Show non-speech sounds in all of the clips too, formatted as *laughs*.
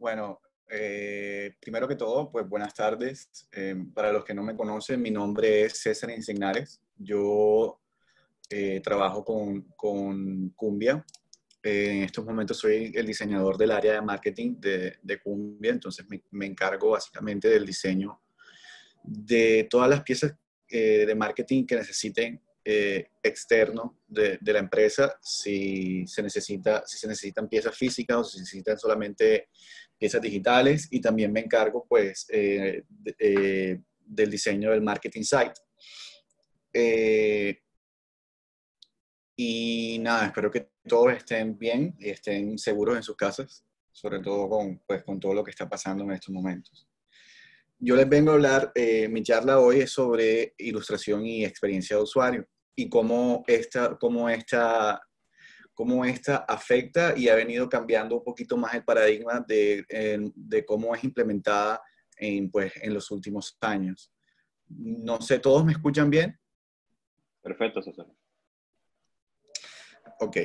Bueno, eh, primero que todo, pues buenas tardes. Eh, para los que no me conocen, mi nombre es César Insignares. Yo eh, trabajo con, con Cumbia. en estos momentos soy el diseñador del área de marketing de, de Cumbia, entonces me, encargo básicamente del diseño de todas las piezas de marketing que necesiten externo de, de, la empresa, si se, necesita, si se necesitan piezas físicas o si se necesitan solamente piezas digitales y también me encargo pues eh, eh, del diseño del marketing site. Eh, y nada, espero que todos estén bien y estén seguros en sus casas, sobre todo con, pues, con todo lo que está pasando en estos momentos. Yo les vengo a hablar, mi charla hoy es sobre ilustración y experiencia de usuario y cómo esta, cómo esta cómo esta afecta y ha venido cambiando un poquito más el paradigma de, de cómo es implementada en, pues, en los últimos años. No sé, ¿todos me escuchan bien? Perfecto, César. Ok.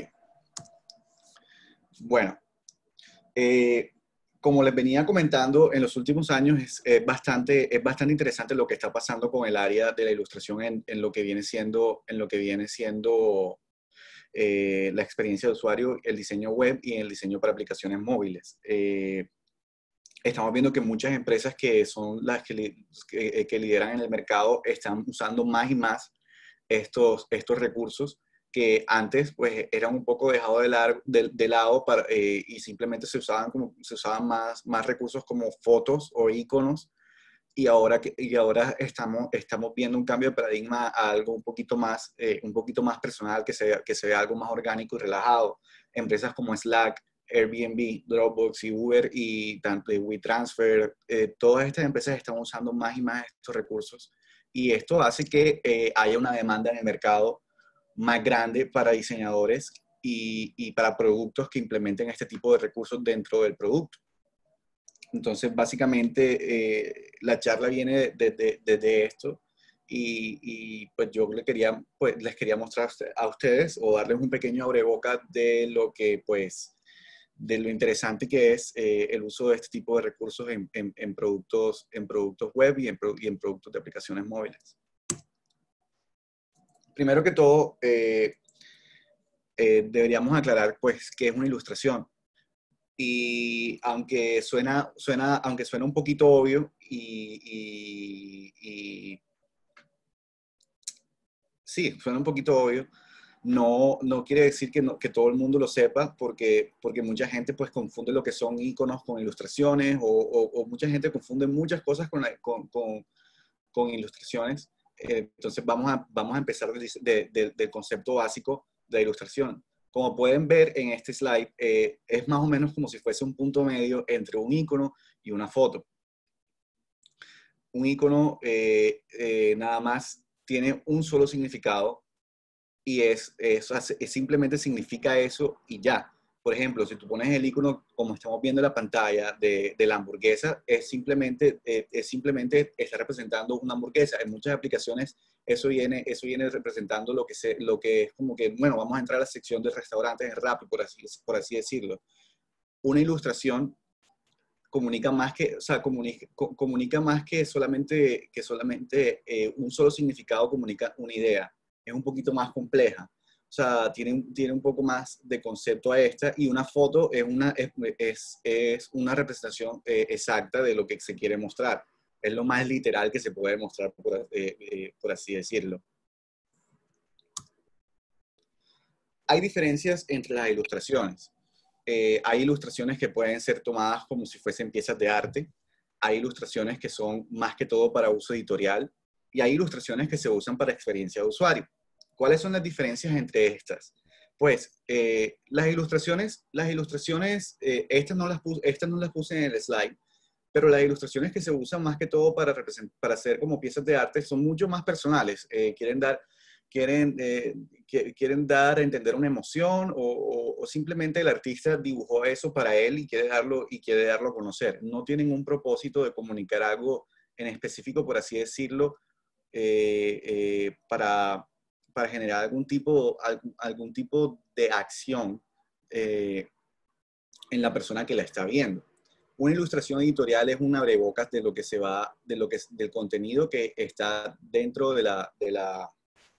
Bueno, eh, como les venía comentando, en los últimos años es, es, bastante, es bastante interesante lo que está pasando con el área de la ilustración en, en lo que viene siendo, en lo que viene siendo eh, la experiencia de usuario, el diseño web y el diseño para aplicaciones móviles. Eh, estamos viendo que muchas empresas que son las que, que, lideran en el mercado están usando más y más estos, estos recursos que antes pues eran un poco dejados de, la, de, de lado para, eh, y simplemente se usaban, como, se usaban más, más recursos como fotos o iconos y ahora, y ahora estamos, estamos viendo un cambio de paradigma a algo un poquito más, eh, un poquito más personal, que se, que se vea algo más orgánico y relajado. Empresas como Slack, Airbnb, Dropbox y Uber y tanto WeTransfer, eh, todas estas empresas están usando más y más estos recursos y esto hace que eh, haya una demanda en el mercado más grande para diseñadores y, y para productos que implementen este tipo de recursos dentro del producto. Entonces, básicamente, eh, la charla viene desde de, de, esto y, pues yo pues, les quería mostrar a ustedes o darles un pequeño abreboca de lo que, pues, de lo interesante que es eh, el uso de este tipo de recursos en, productos, en productos web y en, productos de aplicaciones móviles. Primero que todo, eh, deberíamos aclarar, pues, qué es una ilustración y aunque suena, suena, aunque suena un poquito obvio y, y, y, sí, suena un poquito obvio, no, no quiere decir que, no, que todo el mundo lo sepa porque, porque mucha gente pues confunde lo que son iconos con ilustraciones o, o, o mucha gente confunde muchas cosas con, la, con, con, con, ilustraciones. Eh, entonces vamos a, vamos a empezar del de, de, de concepto básico de ilustración. Como pueden ver en este slide, eh, es más o menos como si fuese un punto medio entre un icono y una foto. Un icono eh, eh, nada más tiene un solo significado y es, es, es, simplemente significa eso y ya. Por ejemplo, si tú pones el icono, como estamos viendo en la pantalla, de, de la hamburguesa, es simplemente, eh, es simplemente está representando una hamburguesa. En muchas aplicaciones eso viene, eso viene representando lo que, se, lo que es como que, bueno, vamos a entrar a la sección de restaurantes en Rappi, por así, por así decirlo. Una ilustración comunica más que, o sea, comunica, comunica más que solamente, que solamente eh, un solo significado comunica una idea. Es un poquito más compleja. O sea, tiene, tiene un poco más de concepto a esta y una foto es una, es, es, una representación eh, exacta de lo que se quiere mostrar. Es lo más literal que se puede mostrar, por, eh, eh, así decirlo. Hay diferencias entre las ilustraciones. Hay ilustraciones que pueden ser tomadas como si fuesen piezas de arte. Hay ilustraciones que son más que todo para uso editorial. Y hay ilustraciones que se usan para experiencia de usuario. ¿Cuáles son las diferencias entre estas? Pues eh, las ilustraciones, las ilustraciones, eh, estas, no las puse, estas no las puse en el slide, pero las ilustraciones que se usan más que todo para, para hacer como piezas de arte son mucho más personales. Eh, quieren, dar, quieren, eh, quieren dar a entender una emoción o, o, o, simplemente el artista dibujó eso para él y quiere, darlo, y quiere darlo a conocer. No tienen un propósito de comunicar algo en específico, por así decirlo, eh, para para generar algún tipo, algún, tipo de acción eh, en la persona que la está viendo. Una ilustración editorial es una abrebocas de lo que se va, de lo que del contenido que está dentro de la, de la,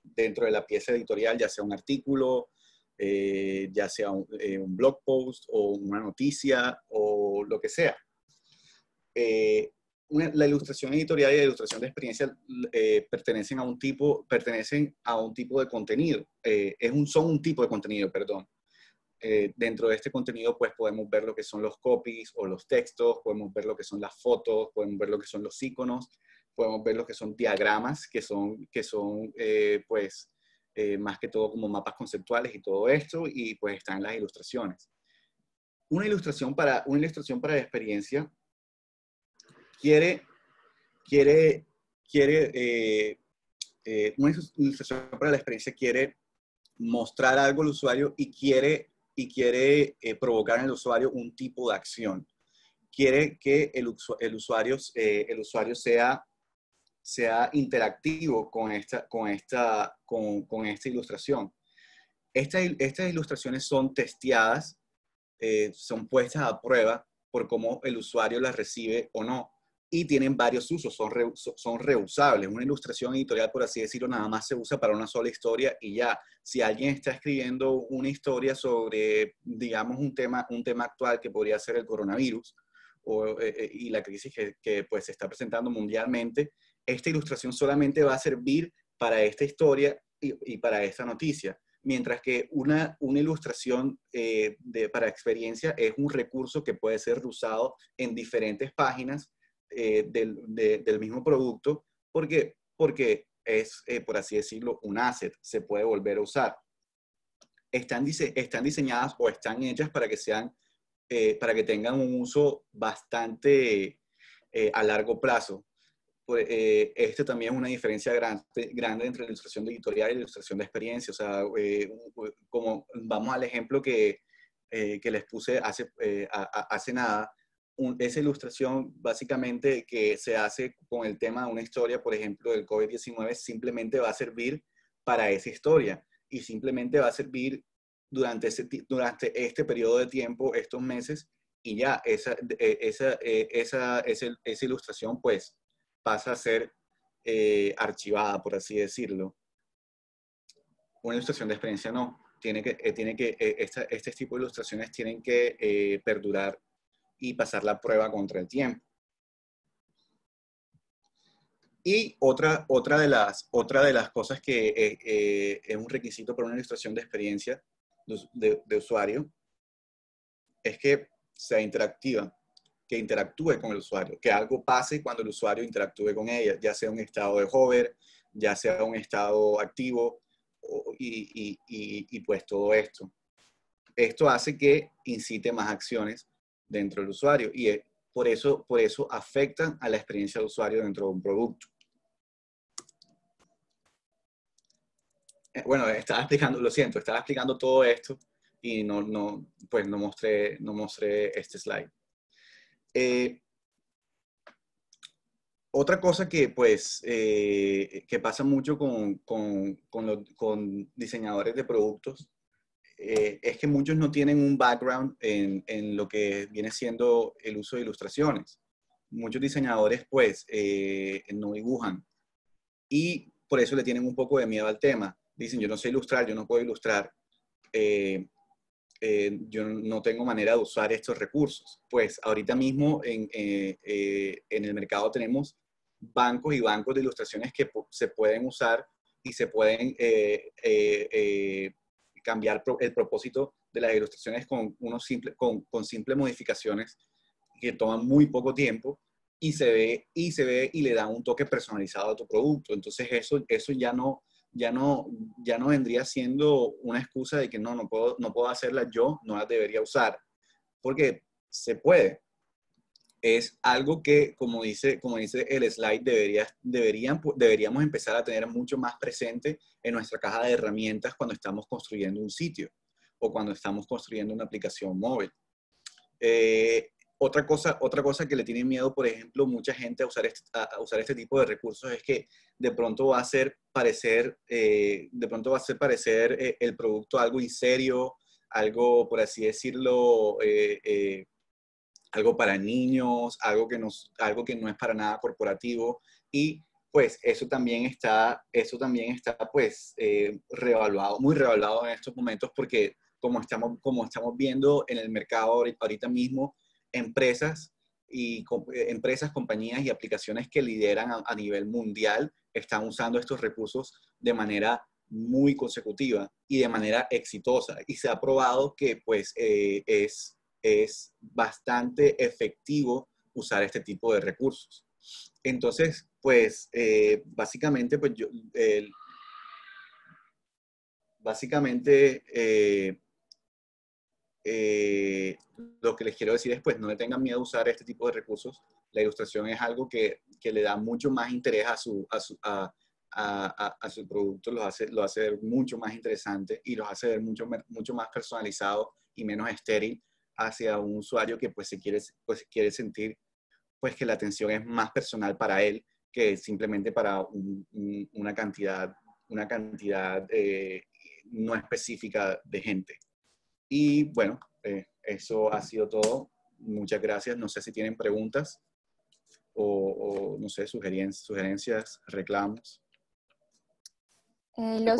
dentro de la pieza editorial, ya sea un artículo, eh, ya sea eh, un, blog post o una noticia o lo que sea. Eh, la ilustración editorial y la ilustración de experiencia pertenecen a un tipo, pertenecen a un tipo de contenido. es un, son un tipo de contenido, perdón. dentro de este contenido, pues podemos ver lo que son los copies o los textos, podemos ver lo que son las fotos, podemos ver lo que son los iconos, podemos ver lo que son diagramas, que son, que son pues, eh, más que todo como mapas conceptuales y todo esto, y pues están las ilustraciones. Una ilustración para, una ilustración para la experiencia quiere, quiere, quiere, eh, eh, una ilustración para la experiencia quiere mostrar algo al usuario y quiere, y quiere provocar en el usuario un tipo de acción. Quiere que el, el usuario, el usuario sea sea interactivo con esta, con esta, con, con esta ilustración. estas ilustraciones son testeadas, eh, son puestas a prueba por cómo el usuario las recibe o no. Y tienen varios usos, son, son reusables. Una ilustración editorial, por así decirlo, nada más se usa para una sola historia y ya. Si alguien está escribiendo una historia sobre, digamos, un tema, un tema actual que podría ser el coronavirus o, eh, eh, y la crisis que, que, pues, se está presentando mundialmente, esta ilustración solamente va a servir para esta historia y, para esta noticia, mientras que una, una ilustración eh, de, para experiencia es un recurso que puede ser usado en diferentes páginas eh, del, del, mismo producto, porque, porque es, eh, por así decirlo, un asset, se puede volver a usar. Están, están diseñadas o están hechas para que sean, para que tengan un uso bastante a largo plazo eh, este también es una diferencia grande, grande entre la ilustración editorial y la ilustración de experiencia. O sea, eh, como vamos al ejemplo que, eh, que les puse hace, hace nada, esa ilustración básicamente que se hace con el tema de una historia, por ejemplo, del COVID-19, simplemente va a servir para esa historia y simplemente va a servir durante, ese, durante este periodo de tiempo, estos meses, y ya esa, esa, esa, esa, esa ilustración pues pasa a ser eh, archivada, por así decirlo. Una ilustración de experiencia no. Tiene que, eh, tiene que, eh, este tipo de ilustraciones tienen que perdurar y pasar la prueba contra el tiempo. Y otra, otra, de, las, otra de las cosas que es un requisito para una ilustración de experiencia de, usuario es que sea interactiva que interactúe con el usuario, que algo pase cuando el usuario interactúe con ella, ya sea un estado de hover, ya sea un estado activo y, pues todo esto. Esto hace que incite más acciones dentro del usuario y por eso, por eso afecta a la experiencia del usuario dentro de un producto. Eh, bueno, estaba explicando, lo siento, estaba explicando todo esto y no, no, pues no mostré, no mostré este slide. Eh, otra cosa que, pues, eh, que pasa mucho con, con, con, diseñadores de productos eh, es que muchos no tienen un background en, en, lo que viene siendo el uso de ilustraciones. Muchos diseñadores, pues, no dibujan y por eso le tienen un poco de miedo al tema. Dicen, yo no sé ilustrar, yo no puedo ilustrar. Eh, yo no tengo manera de usar estos recursos. Pues ahorita mismo en, eh, eh, en, el mercado tenemos bancos y bancos de ilustraciones que se pueden usar y se pueden cambiar el propósito de las ilustraciones con, unos simple, con, con simples modificaciones que toman muy poco tiempo y se ve y se ve y le da un toque personalizado a tu producto. Entonces eso, eso ya no ya no, ya no vendría siendo una excusa de que no, no puedo, no puedo hacerla yo, no las debería usar, porque se puede. Es algo que, como dice, como dice el slide, debería, deberían, deberíamos empezar a tener mucho más presente en nuestra caja de herramientas cuando estamos construyendo un sitio o cuando estamos construyendo una aplicación móvil. Eh, otra cosa, otra cosa que le tiene miedo, por ejemplo, mucha gente a usar, este, a usar este tipo de recursos es que de pronto va a hacer parecer, eh, de pronto va a hacer parecer eh, el producto algo inserio, algo, por así decirlo, algo para niños, algo que, nos, algo que no es para nada corporativo y pues eso también está, eso también está pues eh, revaluado, muy revaluado en estos momentos porque como estamos, como estamos viendo en el mercado ahorita mismo, empresas y eh, empresas, compañías y aplicaciones que lideran a, nivel mundial están usando estos recursos de manera muy consecutiva y de manera exitosa. Y se ha probado que pues eh, es, es bastante efectivo usar este tipo de recursos. Entonces, pues eh, básicamente, pues yo, básicamente eh, lo que les quiero decir es, pues, no le tengan miedo a usar este tipo de recursos. La ilustración es algo que, que le da mucho más interés a su, a su, a, su producto, lo hace, lo hace mucho más interesante y los hace mucho, mucho más personalizado y menos estéril hacia un usuario que pues se quiere, pues, quiere sentir pues que la atención es más personal para él que simplemente para una cantidad, una cantidad eh, no específica de gente. Y bueno, eh, eso ha sido todo. Muchas gracias. No sé si tienen preguntas o, no sé, sugerencias, sugerencias reclamos. Eh, los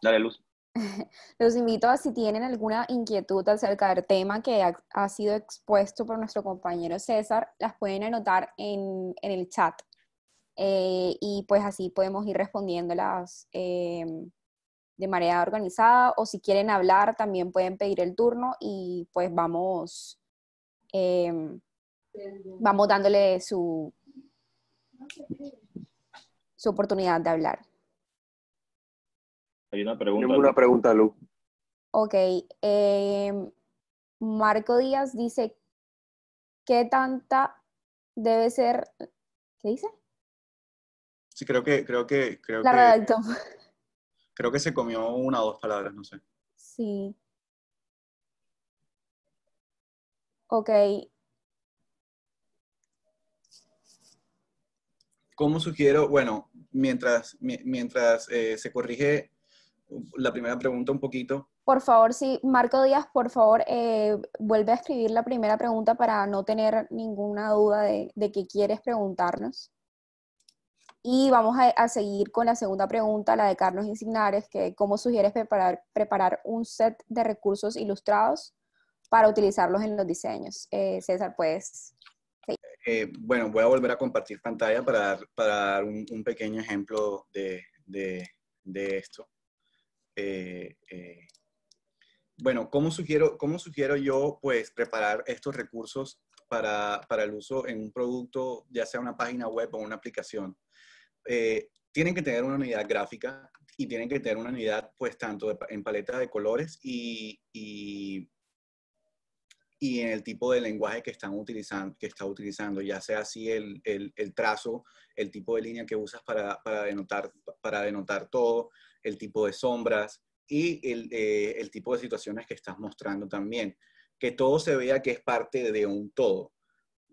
Dale luz. *laughs* Los invito a si tienen alguna inquietud acerca del tema que ha, sido expuesto por nuestro compañero César, las pueden anotar en, en el chat. Eh, y pues así podemos ir respondiéndolas eh, de manera organizada o si quieren hablar también pueden pedir el turno y pues vamos, em, vamos dándole su, su oportunidad de hablar. Hay una pregunta. Tengo una pregunta, Lu. Ok. Em, Marco Díaz dice, ¿qué tanta debe ser? ¿Qué dice? Sí, creo que, creo que, creo La que, redactó. creo que se comió una o dos palabras, no sé. Sí. Ok. ¿Cómo sugiero? Bueno, mientras, mientras eh, se corrige la primera pregunta un poquito. Por favor, sí, Marco Díaz, por favor, eh, vuelve a escribir la primera pregunta para no tener ninguna duda de, de qué quieres preguntarnos. Y vamos a, seguir con la segunda pregunta, la de Carlos Insignares, que cómo sugieres preparar, preparar un set de recursos ilustrados para utilizarlos en los diseños. Eh, César, pues... Eh, bueno, voy a volver a compartir pantalla para dar, para dar un, pequeño ejemplo de, de, de esto. Eh, bueno, ¿cómo sugiero, ¿cómo sugiero yo pues preparar estos recursos para, para el uso en un producto, ya sea una página web o una aplicación? Eh, tienen que tener una unidad gráfica y tienen que tener una unidad, pues, tanto en paleta de colores y, y, en el tipo de lenguaje que están utilizando, que está utilizando, ya sea así el, el, trazo, el tipo de línea que usas para, para, denotar, para denotar todo, el tipo de sombras y el, eh, el tipo de situaciones que estás mostrando también. Que todo se vea que es parte de un todo.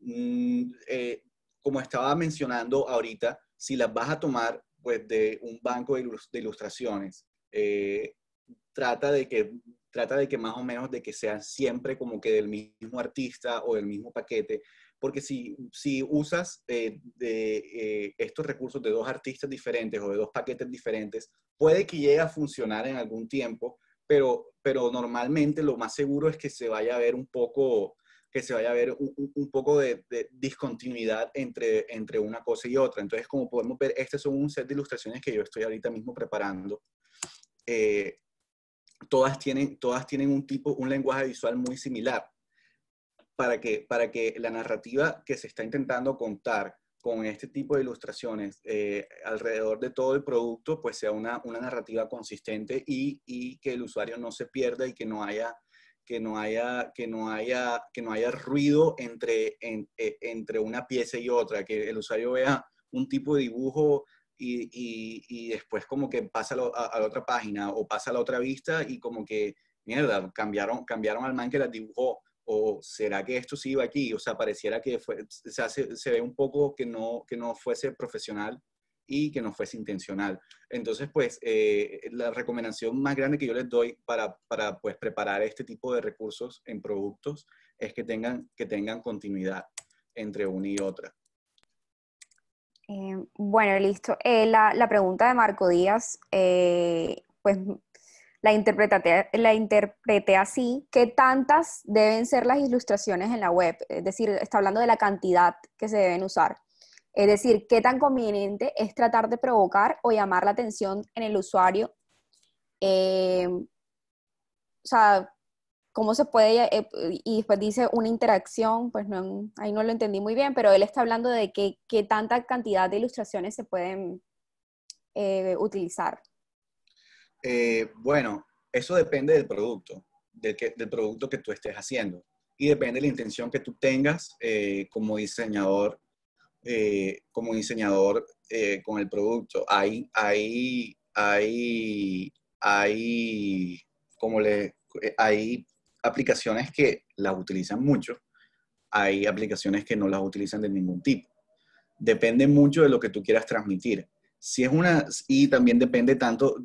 Mm, eh, como estaba mencionando ahorita, si las vas a tomar pues, de un banco de ilustraciones, eh, trata, de que, trata de que más o menos de que sean siempre como que del mismo artista o del mismo paquete, porque si, si usas de, estos recursos de dos artistas diferentes o de dos paquetes diferentes, puede que llegue a funcionar en algún tiempo, pero, pero normalmente lo más seguro es que se vaya a ver un poco, que se vaya a ver un, poco de, discontinuidad entre, entre una cosa y otra. Entonces, como podemos ver, este son un set de ilustraciones que yo estoy ahorita mismo preparando. Eh, todas, tienen, todas tienen un tipo, un lenguaje visual muy similar para que, para que la narrativa que se está intentando contar con este tipo de ilustraciones eh, alrededor de todo el producto, pues sea una, una narrativa consistente y, y, que el usuario no se pierda y que no haya que no haya, que no haya, que no haya ruido entre, e, entre una pieza y otra, que el usuario vea un tipo de dibujo y, y, después como que pasa a, la otra página o pasa a la otra vista y como que, mierda, cambiaron, cambiaron al man que la dibujó o será que esto sí iba aquí, o sea, pareciera que fue, se, hace, se ve un poco que no, que no fuese profesional y que no fuese intencional. Entonces, pues, eh, la recomendación más grande que yo les doy para, para pues, preparar este tipo de recursos en productos es que tengan, que tengan continuidad entre una y otra. Eh, bueno, listo. Eh, la, la, pregunta de Marco Díaz, eh, pues la interpreté, la interpreté así, ¿qué tantas deben ser las ilustraciones en la web? Es decir, está hablando de la cantidad que se deben usar. Es decir, ¿qué tan conveniente es tratar de provocar o llamar la atención en el usuario? o sea, cómo se puede, eh, y después dice una interacción, pues no, ahí no lo entendí muy bien, pero él está hablando de qué, tanta cantidad de ilustraciones se pueden eh, utilizar. Eh, bueno, eso depende del producto, del, que, producto que tú estés haciendo, y depende de la intención que tú tengas como diseñador, como diseñador con el producto. Hay, hay, hay, hay, como le, hay aplicaciones que las utilizan mucho, hay aplicaciones que no las utilizan de ningún tipo. Depende mucho de lo que tú quieras transmitir. Si es una, y también depende tanto,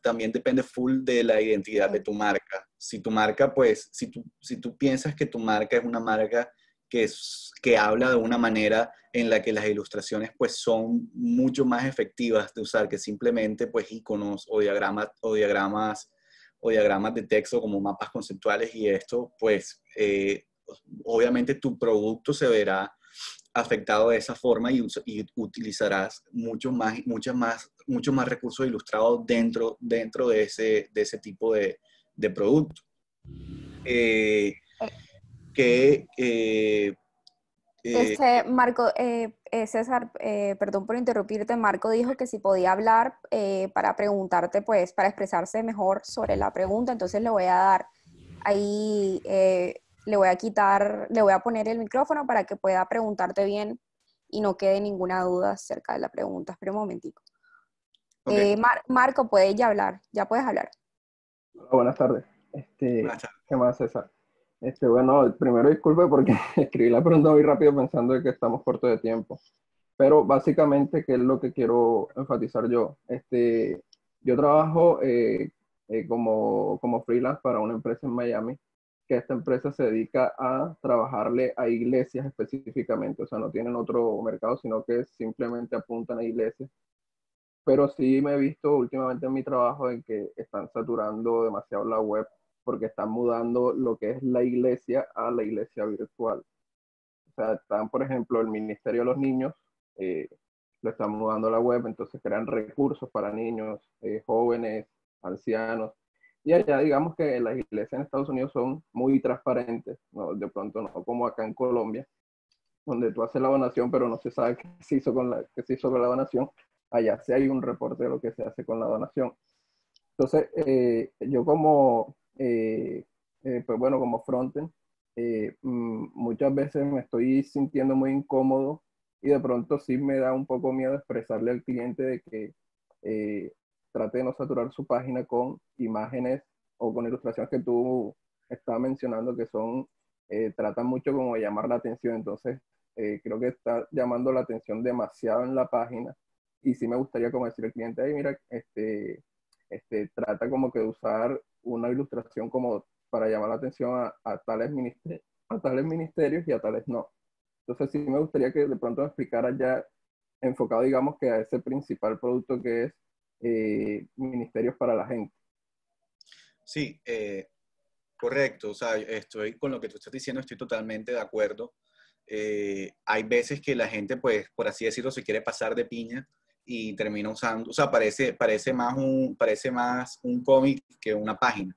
también depende full de la identidad de tu marca. Si tu marca, pues, si tú, si tú piensas que tu marca es una marca que, es, que habla de una manera en la que las ilustraciones, pues, son mucho más efectivas de usar que simplemente, pues, iconos o diagramas, o diagramas o diagramas de texto como mapas conceptuales y esto, pues eh, obviamente tu producto se verá afectado de esa forma y, utilizarás mucho más, muchas más, muchos más recursos ilustrados dentro, dentro de, ese, de ese tipo de, de producto. Eh, que eh, este, Marco, eh, eh, César, eh, perdón por interrumpirte, Marco dijo que si podía hablar para preguntarte, pues, para expresarse mejor sobre la pregunta, entonces le voy a dar ahí, le voy a quitar, le voy a poner el micrófono para que pueda preguntarte bien y no quede ninguna duda acerca de la pregunta. Espera un momentico. Marco, puedes ya hablar, ya puedes hablar. buenas tardes. Este, buenas tardes. ¿Qué más, César? Este, bueno, primero disculpe porque *laughs* escribí la pregunta muy rápido pensando de que estamos cortos de tiempo. Pero básicamente, ¿qué es lo que quiero enfatizar yo? Este, yo trabajo eh, eh, como, como freelance para una empresa en Miami, que esta empresa se dedica a trabajarle a iglesias específicamente, o sea, no tienen otro mercado, sino que simplemente apuntan a iglesias. Pero sí me he visto últimamente en mi trabajo en que están saturando demasiado la web porque están mudando lo que es la iglesia a la iglesia virtual. O sea, están, por ejemplo, el Ministerio de los Niños, eh, lo están mudando a la web, entonces crean recursos para niños, eh, jóvenes, ancianos. Y allá, digamos que las iglesias en Estados Unidos son muy transparentes, ¿no? de pronto no como acá en Colombia, donde tú haces la donación, pero no se sabe qué se hizo con la, qué se hizo con la donación. Allá sí hay un reporte de lo que se hace con la donación. Entonces, eh, yo como eh, eh, pues bueno, como frontend, eh, mm, muchas veces me estoy sintiendo muy incómodo y de pronto sí me da un poco miedo expresarle al cliente de que trate de no saturar su página con imágenes o con ilustraciones que tú estabas mencionando que son, tratan mucho como de llamar la atención, entonces creo que está llamando la atención demasiado en la página y sí me gustaría como decir al cliente, ahí mira, este, este, trata como que de usar una ilustración como para llamar la atención a, tales, ministerios, a tales ministerios y a tales no. Entonces sí me gustaría que de pronto me explicara ya enfocado, digamos, que a ese principal producto que es eh, ministerios para la gente. Sí, eh, correcto. O sea, estoy con lo que tú estás diciendo, estoy totalmente de acuerdo. Eh, hay veces que la gente, pues, por así decirlo, se quiere pasar de piña y termina usando, o sea, parece, parece más un, parece más un cómic que una página.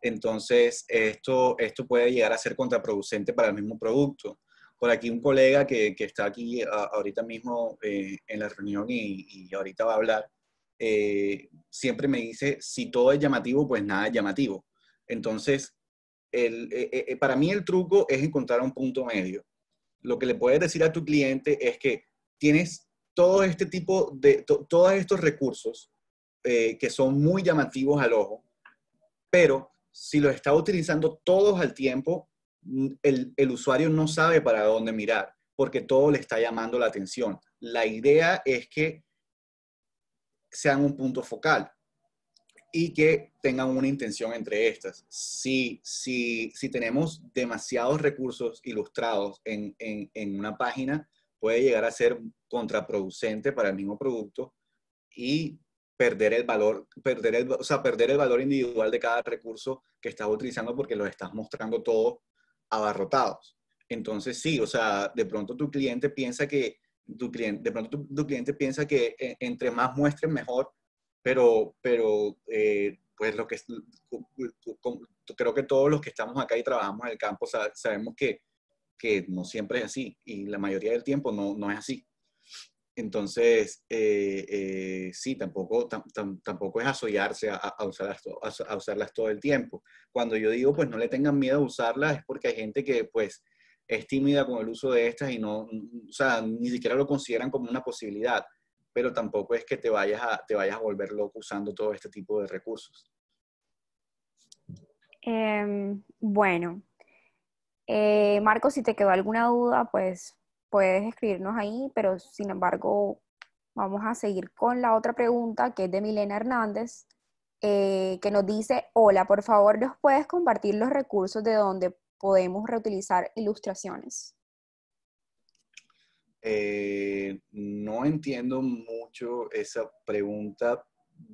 Entonces, esto, esto puede llegar a ser contraproducente para el mismo producto. Por aquí un colega que, que está aquí ahorita mismo en la reunión y, y, ahorita va a hablar, eh, siempre me dice, si todo es llamativo, pues nada es llamativo. Entonces, el, eh, para mí el truco es encontrar un punto medio. Lo que le puedes decir a tu cliente es que tienes todo este tipo de, todos estos recursos eh, que son muy llamativos al ojo, pero si los está utilizando todos al tiempo, el, el usuario no sabe para dónde mirar, porque todo le está llamando la atención. La idea es que sean un punto focal. y que tengan una intención entre estas. Si, si, si tenemos demasiados recursos ilustrados en, en, una página, puede llegar a ser contraproducente para el mismo producto y perder el valor, perder el, o sea, perder el valor individual de cada recurso que estás utilizando porque los estás mostrando todos abarrotados. Entonces, sí, o sea, de pronto tu cliente piensa que, tu cliente, de pronto tu, cliente piensa que eh, entre más muestres mejor, pero, pero eh, pues lo que creo que todos los que estamos acá y trabajamos en el campo sabemos que, que no siempre es así y la mayoría del tiempo no, no es así. Entonces, eh, sí, tampoco, tampoco es asollarse a, a, usarlas a, usarlas todo el tiempo. Cuando yo digo, pues no le tengan miedo a usarlas, es porque hay gente que, pues, es tímida con el uso de estas y no, o sea, ni siquiera lo consideran como una posibilidad, pero tampoco es que te vayas a, te vayas a volver loco usando todo este tipo de recursos. Em, bueno, eh, Marco, si te quedó alguna duda, pues puedes escribirnos ahí, pero sin embargo vamos a seguir con la otra pregunta que es de Milena Hernández, eh, que nos dice, hola, por favor, ¿nos puedes compartir los recursos de donde podemos reutilizar ilustraciones? Eh, no entiendo mucho esa pregunta.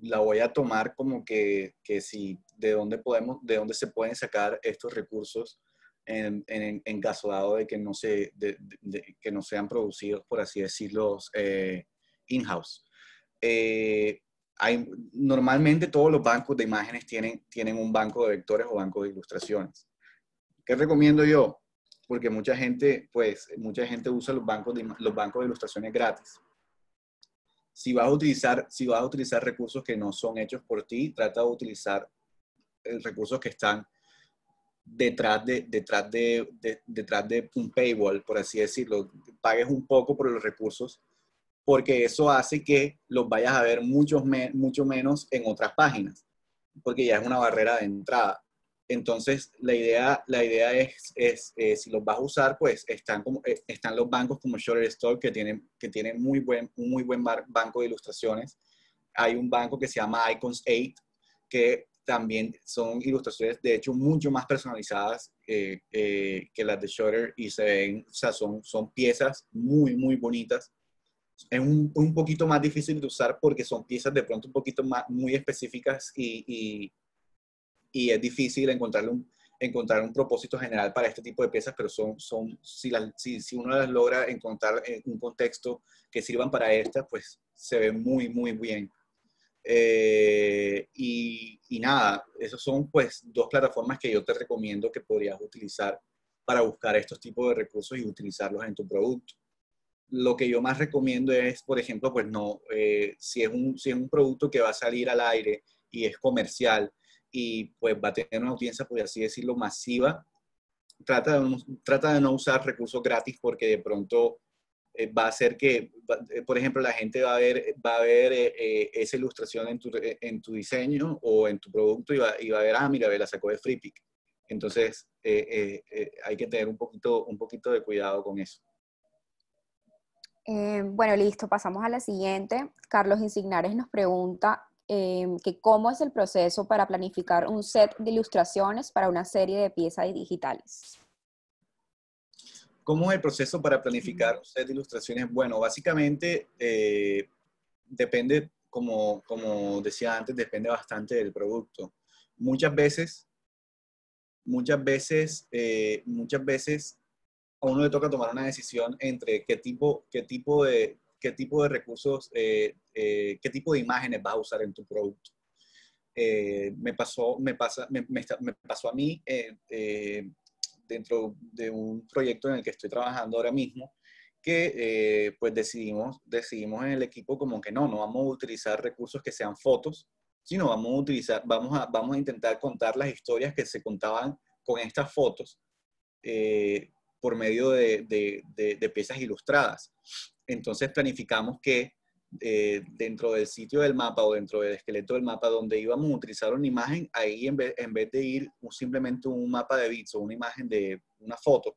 La voy a tomar como que, que si de dónde podemos, de dónde se pueden sacar estos recursos en, en, caso dado de que no, se, de, que no sean producidos, por así decirlo, eh, in-house. Eh, normalmente todos los bancos de imágenes tienen, tienen un banco de vectores o banco de ilustraciones. ¿Qué recomiendo yo? Porque mucha gente, pues, mucha gente usa los bancos de, los bancos de ilustraciones gratis. Si vas, a utilizar, si vas a utilizar recursos que no son hechos por ti, trata de utilizar eh, recursos que están detrás de, detrás de, detrás de un paywall, por así decirlo, pagues un poco por los recursos, porque eso hace que los vayas a ver mucho, mucho menos en otras páginas, porque ya es una barrera de entrada. Entonces, la idea, la idea es, es eh, si los vas a usar, pues están, como, eh, están los bancos como Shutterstock que tienen, que tienen muy buen, un muy buen banco de ilustraciones. Hay un banco que se llama Icons 8, que también son ilustraciones, de hecho, mucho más personalizadas eh, eh, que las de Shutter y se ven, o sea, son, son piezas muy, muy bonitas. Es un, un, poquito más difícil de usar porque son piezas de pronto un poquito más, muy específicas y, y, y es difícil encontrarle un, encontrar un propósito general para este tipo de piezas, pero son, son si, si, si uno las logra encontrar en un contexto que sirvan para estas, pues se ve muy, muy bien. Eh, y, nada, esas son pues dos plataformas que yo te recomiendo que podrías utilizar para buscar estos tipos de recursos y utilizarlos en tu producto. Lo que yo más recomiendo es, por ejemplo, pues no, eh, si, es un, si es un producto que va a salir al aire y es comercial y pues va a tener una audiencia, por así decirlo, masiva, trata de, trata de no usar recursos gratis porque de pronto eh, va a hacer que, eh, por ejemplo, la gente va a ver, va a ver eh, esa ilustración en tu, en tu, diseño o en tu producto y va, y va a ver, ah, mira, la sacó de FreePic. Entonces, hay que tener un poquito, un poquito de cuidado con eso. bueno, listo, pasamos a la siguiente. Carlos Insignares nos pregunta que cómo es el proceso para planificar un set de ilustraciones para una serie de piezas digitales. ¿Cómo es el proceso para planificar un set de ilustraciones? Bueno, básicamente eh, depende, como, como decía antes, depende bastante del producto. Muchas veces, muchas veces, eh, muchas veces a uno le toca tomar una decisión entre qué tipo, qué tipo de, qué tipo de recursos, eh, qué tipo de imágenes vas a usar en tu producto. me, pasó, me, pasa, me, me, pasó a mí dentro de un proyecto en el que estoy trabajando ahora mismo, que eh, pues decidimos, decidimos en el equipo como que no, no vamos a utilizar recursos que sean fotos, sino vamos a utilizar, vamos a, vamos a intentar contar las historias que se contaban con estas fotos eh, por medio de, de, de, piezas ilustradas. Entonces planificamos que eh, dentro del sitio del mapa o dentro del esqueleto del mapa donde íbamos a utilizar una imagen, ahí en vez, de ir simplemente un mapa de bits o una imagen de una foto,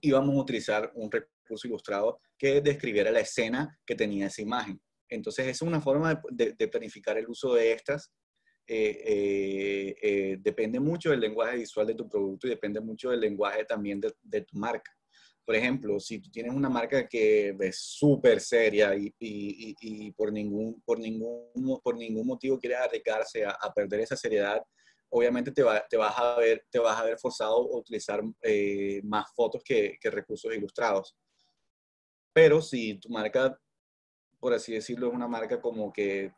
íbamos a utilizar un recurso ilustrado que describiera la escena que tenía esa imagen. Entonces, es una forma de, planificar el uso de estas depende mucho del lenguaje visual de tu producto y depende mucho del lenguaje también de tu marca. Por ejemplo, si tú tienes una marca que es súper seria y, y, y, por, ningún, por, ningún, por ningún motivo quieres arriesgarse a, a perder esa seriedad, obviamente te, va, te, vas a ver, te vas a ver forzado a utilizar eh, más fotos que, que, recursos ilustrados. Pero si tu marca, por así decirlo, es una marca como que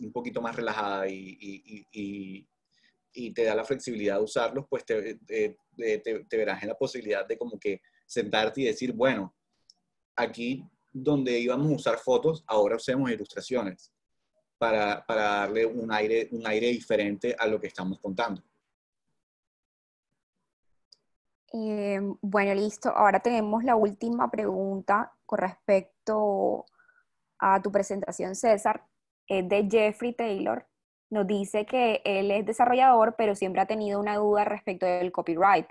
un poquito más relajada y, y te da la flexibilidad de usarlos, pues te, te, te, verás en la posibilidad de como que sentarte y decir, bueno, aquí donde íbamos a usar fotos, ahora usemos ilustraciones para, para darle un aire, un aire diferente a lo que estamos contando. Eh, bueno, listo. Ahora tenemos la última pregunta con respecto a tu presentación, César. Es de Jeffrey Taylor. Nos dice que él es desarrollador, pero siempre ha tenido una duda respecto del copyright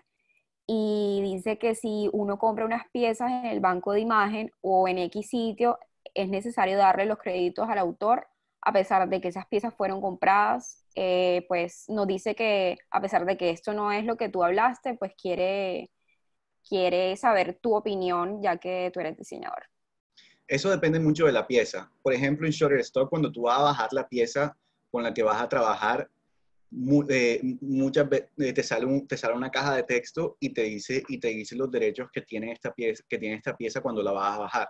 y dice que si uno compra unas piezas en el banco de imagen o en X sitio, es necesario darle los créditos al autor, a pesar de que esas piezas fueron compradas, eh, pues nos dice que a pesar de que esto no es lo que tú hablaste, pues quiere, quiere saber tu opinión, ya que tú eres diseñador. Eso depende mucho de la pieza. Por ejemplo, en Shutterstock, cuando tú vas a bajar la pieza con la que vas a trabajar, eh, muchas veces eh, te sale, sale una caja de texto y te, dice, y te dice los derechos que tiene, esta pieza, que tiene esta pieza cuando la vas a bajar.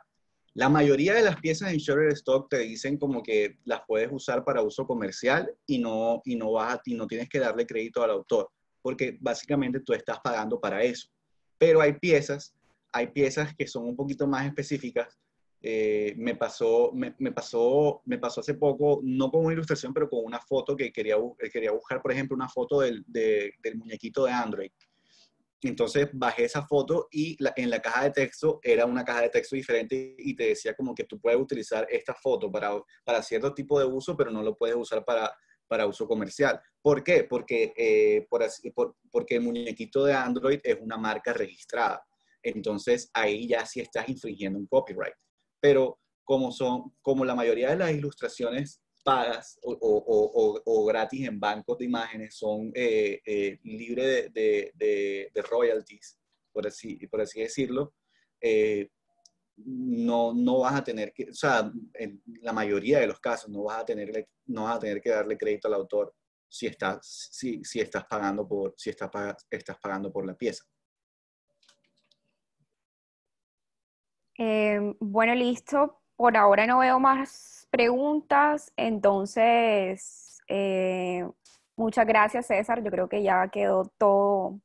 La mayoría de las piezas en Shutterstock te dicen como que las puedes usar para uso comercial y no, y no, vas y no tienes que darle crédito al autor, porque básicamente tú estás pagando para eso. Pero hay piezas, hay piezas que son un poquito más específicas eh, me, pasó, me, pasó, me pasó hace poco, no con una ilustración, pero con una foto que quería, eh, quería buscar, por ejemplo, una foto del, del muñequito de Android. Entonces bajé esa foto y en la caja de texto era una caja de texto diferente y te decía como que tú puedes utilizar esta foto para, para cierto tipo de uso, pero no lo puedes usar para, para uso comercial. ¿Por qué? Porque, eh, por así, por, porque el muñequito de Android es una marca registrada. Entonces ahí ya sí estás infringiendo un copyright pero como, son, como la mayoría de las ilustraciones pagas o, gratis en bancos de imágenes son eh, eh, libres de, royalties, por así, decirlo, eh, no, no vas a tener o sea, en la mayoría de los casos no vas a tener, que darle crédito al autor si estás pagando por la pieza. Em, bueno, listo. Por ahora no veo más preguntas, entonces eh, muchas gracias César. Yo creo que ya quedó todo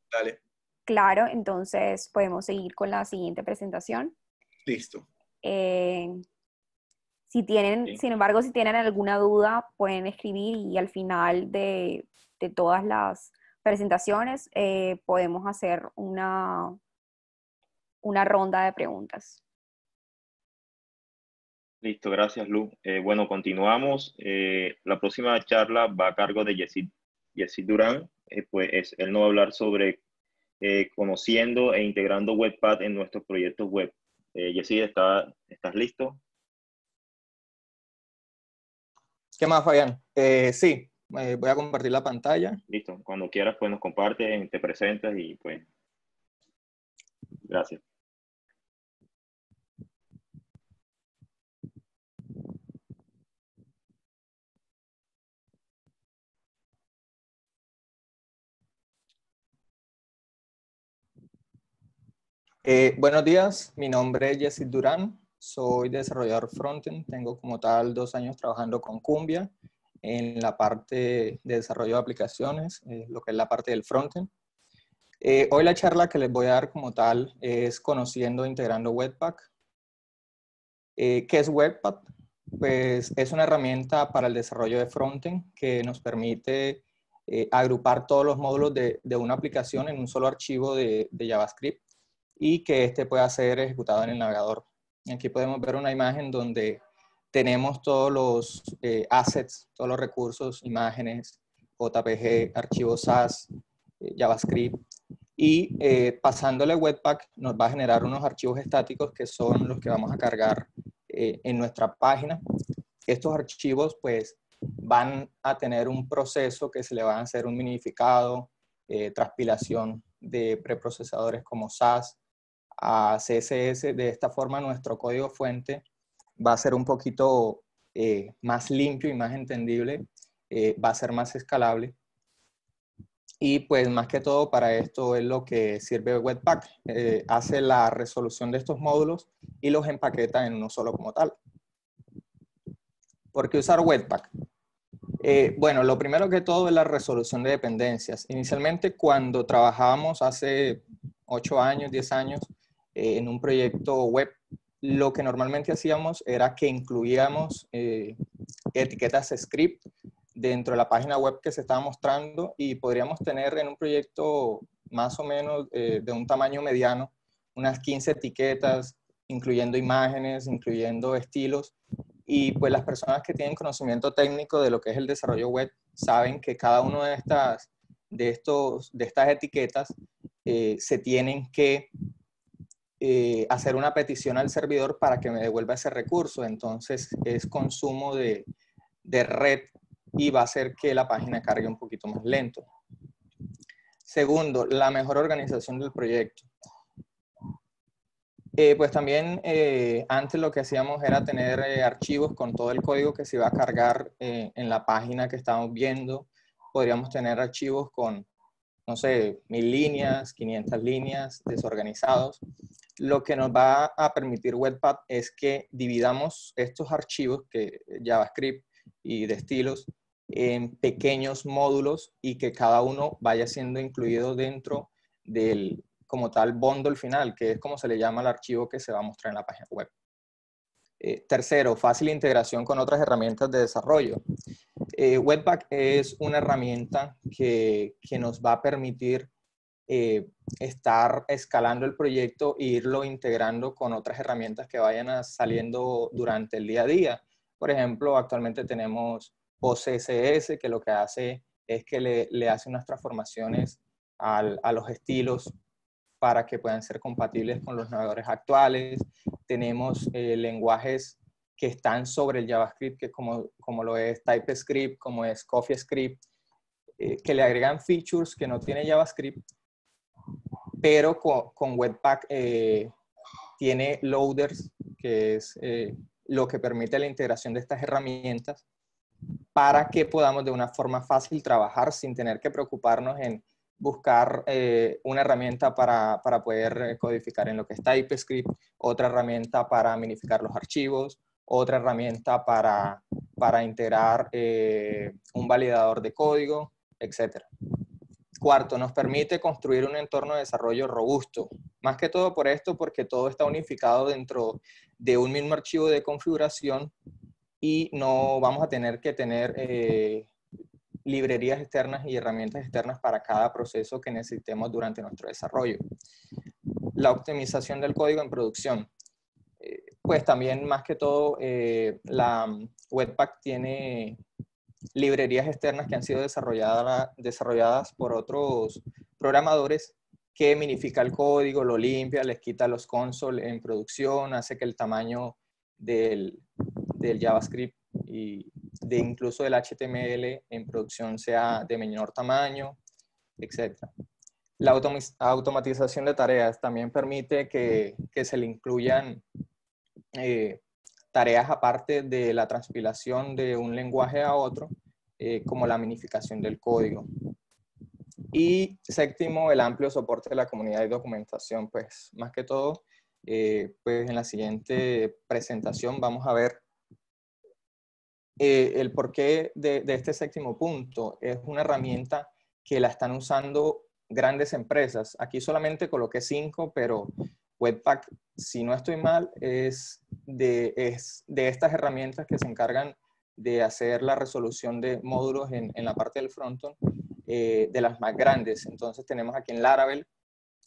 claro, entonces podemos seguir con la siguiente presentación. Listo. Eh, si tienen, sin embargo, si tienen alguna duda, pueden escribir y al final de, todas las presentaciones eh, podemos hacer una, una ronda de preguntas. Listo, gracias Lu. Eh, bueno, continuamos. Eh, la próxima charla va a cargo de Yesid, Durán. Eh, pues él nos va a hablar sobre conociendo e integrando Webpack en nuestros proyectos web. Yesid, ¿está, ¿estás listo? ¿Qué más, Fabián? sí, voy a compartir la pantalla. Listo, cuando quieras, pues nos compartes, te presentas y pues... Gracias. Eh, buenos días, mi nombre es Jesse Durán, soy desarrollador frontend, tengo como tal dos años trabajando con Cumbia en la parte de desarrollo de aplicaciones, eh, lo que es la parte del frontend. Eh, hoy la charla que les voy a dar como tal es conociendo e integrando Webpack. ¿Qué es Webpack? Pues es una herramienta para el desarrollo de frontend que nos permite agrupar todos los módulos de, una aplicación en un solo archivo de JavaScript y que este pueda ser ejecutado en el navegador. Aquí podemos ver una imagen donde tenemos todos los eh, assets, todos los recursos, imágenes, JPG, archivos SAS, eh, JavaScript. Y eh, pasándole Webpack nos va a generar unos archivos estáticos que son los que vamos a cargar en nuestra página. Estos archivos pues van a tener un proceso que se le va a hacer un minificado, eh, transpilación de preprocesadores como SAS a CSS. De esta forma, nuestro código fuente va a ser un poquito eh, más limpio y más entendible, eh, va a ser más escalable. Y pues más que todo para esto es lo que sirve Webpack. hace la resolución de estos módulos y los empaqueta en uno solo como tal. ¿Por qué usar Webpack? Eh, bueno, lo primero que todo es la resolución de dependencias. Inicialmente, cuando trabajábamos hace 8 años, 10 años eh, en un proyecto web, lo que normalmente hacíamos era que incluíamos eh, etiquetas script dentro de la página web que se estaba mostrando y podríamos tener en un proyecto más o menos de un tamaño mediano unas 15 etiquetas, incluyendo imágenes, incluyendo estilos, y pues las personas que tienen conocimiento técnico de lo que es el desarrollo web saben que cada una de estas, de estos, de estas etiquetas eh, se tienen que eh, hacer una petición al servidor para que me devuelva ese recurso. Entonces es consumo de, de red y va a hacer que la página cargue un poquito más lento. Segundo, la mejor organización del proyecto. Eh, pues también eh, antes lo que hacíamos era tener eh, archivos con todo el código que se iba a cargar en la página que estábamos viendo. Podríamos tener archivos con, no sé, mil líneas, 500 líneas desorganizados. Lo que nos va a permitir Webpack es que dividamos estos archivos que JavaScript y de estilos en pequeños módulos y que cada uno vaya siendo incluido dentro del, como tal bundle final, que es como se le llama al archivo que se va a mostrar en la página web. Eh, tercero, fácil integración con otras herramientas de desarrollo. Eh, Webpack es una herramienta que, que nos va a permitir eh, estar escalando el proyecto e irlo integrando con otras herramientas que vayan saliendo durante el día a día. Por ejemplo, actualmente tenemos OCSS, que lo que hace es que le, le hace unas transformaciones al, a los estilos para que puedan ser compatibles con los navegadores actuales. Tenemos eh, lenguajes que están sobre el JavaScript, que como, como lo es TypeScript, como es CoffeeScript, eh, que le agregan features que no tiene JavaScript, pero con, Webpack eh, tiene loaders, que es lo que permite la integración de estas herramientas para que podamos de una forma fácil trabajar sin tener que preocuparnos en buscar eh, una herramienta para, para, poder codificar en lo que es TypeScript, otra herramienta para minificar los archivos, otra herramienta para, para integrar eh, un validador de código, etc. Cuarto, nos permite construir un entorno de desarrollo robusto. Más que todo por esto, porque todo está unificado dentro de un mismo archivo de configuración y no vamos a tener que tener eh, librerías externas y herramientas externas para cada proceso que necesitemos durante nuestro desarrollo. La optimización del código en producción. Eh, pues también más que todo eh, la Webpack tiene librerías externas que han sido desarrolladas, desarrolladas por otros programadores que minifica el código, lo limpia, les quita los consoles en producción, hace que el tamaño del, del JavaScript y de incluso el HTML en producción sea de menor tamaño, etc. La automatización de tareas también permite que, se le incluyan eh, tareas aparte de la transpilación de un lenguaje a otro, eh, como la minificación del código. Y séptimo, el amplio soporte de la comunidad y documentación. Pues más que todo, eh, pues en la siguiente presentación vamos a ver eh, el porqué de, este séptimo punto es una herramienta que la están usando grandes empresas. Aquí solamente coloqué cinco, pero Webpack, si no estoy mal, es de, es de estas herramientas que se encargan de hacer la resolución de módulos en, la parte del frontend eh, de las más grandes. Entonces tenemos aquí en Laravel,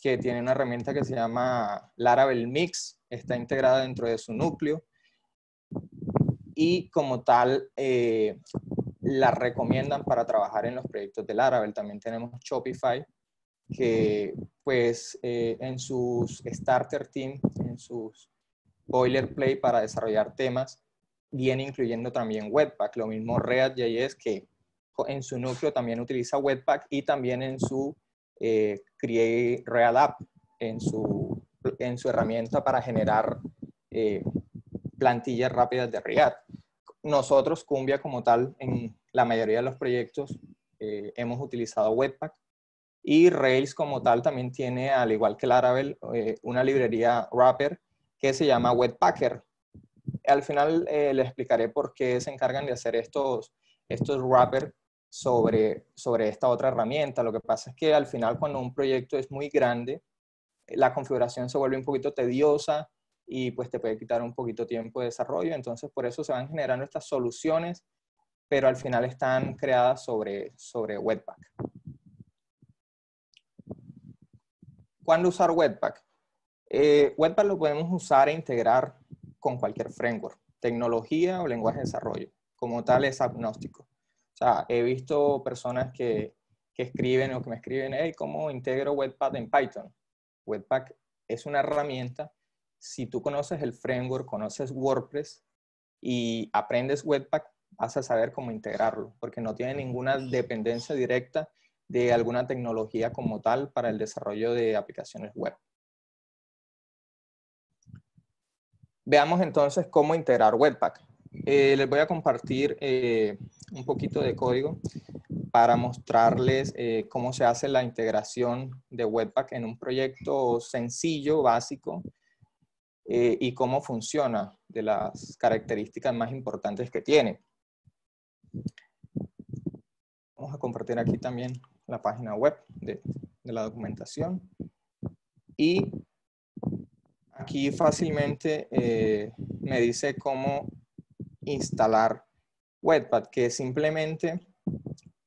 que tiene una herramienta que se llama Laravel Mix, está integrada dentro de su núcleo y como tal eh, la recomiendan para trabajar en los proyectos de Laravel. También tenemos Shopify, que pues eh, en sus starter team, en sus boilerplate para desarrollar temas, viene incluyendo también Webpack, lo mismo React.js que en su núcleo también utiliza Webpack y también en su eh, Create React App, en su, en su herramienta para generar eh, plantillas rápidas de React. Nosotros, Cumbia como tal, en la mayoría de los proyectos eh, hemos utilizado Webpack y Rails como tal también tiene, al igual que Laravel, eh, una librería wrapper que se llama Webpacker. Al final les explicaré por qué se encargan de hacer estos, estos wrappers sobre, sobre esta otra herramienta. Lo que pasa es que al final cuando un proyecto es muy grande, la configuración se vuelve un poquito tediosa y pues te puede quitar un poquito tiempo de desarrollo. Entonces, por eso se van generando estas soluciones, pero al final están creadas sobre, sobre Webpack. ¿Cuándo usar Webpack? Eh, Webpack lo podemos usar e integrar con cualquier framework, tecnología o lenguaje de desarrollo. Como tal es agnóstico. O sea, he visto personas que, que escriben o que me escriben, hey, ¿cómo integro Webpack en Python? Webpack es una herramienta si tú conoces el framework, conoces WordPress y aprendes Webpack, vas a saber cómo integrarlo, porque no tiene ninguna dependencia directa de alguna tecnología como tal para el desarrollo de aplicaciones web. Veamos entonces cómo integrar Webpack. Eh, les voy a compartir eh, un poquito de código para mostrarles eh, cómo se hace la integración de Webpack en un proyecto sencillo, básico, eh, y cómo funciona, de las características más importantes que tiene. Vamos a compartir aquí también la página web de, la documentación. Y aquí fácilmente eh, me dice cómo instalar Webpack, que simplemente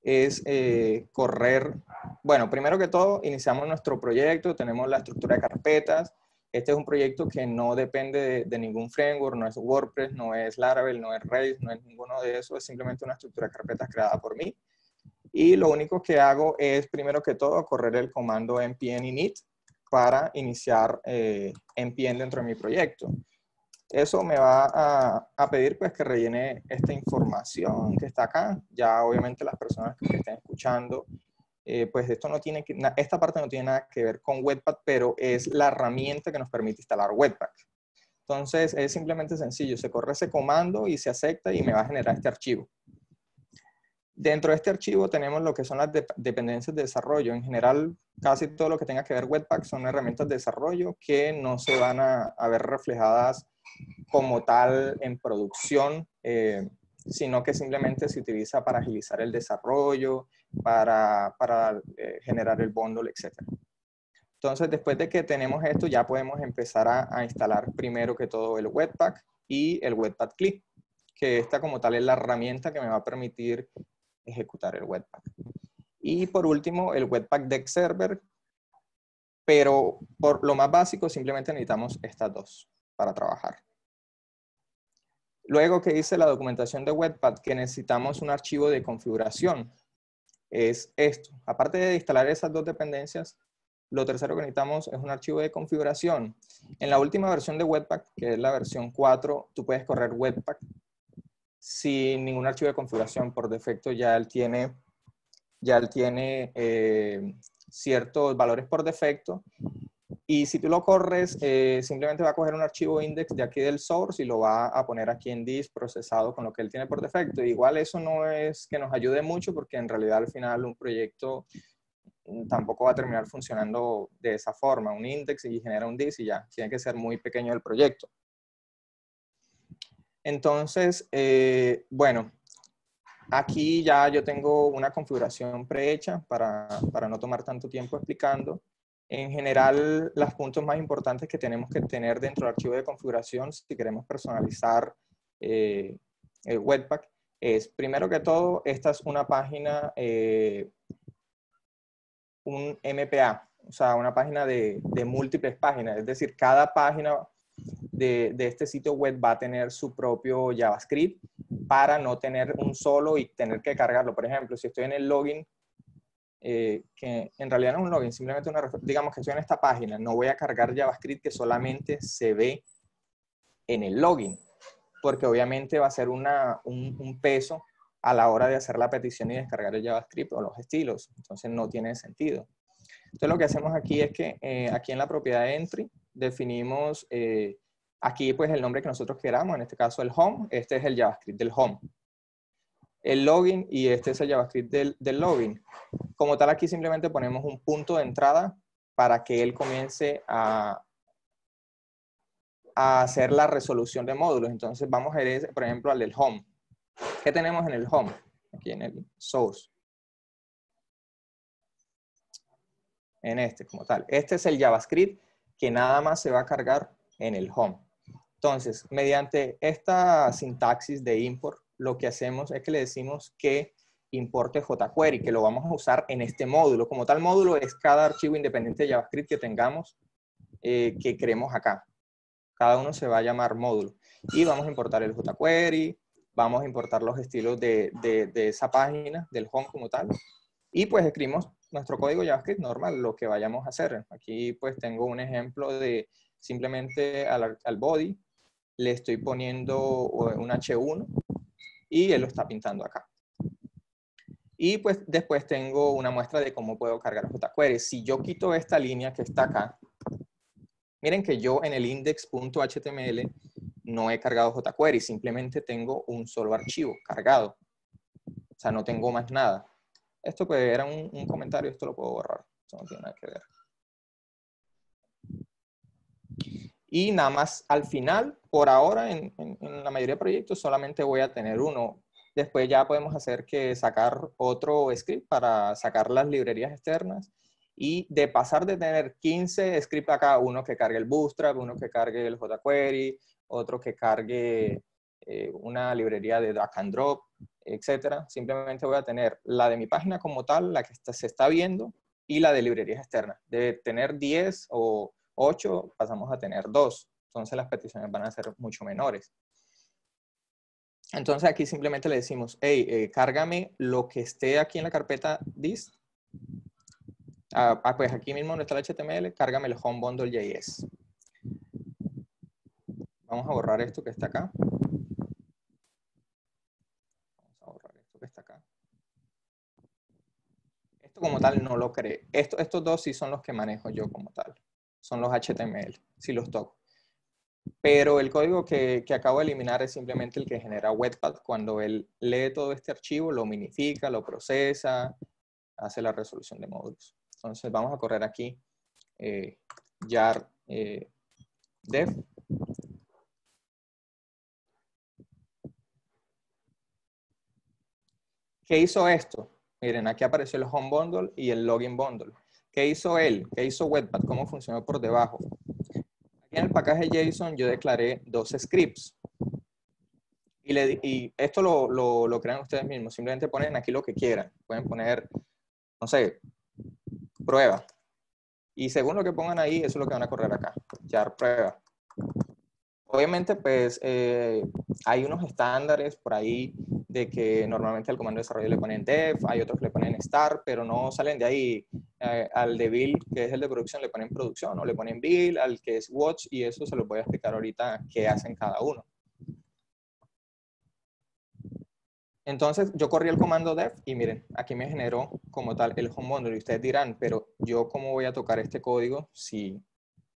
es eh, correr, bueno, primero que todo, iniciamos nuestro proyecto, tenemos la estructura de carpetas, este es un proyecto que no depende de, ningún framework, no es WordPress, no es Laravel, no es Rails, no es ninguno de eso, es simplemente una estructura de carpetas creada por mí. Y lo único que hago es, primero que todo, correr el comando npm init para iniciar eh, npm dentro de mi proyecto. Eso me va a, a, pedir pues que rellene esta información que está acá. Ya obviamente las personas que estén escuchando eh, pues esto no tiene que, esta parte no tiene nada que ver con Webpack, pero es la herramienta que nos permite instalar Webpack. Entonces es simplemente sencillo, se corre ese comando y se acepta y me va a generar este archivo. Dentro de este archivo tenemos lo que son las dependencias de desarrollo. En general, casi todo lo que tenga que ver Webpack son herramientas de desarrollo que no se van a, ver reflejadas como tal en producción, eh, sino que simplemente se utiliza para agilizar el desarrollo, para, eh, generar el bundle, etc. Entonces, después de que tenemos esto, ya podemos empezar a, instalar primero que todo el Webpack y el Webpack Clip, que esta como tal es la herramienta que me va a permitir ejecutar el Webpack. Y por último, el Webpack Deck Server, pero por lo más básico simplemente necesitamos estas dos para trabajar. Luego que hice la documentación de Webpack, que necesitamos un archivo de configuración, es esto. Aparte de instalar esas dos dependencias, lo tercero que necesitamos es un archivo de configuración. En la última versión de Webpack, que es la versión 4, tú puedes correr Webpack sin ningún archivo de configuración. Por defecto ya él tiene, ya él tiene eh, ciertos valores por defecto y si tú lo corres, eh, simplemente va a coger un archivo index de aquí del source y lo va a poner aquí en disk procesado con lo que él tiene por defecto. Igual eso no es que nos ayude mucho porque en realidad al final un proyecto mm, tampoco va a terminar funcionando de esa forma. Un index y genera un disk y ya. Tiene que ser muy pequeño el proyecto. Entonces, eh, bueno, aquí ya yo tengo una configuración prehecha para, para no tomar tanto tiempo explicando. En general, los puntos más importantes que tenemos que tener dentro del archivo de configuración si queremos personalizar eh, el Webpack es, primero que todo, esta es una página, eh, un MPA, o sea, una página de, múltiples páginas, es decir, cada página de, de, este sitio web va a tener su propio JavaScript para no tener un solo y tener que cargarlo. Por ejemplo, si estoy en el login eh, que en realidad no es un login, simplemente una, digamos que estoy en esta página, no voy a cargar JavaScript que solamente se ve en el login. porque obviamente va a ser una, un, peso a la hora de hacer la petición y descargar el JavaScript o los estilos. Entonces no tiene sentido. Entonces lo que hacemos aquí es que eh, aquí en la propiedad de entry definimos eh, aquí pues el nombre que nosotros queramos, en este caso el home, este es el JavaScript del home. El login y este es el JavaScript del, del login. Como tal aquí simplemente ponemos un punto de entrada para que él comience a, a hacer la resolución de módulos. Entonces vamos a ir, por ejemplo, al del home. ¿Qué tenemos en el home? Aquí en el source. En este como tal. Este es el JavaScript que nada más se va a cargar en el home. Entonces, mediante esta sintaxis de import, lo que hacemos es que le decimos que importe jQuery, que lo vamos a usar en este módulo. Como tal módulo es cada archivo independiente de JavaScript que tengamos eh, que creemos acá. Cada uno se va a llamar módulo. Y vamos a importar el jQuery, vamos a importar los estilos de, de, esa página, del home como tal. Y pues escribimos nuestro código JavaScript normal, lo que vayamos a hacer. Aquí pues tengo un ejemplo de simplemente al, al body le estoy poniendo un H1 y él lo está pintando acá. Y pues después tengo una muestra de cómo puedo cargar jQuery. Si yo quito esta línea que está acá, miren que yo en el index.html no he cargado jQuery, simplemente tengo un solo archivo cargado. O sea, no tengo más nada. Esto pues era un, comentario, esto lo puedo borrar. Esto no tiene nada que ver. Y nada más al final, por ahora, en, la mayoría de proyectos solamente voy a tener uno. Después ya podemos hacer que sacar otro script para sacar las librerías externas y de pasar de tener 15 scripts acá, uno que cargue el Bootstrap, uno que cargue el jQuery, otro que cargue eh, una librería de drag and drop, etcétera. Simplemente voy a tener la de mi página como tal, la que se está viendo, y la de librerías externas. De tener 10 o 8, pasamos a tener 2. Entonces las peticiones van a ser mucho menores. Entonces aquí simplemente le decimos, hey, eh, cárgame lo que esté aquí en la carpeta dist. Ah, ah, pues aquí mismo donde está el HTML, cárgame el home bundle.js. Vamos a borrar esto que está acá. Vamos a borrar esto que está acá. Esto como tal no lo cree. Esto, estos dos sí son los que manejo yo como tal. Son los HTML, si los toco. Pero el código que, acabo de eliminar es simplemente el que genera Webpack cuando él lee todo este archivo, lo minifica, lo procesa, hace la resolución de módulos. Entonces vamos a correr aquí eh, jar eh, dev. ¿Qué hizo esto? Miren, aquí apareció el home bundle y el login bundle. ¿Qué hizo él? ¿Qué hizo Webpack? ¿Cómo funcionó por debajo? en el paquete JSON yo declaré dos scripts. Y, esto lo, lo, crean ustedes mismos. Simplemente ponen aquí lo que quieran. Pueden poner, no sé, prueba. Y según lo que pongan ahí, eso es lo que van a correr acá. Ya prueba. Obviamente, pues, eh, hay unos estándares por ahí de que normalmente al comando de desarrollo le ponen dev, hay otros que le ponen start, pero no salen de ahí. Eh, al de build, que es el de producción, le ponen producción o le ponen build, al que es watch, y eso se lo voy a explicar ahorita qué hacen cada uno. Entonces yo corrí el comando dev y miren, aquí me generó como tal el home bundle y ustedes dirán, pero yo cómo voy a tocar este código si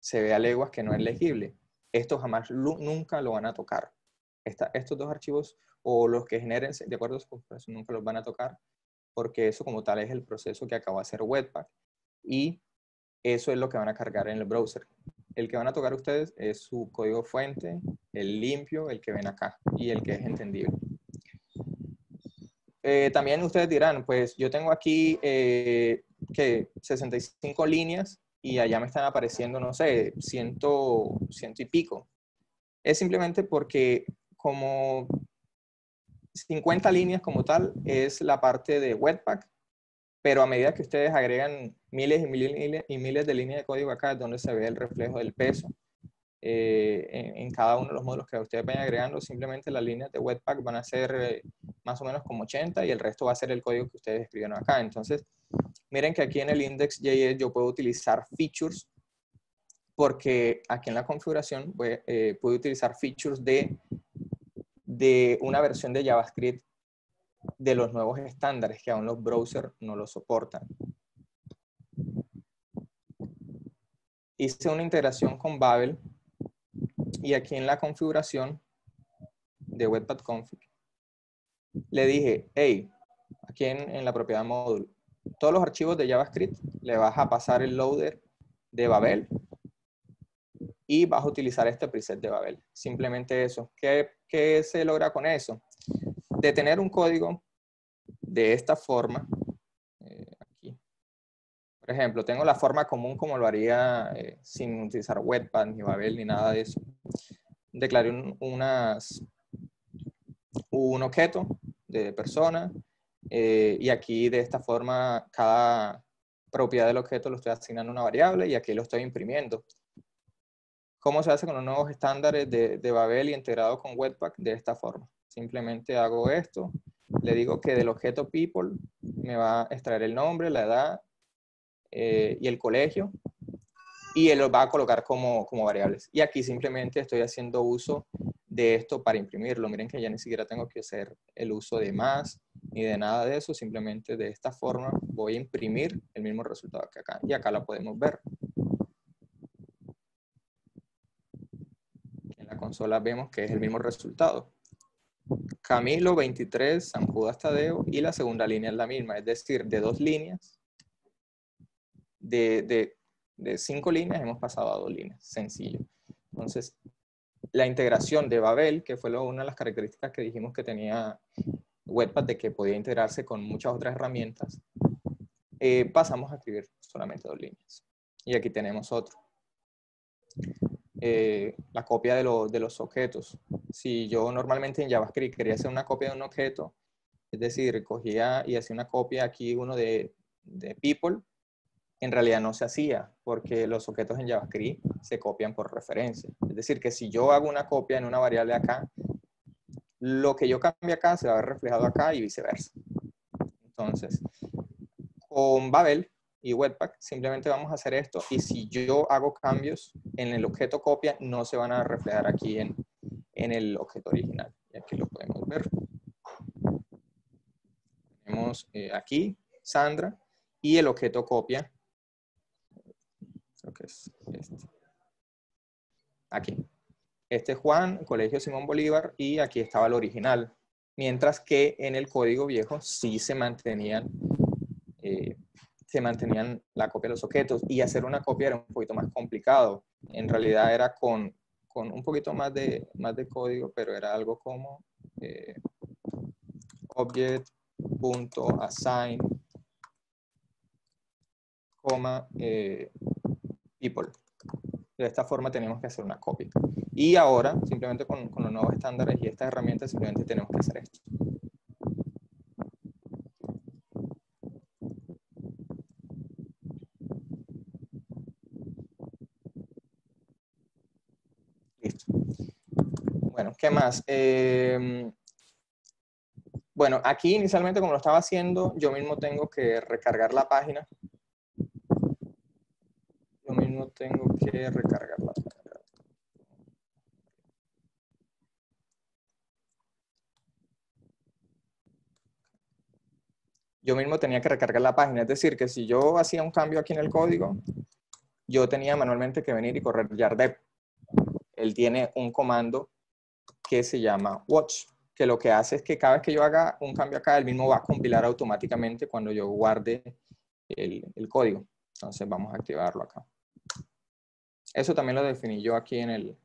se ve a leguas que no es legible. Esto jamás nunca lo van a tocar. estos dos archivos o los que generen, de acuerdo nunca los van a tocar, porque eso como tal es el proceso que acaba de hacer Webpack y eso es lo que van a cargar en el browser. El que van a tocar ustedes es su código fuente, el limpio, el que ven acá y el que es entendible. Eh, también ustedes dirán, pues yo tengo aquí eh, que 65 líneas y allá me están apareciendo, no sé, ciento, ciento y pico. Es simplemente porque como 50 líneas como tal es la parte de Webpack, pero a medida que ustedes agregan miles y miles y miles de líneas de código acá, es donde se ve el reflejo del peso. Eh, en, cada uno de los módulos que ustedes vayan agregando, simplemente las líneas de Webpack van a ser eh, más o menos como 80 y el resto va a ser el código que ustedes escribieron acá. Entonces, miren que aquí en el index.js yo puedo utilizar features porque aquí en la configuración eh, puedo utilizar features de de una versión de JavaScript de los nuevos estándares que aún los browsers no lo soportan. Hice una integración con Babel y aquí en la configuración de Webpack Config le dije, hey, aquí en, la propiedad módulo, todos los archivos de JavaScript le vas a pasar el loader de Babel y vas a utilizar este preset de Babel. Simplemente eso. ¿Qué, qué se logra con eso? De tener un código de esta forma, eh, aquí. Por ejemplo, tengo la forma común como lo haría eh, sin utilizar Webpack, ni Babel, ni nada de eso. Declaré un, unas, un objeto de persona eh, y aquí de esta forma cada propiedad del objeto lo estoy asignando a una variable y aquí lo estoy imprimiendo. ¿Cómo se hace con los nuevos estándares de, de Babel y integrado con Webpack? De esta forma. Simplemente hago esto, le digo que del objeto people me va a extraer el nombre, la edad eh, y el colegio y él los va a colocar como, como variables. Y aquí simplemente estoy haciendo uso de esto para imprimirlo. Miren que ya ni siquiera tengo que hacer el uso de más ni de nada de eso. Simplemente de esta forma voy a imprimir el mismo resultado que acá. Y acá la podemos ver. En la consola vemos que es el mismo resultado. Camilo 23, San Judas Tadeo y la segunda línea es la misma, es decir, de dos líneas, de, de, cinco líneas hemos pasado a dos líneas, sencillo. Entonces, la integración de Babel, que fue una de las características que dijimos que tenía Webpack, de que podía integrarse con muchas otras herramientas, eh, pasamos a escribir solamente dos líneas. Y aquí tenemos otro. Eh, la copia de, los objetos. Si yo normalmente en JavaScript quería hacer una copia de un objeto, es decir, cogía y hacía una copia aquí uno de, de people, en realidad no se hacía porque los objetos en JavaScript se copian por referencia. Es decir, que si yo hago una copia en una variable acá, lo que yo cambie acá se va a ver reflejado acá y viceversa. Entonces, con Babel y Webpack, simplemente vamos a hacer esto y si yo hago cambios en el objeto copia, no se van a reflejar aquí en, en el objeto original. Y aquí lo podemos ver. Tenemos eh, aquí Sandra y el objeto copia. Creo que es este. Aquí. Este es Juan, Colegio Simón Bolívar, y aquí estaba el original. Mientras que en el código viejo sí se mantenían eh, se mantenían la copia de los objetos y hacer una copia era un poquito más complicado. En realidad era con, con un poquito más de, más de código, pero era algo como eh, object.assign, coma, eh, De esta forma tenemos que hacer una copia. Y ahora, simplemente con, los nuevos estándares y estas herramientas, simplemente tenemos que hacer esto. ¿Qué más? Em, bueno, aquí inicialmente como lo estaba haciendo, yo mismo tengo que recargar la página. Mismo tengo que recargar la. Yo mismo tenía que recargar la página, es decir, que si yo hacía un cambio aquí en el código, yo tenía manualmente que venir y correr yardep. Él tiene un comando que se llama watch, que lo que hace es que cada vez que yo haga un cambio acá, el mismo va a compilar automáticamente cuando yo guarde el, el código. Entonces vamos a activarlo acá. Eso también lo definí yo aquí en el,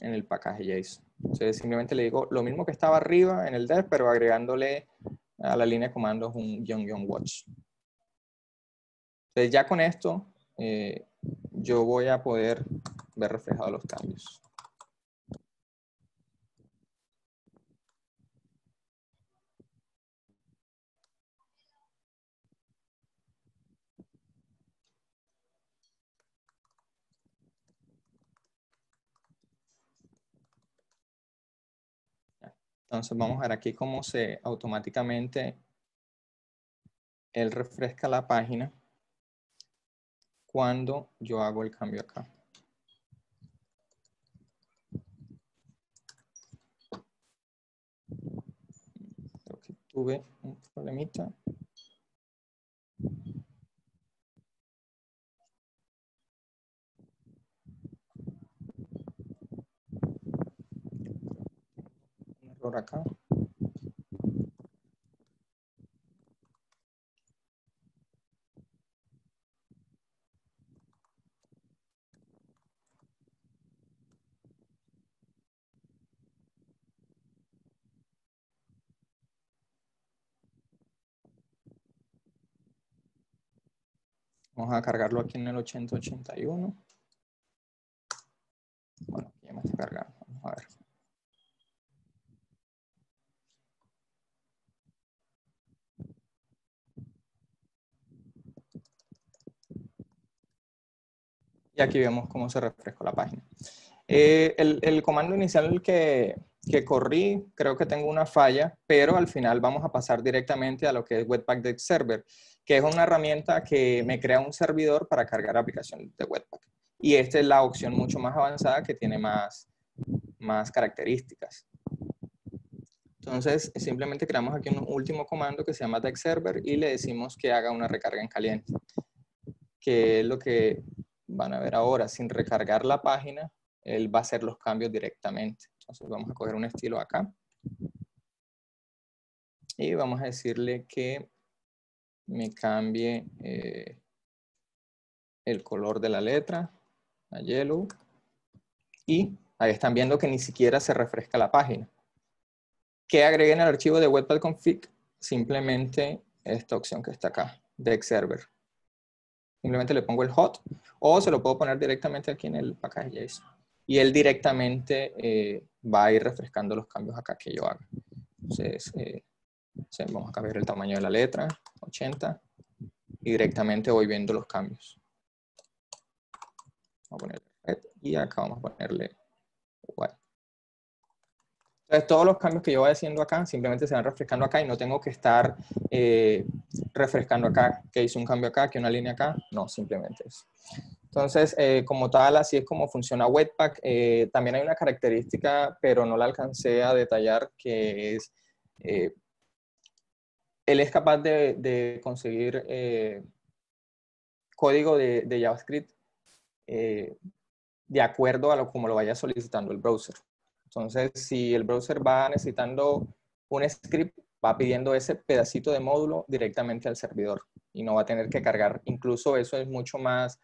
en el JSON. Entonces simplemente le digo lo mismo que estaba arriba en el dev, pero agregándole a la línea de comandos un guion guion watch. Entonces ya con esto eh, yo voy a poder ver reflejados los cambios. Entonces vamos a ver aquí cómo se automáticamente él refresca la página cuando yo hago el cambio acá. Creo que tuve un problemita. Error acá. Vamos a cargarlo aquí en el 8081. Bueno, ya me está cargando. Vamos a ver. Y aquí vemos cómo se refrescó la página. Eh, el, el, comando inicial que, que, corrí, creo que tengo una falla, pero al final vamos a pasar directamente a lo que es Webpack Deck Server que es una herramienta que me crea un servidor para cargar aplicaciones de Webpack. Y esta es la opción mucho más avanzada que tiene más, más características. Entonces, simplemente creamos aquí un último comando que se llama server y le decimos que haga una recarga en caliente, que es lo que van a ver ahora. Sin recargar la página, él va a hacer los cambios directamente. Entonces, vamos a coger un estilo acá. Y vamos a decirle que me cambie eh, el color de la letra a yellow y ahí están viendo que ni siquiera se refresca la página. ¿Qué agregué en el archivo de webpack config? Simplemente esta opción que está acá, deck server. Simplemente le pongo el hot o se lo puedo poner directamente aquí en el package JSON. Y él directamente eh, va a ir refrescando los cambios acá que yo haga. Entonces, eh, vamos a cambiar el tamaño de la letra, 80, y directamente voy viendo los cambios. Vamos a ponerle red y acá vamos a ponerle white. Entonces, todos los cambios que yo voy haciendo acá simplemente se van refrescando acá y no tengo que estar eh, refrescando acá, que hice un cambio acá, que una línea acá. No, simplemente eso. Entonces, eh, como tal, así es como funciona Webpack. Eh, también hay una característica, pero no la alcancé a detallar, que es él es capaz de, conseguir eh, código de, JavaScript eh, de acuerdo a lo como lo vaya solicitando el browser. Entonces, si el browser va necesitando un script, va pidiendo ese pedacito de módulo directamente al servidor y no va a tener que cargar. Incluso eso es mucho más,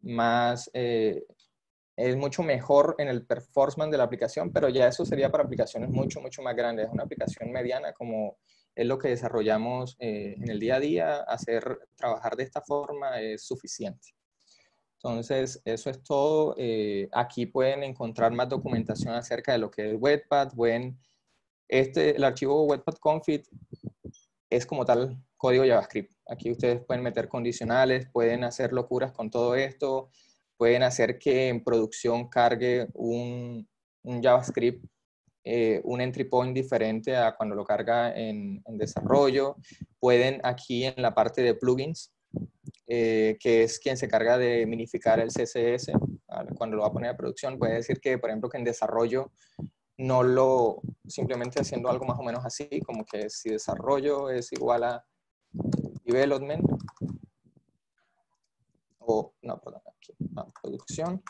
más eh, es mucho mejor en el performance de la aplicación, pero ya eso sería para aplicaciones mucho, mucho más grandes. Es una aplicación mediana como es lo que desarrollamos eh, en el día a día, hacer trabajar de esta forma es suficiente. Entonces, eso es todo. Eh, aquí pueden encontrar más documentación acerca de lo que es Webpack. Pueden, este, el archivo Webpack config es como tal código JavaScript. Aquí ustedes pueden meter condicionales, pueden hacer locuras con todo esto, pueden hacer que en producción cargue un, un JavaScript eh, un entry point diferente a cuando lo carga en, desarrollo. Pueden aquí en la parte de plugins, eh, que es quien se carga de minificar el CSS, cuando lo va a poner a producción, puede decir que, por ejemplo, que en desarrollo no lo, simplemente haciendo algo más o menos así, como que si desarrollo es igual a development, o, no, perdón, aquí, producción,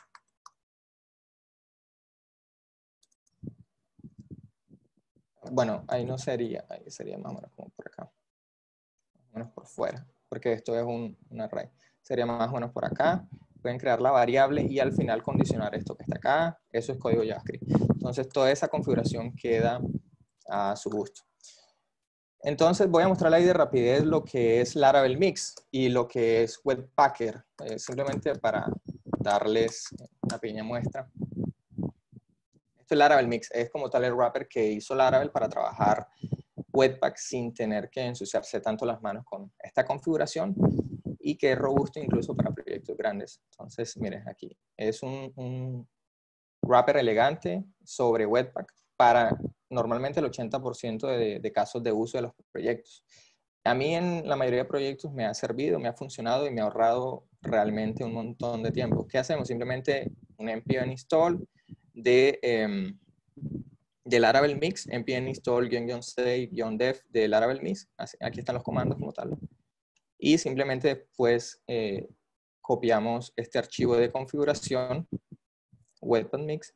bueno, ahí no sería, ahí sería más o menos como por acá, más o menos por fuera, porque esto es un, array. Sería más o menos por acá, pueden crear la variable y al final condicionar esto que está acá, eso es código JavaScript. Entonces toda esa configuración queda a su gusto. Entonces voy a mostrarle ahí de rapidez lo que es Laravel Mix y lo que es Webpacker, eh, simplemente para darles una pequeña muestra. Esto es Laravel Mix, es como tal el wrapper que hizo Laravel para trabajar Webpack sin tener que ensuciarse tanto las manos con esta configuración y que es robusto incluso para proyectos grandes. Entonces, miren aquí, es un, wrapper elegante sobre Webpack para normalmente el 80% de, de casos de uso de los proyectos. A mí en la mayoría de proyectos me ha servido, me ha funcionado y me ha ahorrado realmente un montón de tiempo. ¿Qué hacemos? Simplemente un npm install, de, em, del Laravel Mix, npm install save dev del Laravel Mix. Aquí están los comandos como tal. Y simplemente pues copiamos este archivo de configuración, Webpack Mix,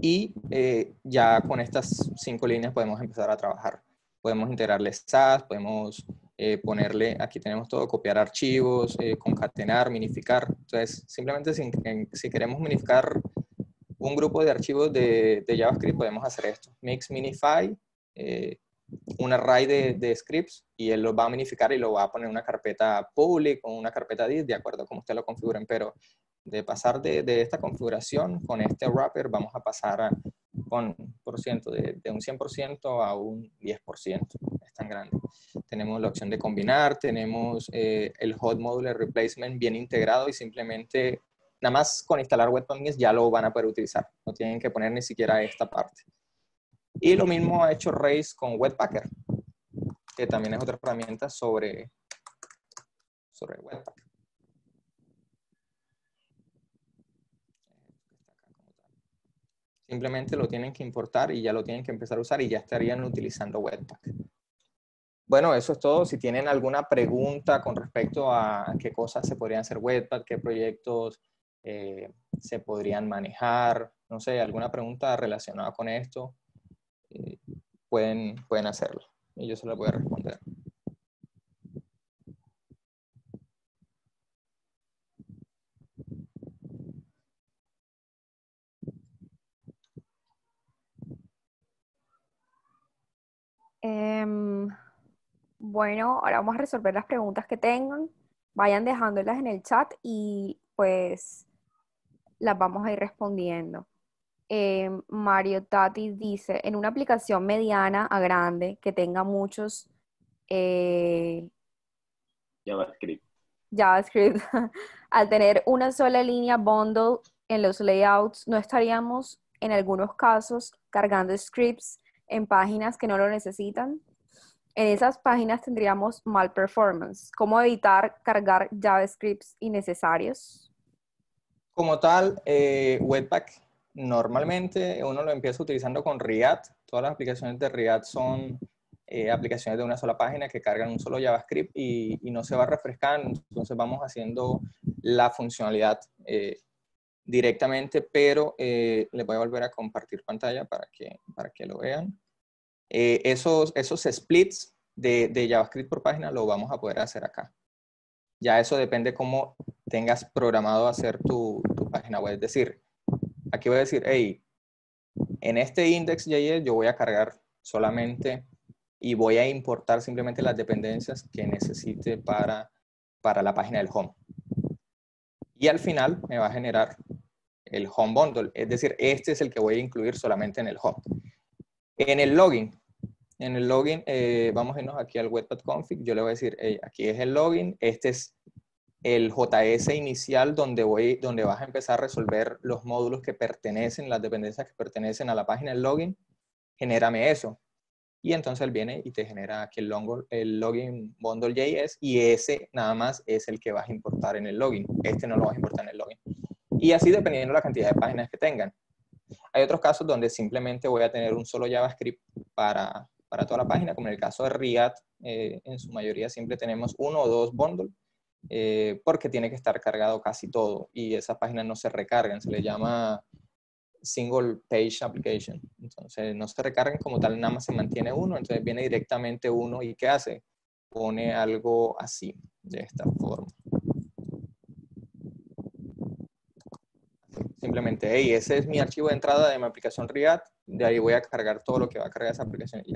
y eh, ya con estas cinco líneas podemos empezar a trabajar. Podemos integrarle SAS, podemos eh, ponerle, aquí tenemos todo, copiar archivos, eh, concatenar, minificar. Entonces, simplemente si, si, queremos minificar un grupo de archivos de, JavaScript, podemos hacer esto. Mix minify, un array de, scripts y él lo va a minificar y lo va a poner en una carpeta public o una carpeta div, de acuerdo a cómo ustedes lo configuren. Pero de pasar de, de, esta configuración con este wrapper, vamos a pasar a, con, por ciento, de, de un 100% a un 10%. Es tan grande. Tenemos la opción de combinar, tenemos eh, el hot modular replacement bien integrado y simplemente, nada más con instalar Webpack ya lo van a poder utilizar. No tienen que poner ni siquiera esta parte. Y lo mismo ha hecho Race con Webpacker, que también es otra herramienta sobre, sobre Webpack. Simplemente lo tienen que importar y ya lo tienen que empezar a usar y ya estarían utilizando Webpack. Bueno, eso es todo. Si tienen alguna pregunta con respecto a qué cosas se podrían hacer Webpack, qué proyectos eh, se podrían manejar, no sé, alguna pregunta relacionada con esto, eh, pueden, pueden hacerlo y yo se lo voy a responder. Em, bueno, ahora vamos a resolver las preguntas que tengan. Vayan dejándolas en el chat y pues las vamos a ir respondiendo. Eh, Mario Tati dice, en una aplicación mediana a grande que tenga muchos eh, JavaScript. JavaScript, *laughs* al tener una sola línea bundle en los layouts, ¿no estaríamos en algunos casos cargando scripts en páginas que no lo necesitan? En esas páginas tendríamos mal performance. ¿Cómo evitar cargar JavaScripts innecesarios? Como tal, eh, Webpack normalmente uno lo empieza utilizando con React. Todas las aplicaciones de React son eh, aplicaciones de una sola página que cargan un solo JavaScript y, no se va refrescando. Entonces vamos haciendo la funcionalidad eh, directamente, pero eh, les voy a volver a compartir pantalla para que, para que lo vean. esos, esos splits de, de, JavaScript por página lo vamos a poder hacer acá. Ya eso depende cómo tengas programado hacer tu, página web. Es decir, aquí voy a decir, hey, en este index.js yo voy a cargar solamente y voy a importar simplemente las dependencias que necesite para, para la página del home. Y al final me va a generar el home bundle, es decir, este es el que voy a incluir solamente en el home. En el login, en el login, eh, vamos a irnos aquí al webpack config, yo le voy a decir, aquí es el login, este es el JS inicial donde, voy, donde vas a empezar a resolver los módulos que pertenecen, las dependencias que pertenecen a la página del login, genérame eso. Y entonces él viene y te genera aquí el, el login bundle.js y ese nada más es el que vas a importar en el login. Este no lo vas a importar en el login. Y así dependiendo de la cantidad de páginas que tengan. Hay otros casos donde simplemente voy a tener un solo JavaScript para, para toda la página, como en el caso de React, eh, en su mayoría siempre tenemos uno o dos bundles eh, porque tiene que estar cargado casi todo y esas páginas no se recargan, se le llama single page application. Entonces no se recargan como tal, nada más se mantiene uno, entonces viene directamente uno y ¿qué hace? Pone algo así, de esta forma. Simplemente, hey, ese es mi archivo de entrada de mi aplicación React, de ahí voy a cargar todo lo que va a cargar esa aplicación y.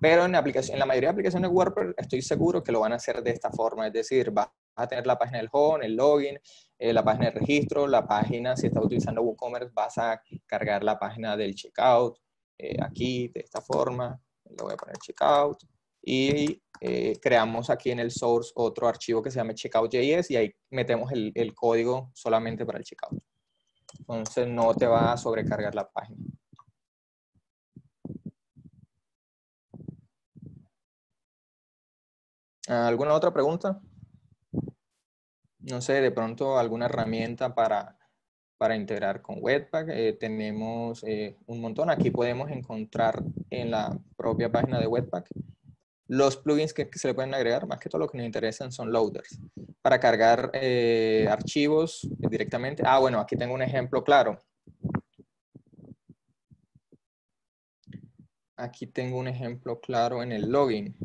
Pero en, aplicación, en la mayoría de aplicaciones WordPress estoy seguro que lo van a hacer de esta forma, es decir, va a tener la página del home, el login, eh, la página de registro, la página, si estás utilizando WooCommerce, vas a cargar la página del checkout, eh, aquí, de esta forma, le voy a poner checkout, y eh, creamos aquí en el source otro archivo que se llama checkout.js y ahí metemos el código solamente para el checkout. Entonces no te va a sobrecargar la página. ¿Alguna otra pregunta? no sé, de pronto alguna herramienta para, para integrar con Webpack. Eh, tenemos eh, un montón. Aquí podemos encontrar en la propia página de Webpack los plugins que, se le pueden agregar. Más que todo lo que nos interesan son loaders para cargar eh, archivos directamente. Ah, bueno, aquí tengo un ejemplo claro. Aquí tengo un ejemplo claro en el login,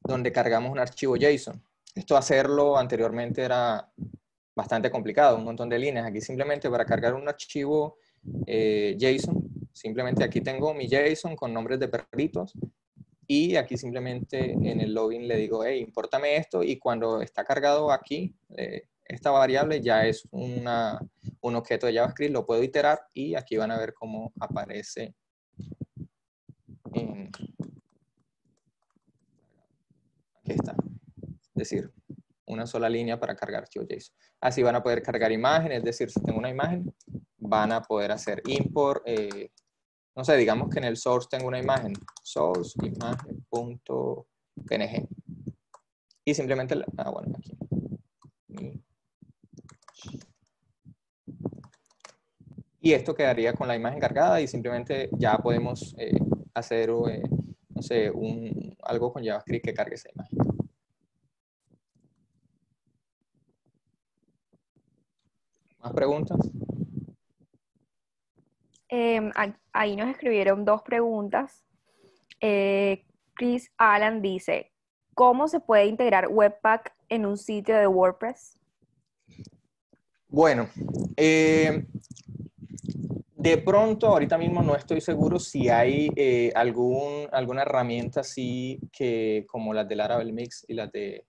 donde cargamos un archivo JSON. Esto hacerlo anteriormente era bastante complicado, un montón de líneas. Aquí simplemente para cargar un archivo eh, JSON, simplemente aquí tengo mi JSON con nombres de perritos y aquí simplemente en el login le digo, hey, importame esto y cuando está cargado aquí, eh, esta variable ya es una, un objeto de JavaScript, lo puedo iterar y aquí van a ver cómo aparece en... Aquí está. Es decir, una sola línea para cargar JSON. Así van a poder cargar imágenes, es decir, si tengo una imagen, van a poder hacer import, eh, no sé, digamos que en el source tengo una imagen, source imagen.png. Y simplemente, ah, bueno, aquí. Y esto quedaría con la imagen cargada y simplemente ya podemos eh, hacer, eh, no sé, un, algo con JavaScript que cargue esa imagen. ¿Más preguntas? Em, ahí nos escribieron dos preguntas. Eh, Chris Alan dice, ¿cómo se puede integrar Webpack en un sitio de WordPress? Bueno, eh, de pronto, ahorita mismo no estoy seguro si hay eh, algún, alguna herramienta así que, como las de Laravel Mix y las de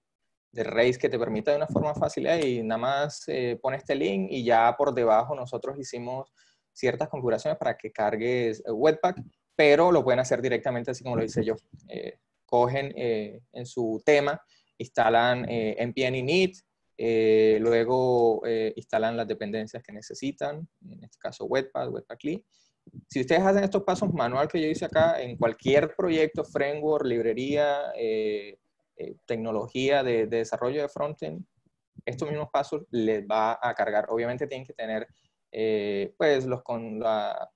de Rails que te permita de una forma fácil y nada más eh, pone este link y ya por debajo nosotros hicimos ciertas configuraciones para que cargues eh, Webpack, pero lo pueden hacer directamente así como lo hice yo. Eh, cogen en su tema, instalan npm init, luego instalan las dependencias que necesitan, en este caso Webpack, Webpackly. Si ustedes hacen estos pasos manual que yo hice acá, en cualquier proyecto, framework, librería, eh, tecnología de, desarrollo de frontend, estos mismos pasos les va a cargar. Obviamente tienen que tener eh, pues los con la,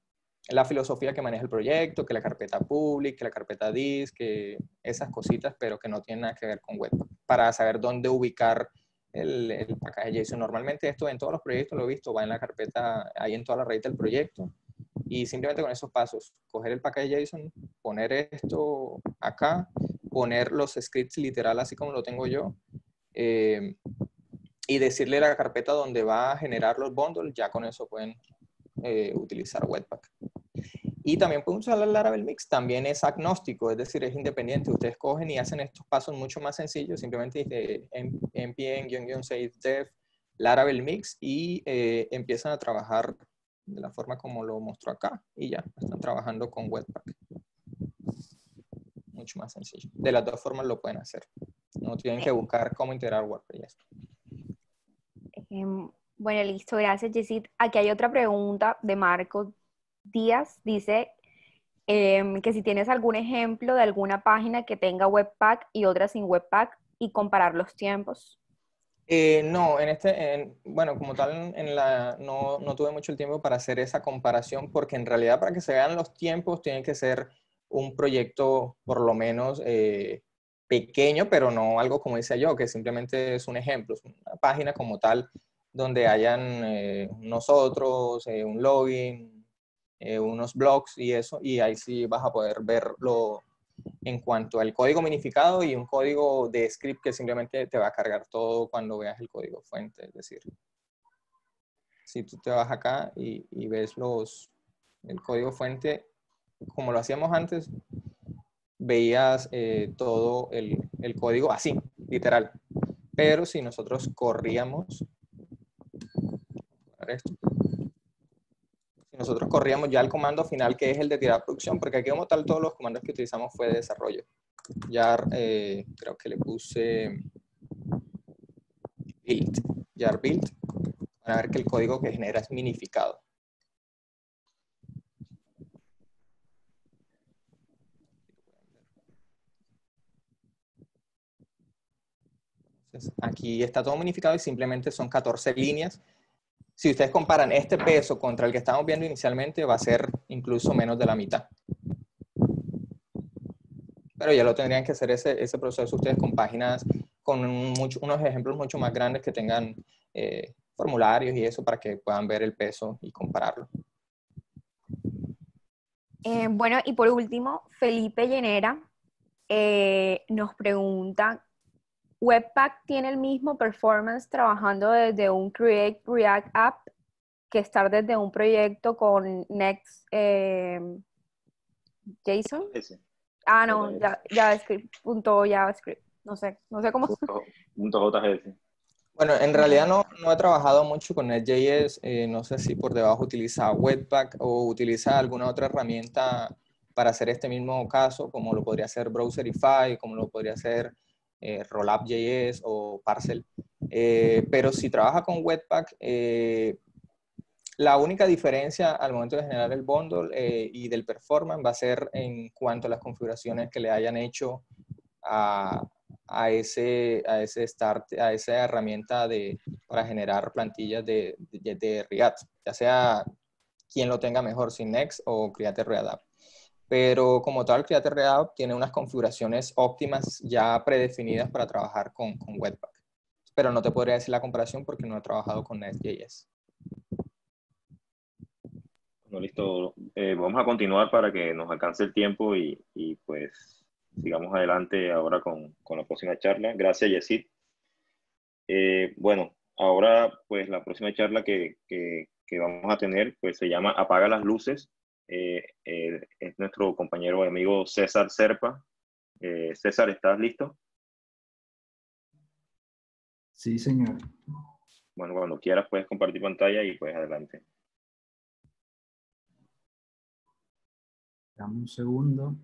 la, filosofía que maneja el proyecto, que la carpeta public, que la carpeta disk, que esas cositas, pero que no tienen nada que ver con web, para saber dónde ubicar el, el paquete JSON. Normalmente esto en todos los proyectos lo he visto, va en la carpeta, ahí en toda la red del proyecto. Y simplemente con esos pasos, coger el paquete JSON, poner esto acá, poner los scripts literal así como lo tengo yo eh, y decirle la carpeta donde va a generar los bundles, ya con eso pueden eh, utilizar Webpack. Y también pueden usar el Laravel Mix, también es agnóstico, es decir, es independiente. Ustedes cogen y hacen estos pasos mucho más sencillos, simplemente dice npm-save dev Laravel Mix y eh, empiezan a trabajar de la forma como lo mostró acá y ya, están trabajando con Webpack mucho más sencillo. De las dos formas lo pueden hacer. No tienen que buscar cómo integrar WordPress. Em, bueno, listo, gracias Jessit. Aquí hay otra pregunta de Marco Díaz. Dice em, que si tienes algún ejemplo de alguna página que tenga Webpack y otra sin Webpack y comparar los tiempos. Eh, no, en este, bueno, como tal, en la, no, no, tuve mucho el tiempo para hacer esa comparación porque en realidad para que se vean los tiempos tienen que ser un proyecto por lo menos eh, pequeño, pero no algo como decía yo, que simplemente es un ejemplo, es una página como tal donde hayan eh, nosotros, eh, un login, unos blogs y eso, y ahí sí vas a poder verlo en cuanto al código minificado y un código de script que simplemente te va a cargar todo cuando veas el código fuente, es decir, si tú te vas acá y, y ves los, el código fuente, como lo hacíamos antes, veías eh, todo el, código así, literal. Pero si nosotros corríamos, si nosotros corríamos ya el comando final, que es el de tirar producción, porque aquí como tal todos los comandos que utilizamos fue de desarrollo. Ya eh, creo que le puse build, jar build, para ver que el código que genera es minificado. Aquí está todo minificado y simplemente son 14 líneas si ustedes comparan este peso contra el que estamos viendo inicialmente, va a ser incluso menos de la mitad. Pero ya lo tendrían que hacer ese, proceso ustedes con páginas, con unos ejemplos mucho más grandes que tengan eh, formularios y eso para que puedan ver el peso y compararlo. Eh, bueno, y por último, Felipe Llenera eh, nos pregunta, ¿Webpack tiene el mismo performance trabajando desde un Create React App que estar desde un proyecto con Next eh, JSON? Ah, no, ya, JavaScript, punto JavaScript. No sé, no sé cómo. Punto, JS. Bueno, en realidad no, no, he trabajado mucho con Next.js. no sé si por debajo utiliza Webpack o utiliza alguna otra herramienta para hacer este mismo caso, como lo podría hacer Browserify, como lo podría hacer eh, Rollup.js o Parcel. Eh, pero si trabaja con Webpack, eh, la única diferencia al momento de generar el bundle eh, y del performance va a ser en cuanto a las configuraciones que le hayan hecho a, a ese, a ese start, a esa herramienta de, para generar plantillas de, React, ya sea quien lo tenga mejor, sin Next o Create React Pero como tal, Create React tiene unas configuraciones óptimas ya predefinidas para trabajar con, con Webpack. Pero no te podría decir la comparación porque no he trabajado con Next.js. Bueno, listo. Eh, vamos a continuar para que nos alcance el tiempo y, y pues sigamos adelante ahora con, con, la próxima charla. Gracias, Yesid. Eh, bueno, ahora pues la próxima charla que, que, que, vamos a tener pues se llama Apaga las luces. Eh, es nuestro compañero y amigo César Serpa. César, ¿estás listo? Sí, señor. Bueno, cuando quieras puedes compartir pantalla y pues adelante. Dame un segundo.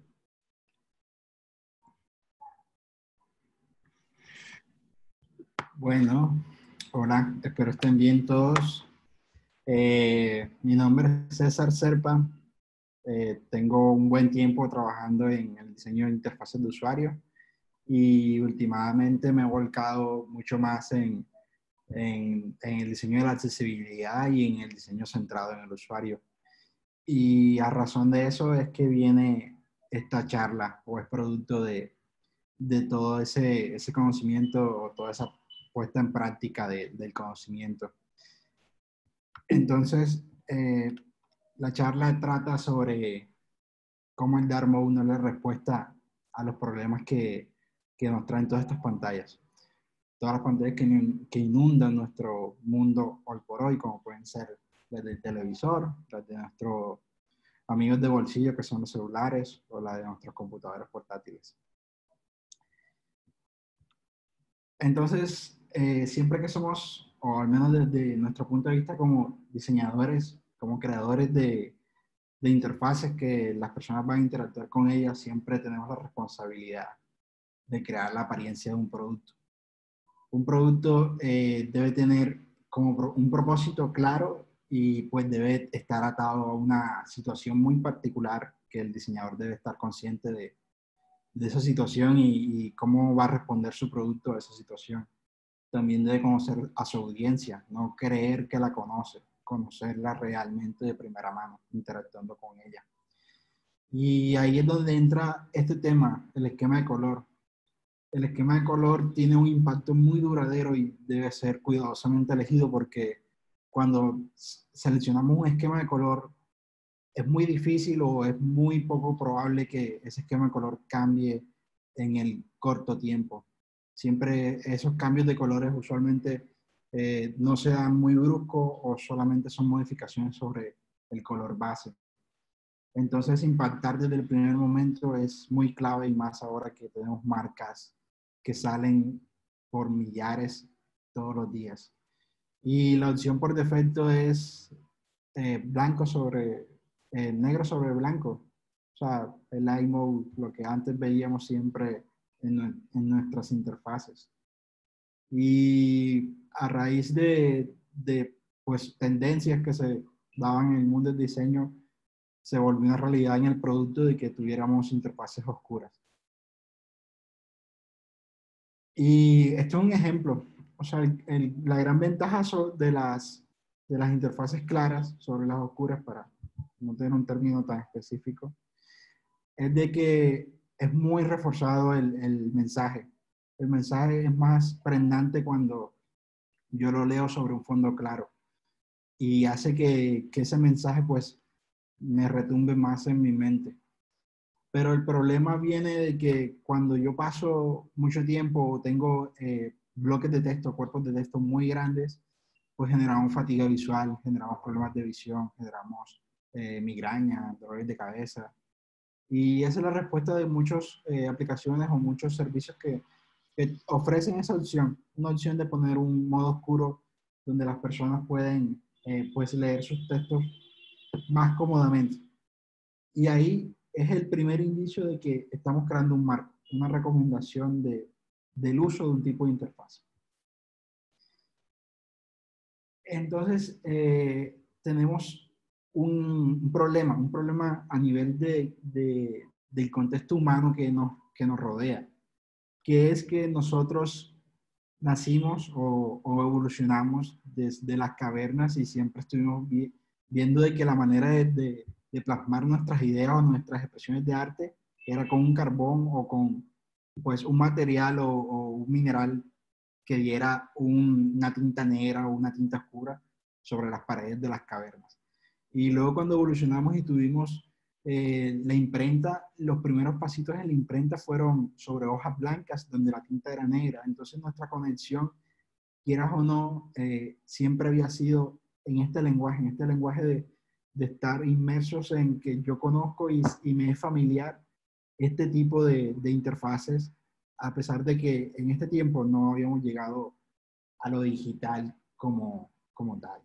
Bueno, hola, espero estén bien todos. Eh, mi nombre es César Serpa. Eh, tengo un buen tiempo trabajando en el diseño de interfaces de usuario y últimamente me he volcado mucho más en, en, en el diseño de la accesibilidad y en el diseño centrado en el usuario. Y a razón de eso es que viene esta charla o es producto de, de todo ese, ese, conocimiento o toda esa puesta en práctica de, del conocimiento. Entonces, eh, la charla trata sobre cómo el Dharma no le respuesta a los problemas que, que, nos traen todas estas pantallas. Todas las pantallas que, que inundan nuestro mundo hoy por hoy, como pueden ser desde el televisor, desde nuestros amigos de bolsillo que son los celulares o la de nuestros computadores portátiles. Entonces, eh, siempre que somos, o al menos desde nuestro punto de vista como diseñadores, como creadores de, interfaces que las personas van a interactuar con ellas, siempre tenemos la responsabilidad de crear la apariencia de un producto. Un producto eh, debe tener como un propósito claro y pues debe estar atado a una situación muy particular que el diseñador debe estar consciente de esa situación y, cómo va a responder su producto a esa situación. También debe conocer a su audiencia, no creer que la conoce, conocerla realmente de primera mano, interactuando con ella. Y ahí es donde entra este tema, el esquema de color. El esquema de color tiene un impacto muy duradero y debe ser cuidadosamente elegido porque cuando seleccionamos un esquema de color, es muy difícil o es muy poco probable que ese esquema de color cambie en el corto tiempo. Siempre esos cambios de colores usualmente eh, no se dan muy bruscos o solamente son modificaciones sobre el color base. Entonces, impactar desde el primer momento es muy clave y más ahora que tenemos marcas que salen por millares todos los días. Y la opción por defecto es eh, blanco sobre, eh, negro sobre blanco. O sea, el iMode, lo que antes veíamos siempre en, en nuestras interfaces. Y a raíz de, de, pues, tendencias que se daban en el mundo del diseño, se volvió una realidad en el producto de que tuviéramos interfaces oscuras. Y esto es un ejemplo o sea, la gran ventaja de las, de las interfaces claras sobre las oscuras, para no tener un término tan específico, es de que es muy reforzado el, el mensaje. El mensaje es más prendante cuando yo lo leo sobre un fondo claro y hace que, ese mensaje pues me retumbe más en mi mente. Pero el problema viene de que cuando yo paso mucho tiempo o tengo eh, bloques de texto, cuerpos de texto muy grandes, pues generamos fatiga visual, generamos problemas de visión, generamos eh, migraña, dolores de cabeza. Y esa es la respuesta de muchas eh, aplicaciones o muchos servicios que, que, ofrecen esa opción, una opción de poner un modo oscuro donde las personas pueden eh, pues leer sus textos más cómodamente. Y ahí es el primer indicio de que estamos creando un marco, una recomendación de, del uso de un tipo de interfaz. Entonces, eh, tenemos un, problema, un problema a nivel de, de, del contexto humano que nos, que nos rodea, que es que nosotros nacimos o, evolucionamos desde las cavernas y siempre estuvimos viendo de que la manera de, de, plasmar nuestras ideas o nuestras expresiones de arte era con un carbón o con pues un material o, o un mineral que diera una tinta negra o una tinta oscura sobre las paredes de las cavernas. Y luego cuando evolucionamos y tuvimos eh, la imprenta, los primeros pasitos en la imprenta fueron sobre hojas blancas donde la tinta era negra. Entonces nuestra conexión, quieras o no, eh, siempre había sido en este lenguaje, en este lenguaje de, de estar inmersos en que yo conozco y, y me es familiar este tipo de, de, interfaces, a pesar de que en este tiempo no habíamos llegado a lo digital como, como tal.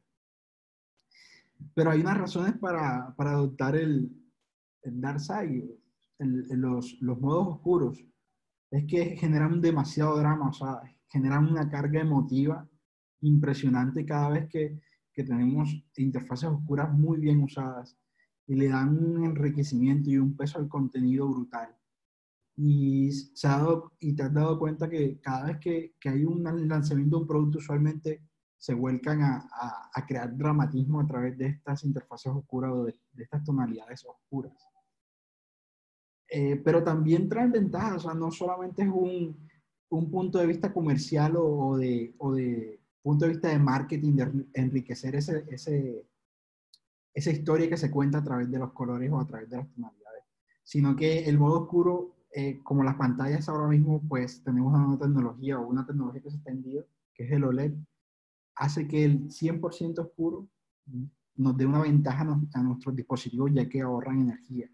Pero hay unas razones para, para adoptar el, el dark side, los, los modos oscuros, es que generan demasiado drama, o sea, generan una carga emotiva impresionante cada vez que, que tenemos interfaces oscuras muy bien usadas y le dan un enriquecimiento y un peso al contenido brutal. Y, se ha dado, y te has dado cuenta que cada vez que, que hay un lanzamiento de un producto, usualmente se vuelcan a, a, crear dramatismo a través de estas interfaces oscuras o de, de estas tonalidades oscuras. Eh, pero también traen ventajas, o sea, no solamente es un, un punto de vista comercial o, de, o, de, punto de vista de marketing, de enriquecer ese, ese, esa historia que se cuenta a través de los colores o a través de las tonalidades, sino que el modo oscuro, eh, como las pantallas ahora mismo, pues tenemos una tecnología o una tecnología que se está vendiendo, que es el OLED, hace que el 100% oscuro nos dé una ventaja a nuestros dispositivos ya que ahorran energía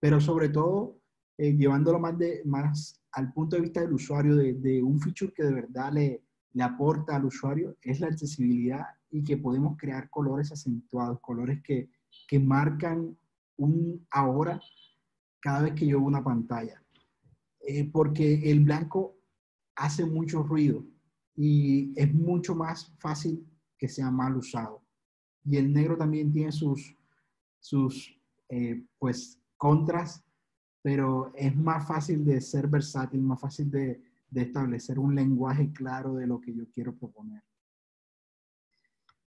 pero sobre todo eh, llevándolo más, de, más al punto de vista del usuario, de, de, un feature que de verdad le, le aporta al usuario, es la accesibilidad y que podemos crear colores acentuados, colores que, que marcan un ahora cada vez que yo veo una pantalla. Eh, porque el blanco hace mucho ruido y es mucho más fácil que sea mal usado. Y el negro también tiene sus, sus eh, pues, contras, pero es más fácil de ser versátil, más fácil de, establecer un lenguaje claro de lo que yo quiero proponer.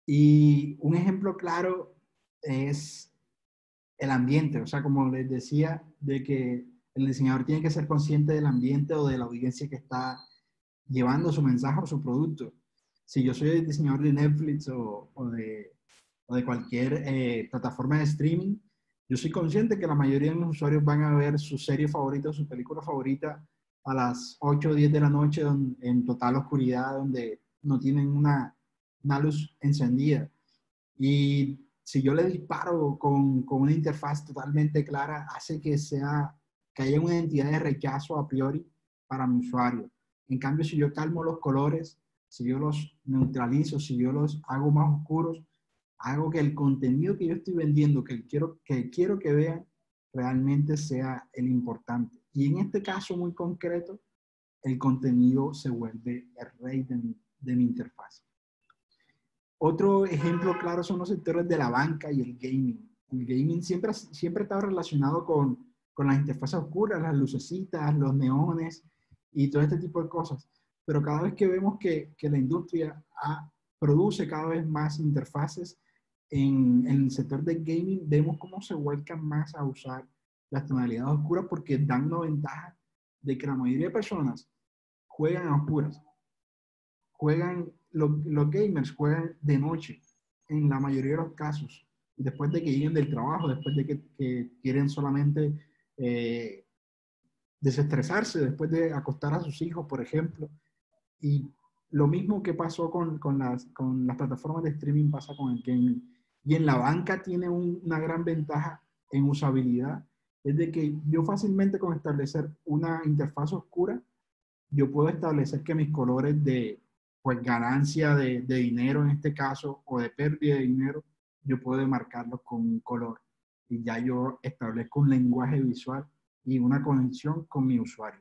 Y un ejemplo claro es el ambiente, o sea, como les decía, de que el diseñador tiene que ser consciente del ambiente o de la audiencia que está llevando su mensaje o su producto. Si yo soy diseñador de Netflix o, o, de, o de, cualquier eh, plataforma de streaming, yo soy consciente que la mayoría de los usuarios van a ver su serie favorita, su película favorita a las 8 o 10 de la noche en total oscuridad, donde no tienen una, una luz encendida. Y si yo le disparo con, con, una interfaz totalmente clara, hace que, sea, que haya una identidad de rechazo a priori para mi usuario. En cambio, si yo calmo los colores, si yo los neutralizo, si yo los hago más oscuros, hago que el contenido que yo estoy vendiendo, que quiero que, quiero que vean, realmente sea el importante. Y en este caso muy concreto, el contenido se vuelve el rey de mi, de mi interfaz. Otro ejemplo claro son los sectores de la banca y el gaming. El gaming siempre, siempre ha estado relacionado con, con las interfaces oscuras, las lucecitas, los neones y todo este tipo de cosas. Pero cada vez que vemos que, que la industria ha produce cada vez más interfaces en, en, el sector de gaming, vemos cómo se vuelcan más a usar las tonalidades oscuras porque dan una ventaja de que la mayoría de personas juegan a oscuras. Juegan, los, los gamers juegan de noche en la mayoría de los casos, después de que lleguen del trabajo, después de que, que quieren solamente eh, desestresarse, después de acostar a sus hijos, por ejemplo. Y lo mismo que pasó con, con, las, con las plataformas de streaming pasa con el gaming. Y en la banca tiene una gran ventaja en usabilidad, es de que yo fácilmente con establecer una interfaz oscura, yo puedo establecer que mis colores de pues, ganancia de, de dinero en este caso o de pérdida de dinero, yo puedo marcarlos con un color y ya yo establezco un lenguaje visual y una conexión con mi usuario.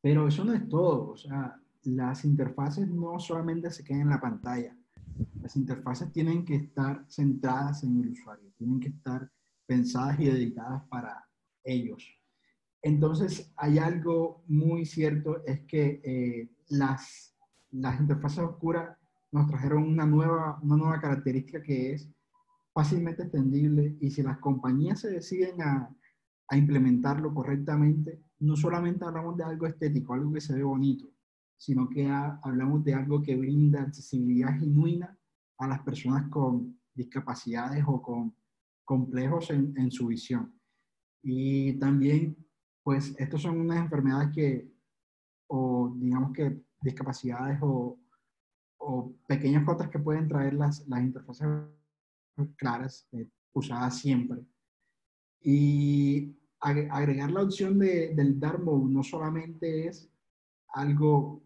Pero eso no es todo, o sea, las interfaces no solamente se quedan en la pantalla, las interfaces tienen que estar centradas en el usuario, tienen que estar pensadas y dedicadas para ellos. Entonces, hay algo muy cierto, es que eh, las, las interfaces oscuras nos trajeron una nueva, una nueva característica que es fácilmente extendible y si las compañías se deciden a, a implementarlo correctamente, no solamente hablamos de algo estético, algo que se ve bonito, sino que hablamos de algo que brinda accesibilidad genuina a las personas con discapacidades o con complejos en, en su visión. Y también, pues, estas son unas enfermedades que, o digamos que discapacidades o, o pequeñas cosas que pueden traer las, las interfaces claras, eh, usadas siempre. Y agregar la opción de, del dark mode no solamente es algo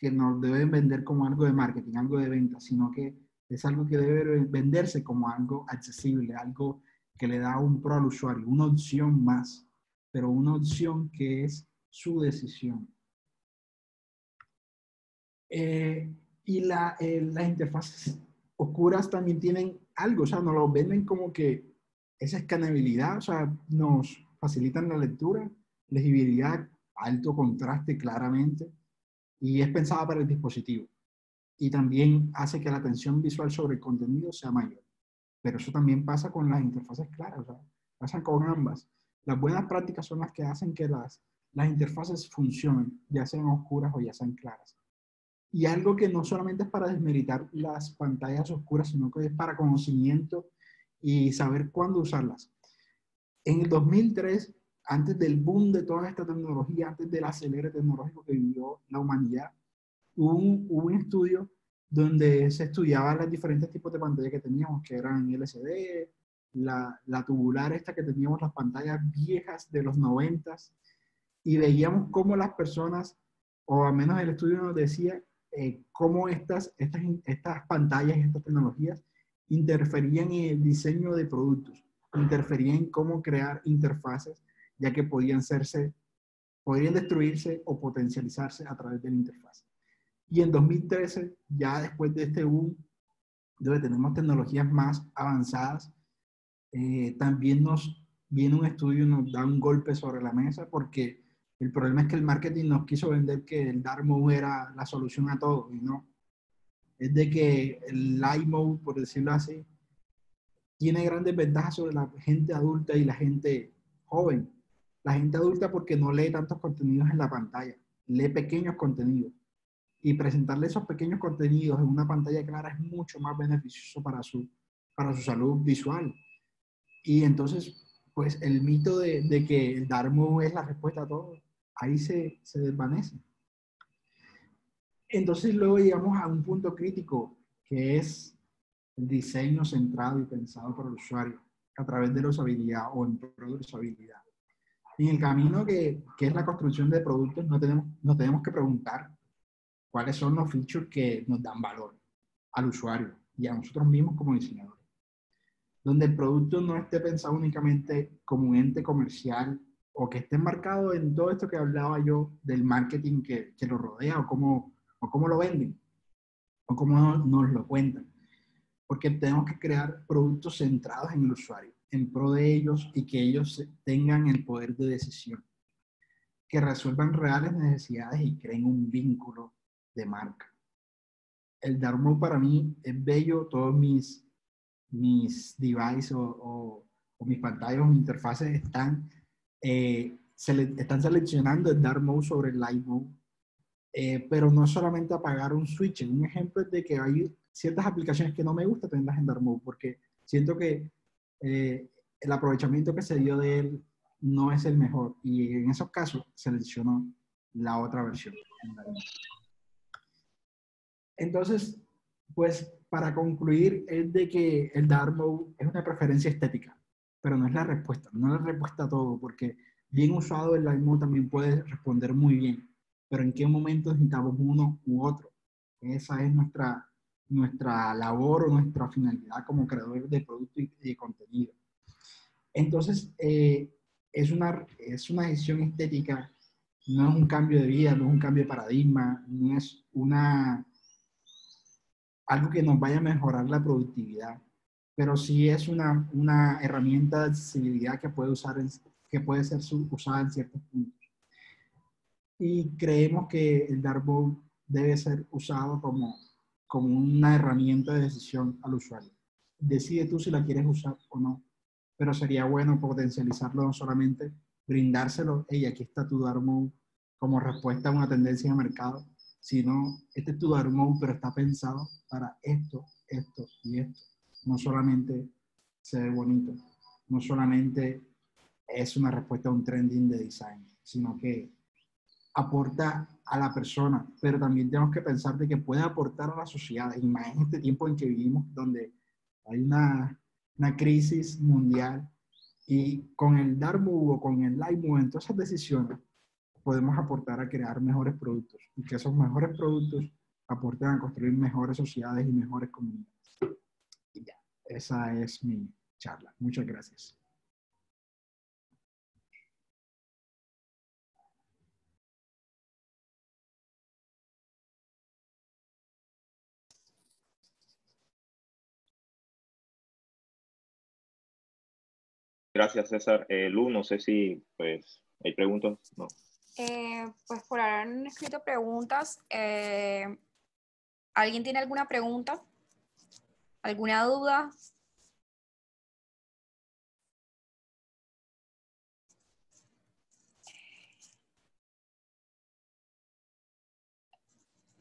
que nos deben vender como algo de marketing, algo de venta, sino que es algo que debe venderse como algo accesible, algo que le da un pro al usuario, una opción más, pero una opción que es su decisión. Eh, y eh, las interfaces oscuras también tienen algo, o sea, nos lo venden como que esa escaneabilidad, o sea, nos facilitan la lectura, legibilidad, alto contraste claramente, y es pensada para el dispositivo. Y también hace que la atención visual sobre el contenido sea mayor. Pero eso también pasa con las interfaces claras, o sea, pasa con ambas. Las buenas prácticas son las que hacen que las, las interfaces funcionen, ya sean oscuras o ya sean claras. Y algo que no solamente es para desmeritar las pantallas oscuras, sino que es para conocimiento y saber cuándo usarlas. En el 2003 antes del boom de toda esta tecnología, antes del acelere tecnológico que vivió la humanidad, hubo un, un estudio donde se estudiaban los diferentes tipos de pantallas que teníamos, que eran LCD, la, la, tubular esta que teníamos, las pantallas viejas de los 90 y veíamos cómo las personas, o al menos el estudio nos decía, eh, cómo estas, estas, estas pantallas estas tecnologías interferían en el diseño de productos, interferían en cómo crear interfaces ya que podían serse, podrían destruirse o potencializarse a través de la interfaz. Y en 2013, ya después de este boom, donde tenemos tecnologías más avanzadas, eh, también nos viene un estudio nos da un golpe sobre la mesa porque el problema es que el marketing nos quiso vender que el dark mode era la solución a todo y no. Es de que el light mode, por decirlo así, tiene grandes ventajas sobre la gente adulta y la gente joven la gente adulta porque no lee tantos contenidos en la pantalla, lee pequeños contenidos. Y presentarle esos pequeños contenidos en una pantalla clara es mucho más beneficioso para su, para su salud visual. Y entonces, pues el mito de, de que el Dharma es la respuesta a todo, ahí se, se desvanece. Entonces luego llegamos a un punto crítico, que es el diseño centrado y pensado por el usuario a través de la usabilidad o en pro de usabilidad en el camino que, es la construcción de productos, no tenemos, nos tenemos que preguntar cuáles son los features que nos dan valor al usuario y a nosotros mismos como diseñadores. Donde el producto no esté pensado únicamente como un ente comercial o que esté marcado en todo esto que hablaba yo del marketing que, lo rodea o cómo lo venden o cómo nos lo cuentan. Porque tenemos que crear productos centrados en el usuario en pro de ellos y que ellos tengan el poder de decisión, que resuelvan reales necesidades y creen un vínculo de marca. El mode para mí es bello, todos mis, mis devices o, mis pantallas o mis interfaces están, eh, están seleccionando el mode sobre el light eh, pero no solamente apagar un switch. Un ejemplo es de que hay ciertas aplicaciones que no me gusta tenerlas en dark porque siento que eh, el aprovechamiento que se dio de él no es el mejor y en esos casos seleccionó la otra versión. Entonces, pues para concluir es de que el dark es una preferencia estética, pero no es la respuesta, no es la respuesta a todo, porque bien usado el mode también puede responder muy bien, pero en qué momento necesitamos uno u otro. Esa es nuestra, nuestra labor o nuestra finalidad como creador de producto y de contenido. Entonces, eh, es, una, es una decisión estética, no es un cambio de vida, no es un cambio de paradigma, no es una, algo que nos vaya a mejorar la productividad, pero sí es una, una herramienta de accesibilidad que puede, usar que puede ser usada en ciertos puntos. Y creemos que el Darkboard debe ser usado como, como una herramienta de decisión al usuario. Decide tú si la quieres usar o no pero sería bueno potencializarlo no solamente brindárselo, hey, aquí está tu Dark como respuesta a una tendencia de mercado, sino este es tu Dark pero está pensado para esto, esto y esto. No solamente se ve bonito, no solamente es una respuesta a un trending de design, sino que aporta a la persona, pero también tenemos que pensar de que puede aportar a la sociedad, y más en este tiempo en que vivimos, donde hay una una crisis mundial y con el Dark o con el Light Move, en todas esas decisiones, podemos aportar a crear mejores productos y que esos mejores productos aporten a construir mejores sociedades y mejores comunidades. Y ya, esa es mi charla. Muchas gracias. Gracias, César. Eh, Lu, no sé si pues, hay preguntas. No. Eh, pues por ahora escrito preguntas. Eh, ¿Alguien tiene alguna pregunta? ¿Alguna duda?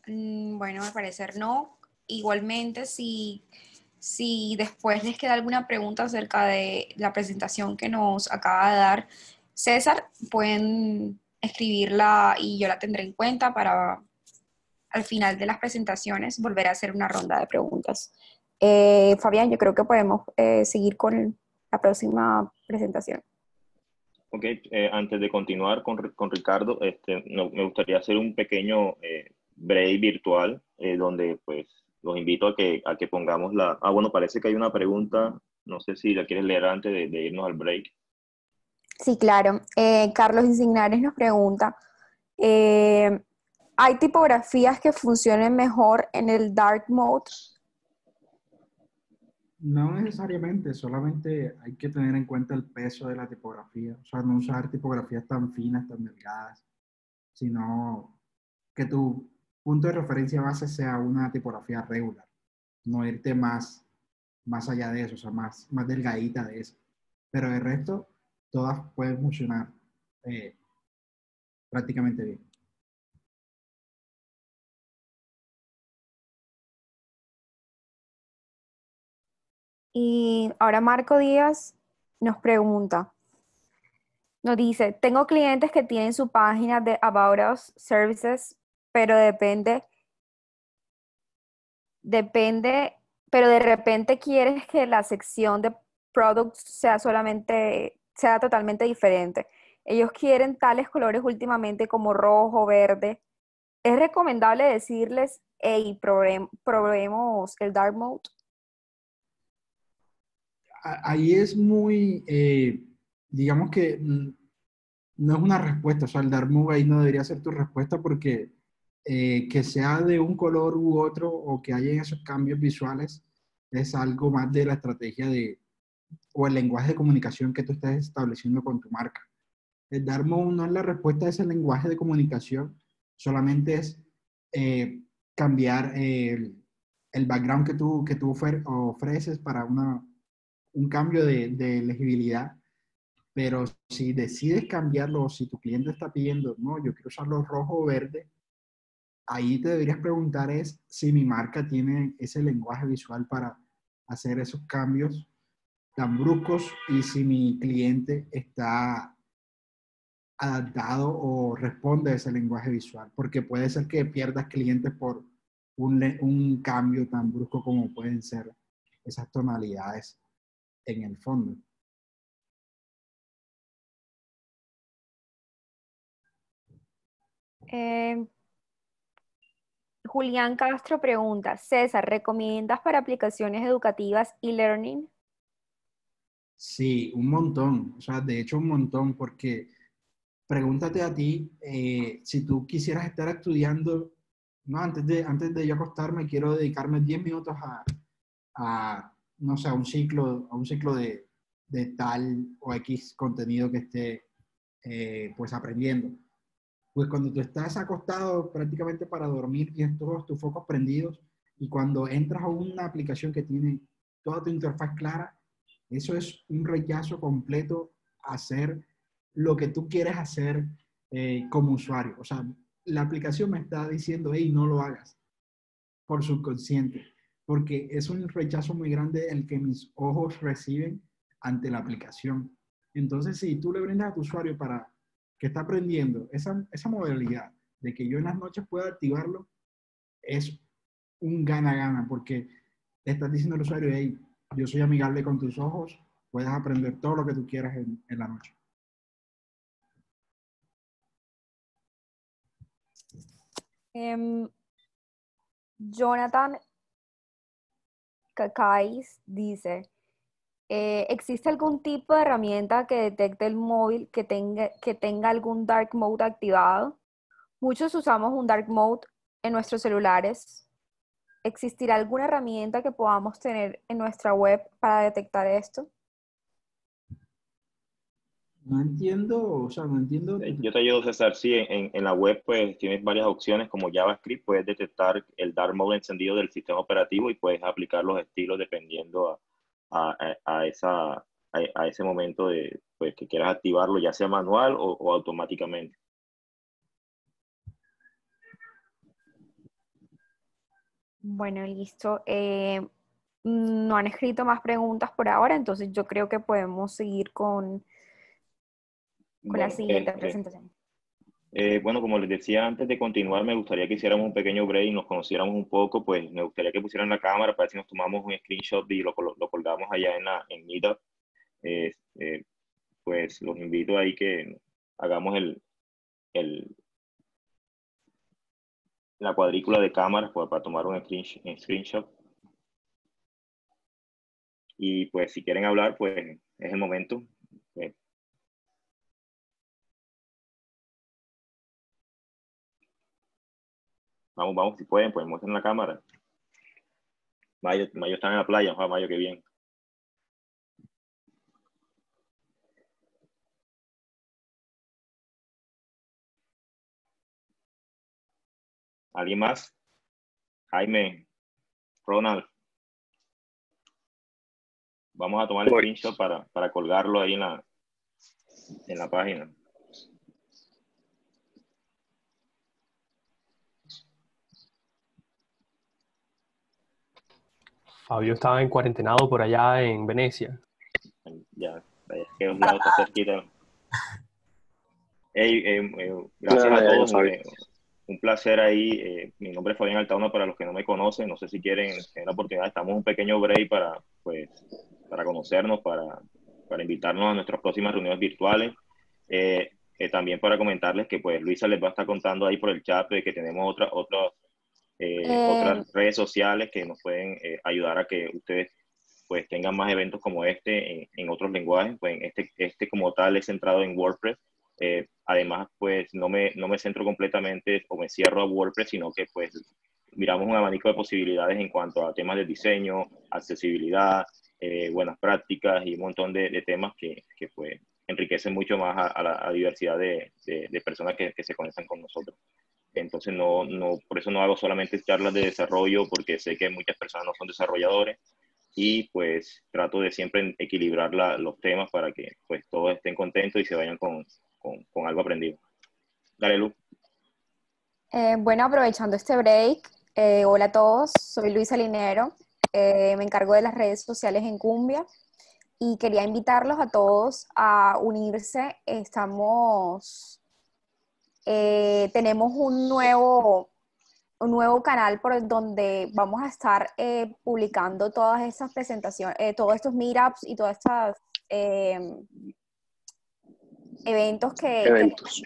Mm, bueno, al parecer no. Igualmente, si si después les queda alguna pregunta acerca de la presentación que nos acaba de dar César, pueden escribirla y yo la tendré en cuenta para al final de las presentaciones volver a hacer una ronda de preguntas. Eh, Fabián, yo creo que podemos eh, seguir con la próxima presentación. Ok, eh, antes de continuar con, con Ricardo, este, me gustaría hacer un pequeño break virtual donde pues los invito a que, a que pongamos la... Ah, bueno, parece que hay una pregunta, no sé si la quieres leer antes de, irnos al break. Sí, claro. Eh, Carlos Insignares nos pregunta, eh, ¿hay tipografías que funcionen mejor en el dark mode? No necesariamente, solamente hay que tener en cuenta el peso de la tipografía, o sea, no usar tipografías tan finas, tan delgadas, sino que tu punto de referencia base sea una tipografía regular, no irte más, más allá de eso, o sea, más, más delgadita de eso. Pero el resto, todas pueden funcionar eh, prácticamente bien. Y ahora Marco Díaz nos pregunta, nos dice, tengo clientes que tienen su página de About Us Services pero depende, depende, pero de repente quieres que la sección de products sea solamente, sea totalmente diferente. Ellos quieren tales colores últimamente como rojo, verde. Es recomendable decirles, hey, probemos el dark mode. Ahí es muy, eh, digamos que mm, no es una respuesta, o sea, el dark mode ahí no debería ser tu respuesta porque eh, que sea de un color u otro o que haya esos cambios visuales es algo más de la estrategia de o el lenguaje de comunicación que tú estás estableciendo con tu marca. El Darmo no es la respuesta a ese lenguaje de comunicación, solamente es eh, cambiar el, el, background que tú, que tú ofreces para una, un cambio de, de elegibilidad. Pero si decides cambiarlo, si tu cliente está pidiendo, no, yo quiero usarlo rojo o verde, ahí te deberías preguntar es si mi marca tiene ese lenguaje visual para hacer esos cambios tan bruscos y si mi cliente está adaptado o responde a ese lenguaje visual, porque puede ser que pierdas clientes por un, un cambio tan brusco como pueden ser esas tonalidades en el fondo. Eh, Julián Castro pregunta, César, ¿recomiendas para aplicaciones educativas e learning? Sí, un montón, o sea, de hecho un montón, porque pregúntate a ti, eh, si tú quisieras estar estudiando, no, antes de, antes de yo acostarme, quiero dedicarme 10 minutos a, no sé, a un ciclo, a un ciclo de, tal o X contenido que esté eh, pues aprendiendo pues cuando tú estás acostado prácticamente para dormir, tienes todos tus focos prendidos y cuando entras a una aplicación que tiene toda tu interfaz clara, eso es un rechazo completo a hacer lo que tú quieres hacer eh, como usuario. O sea, la aplicación me está diciendo, hey, no lo hagas por subconsciente, porque es un rechazo muy grande el que mis ojos reciben ante la aplicación. Entonces, si tú le brindas a tu usuario para que está aprendiendo esa, esa modalidad de que yo en las noches pueda activarlo, es un gana-gana, porque le estás diciendo al usuario, hey, yo soy amigable con tus ojos, puedes aprender todo lo que tú quieras en, en la noche. Um, Jonathan Kakais dice, eh, ¿existe algún tipo de herramienta que detecte el móvil que tenga, que tenga algún dark mode activado? Muchos usamos un dark mode en nuestros celulares. ¿Existirá alguna herramienta que podamos tener en nuestra web para detectar esto? No entiendo, o sea, no entiendo. Eh, yo te ayudo, César. Sí, en, en, la web pues tienes varias opciones como JavaScript, puedes detectar el dark mode encendido del sistema operativo y puedes aplicar los estilos dependiendo a, a, esa, a, ese momento de pues, que quieras activarlo, ya sea manual o, automáticamente. Bueno, listo. Eh, no han escrito más preguntas por ahora, entonces yo creo que podemos seguir con, con la siguiente este, presentación. Eh, bueno, como les decía antes de continuar, me gustaría que hiciéramos un pequeño break y nos conociéramos un poco, pues me gustaría que pusieran la cámara para ver si nos tomamos un screenshot y lo, lo, colgamos allá en, la, en Meetup. Eh, pues los invito ahí que hagamos el, el, la cuadrícula de cámaras pues, para tomar un screenshot. Y pues si quieren hablar, pues es el momento. Vamos, vamos, si pueden, pues muestren la cámara. Mayo, Mayo está en la playa, ojalá Mayo, qué bien. ¿Alguien más? Jaime, Ronald. Vamos a tomar el screenshot para, para colgarlo ahí en la, en la página. Fabio estaba en cuarentenado por allá en Venecia. Ya, es que un lado está cerquita. Hey, eh, eh, gracias a todos. Eh, un placer ahí. mi nombre es Fabián Altauna para los que no me conocen. No sé si quieren tener la oportunidad. Estamos un pequeño break para, pues, para conocernos, para, para invitarnos a nuestras próximas reuniones virtuales. también para comentarles que pues Luisa les va a estar contando ahí por el chat de que tenemos otra, otra eh, otras eh, redes sociales que nos pueden eh, ayudar a que ustedes pues tengan más eventos como este en, otros lenguajes. Pues este, este como tal es centrado en WordPress. además, pues no me, no me centro completamente o me cierro a WordPress, sino que pues miramos un abanico de posibilidades en cuanto a temas de diseño, accesibilidad, buenas prácticas y un montón de, temas que, que, pues enriquecen mucho más a, la diversidad de, de, personas que, que, se conectan con nosotros. Entonces no, no, por eso no hago solamente charlas de desarrollo, porque sé que muchas personas no son desarrolladores y pues trato de siempre equilibrar los temas para que pues todos estén contentos y se vayan con, con, con algo aprendido. Dale, Lu. Eh, bueno, aprovechando este break, eh, hola a todos, soy Luisa Linero, eh, me encargo de las redes sociales en Cumbia y quería invitarlos a todos a unirse. Estamos, tenemos un nuevo, un nuevo canal por donde vamos a estar publicando todas estas presentaciones, todos estos meetups y todas estas eventos que, eventos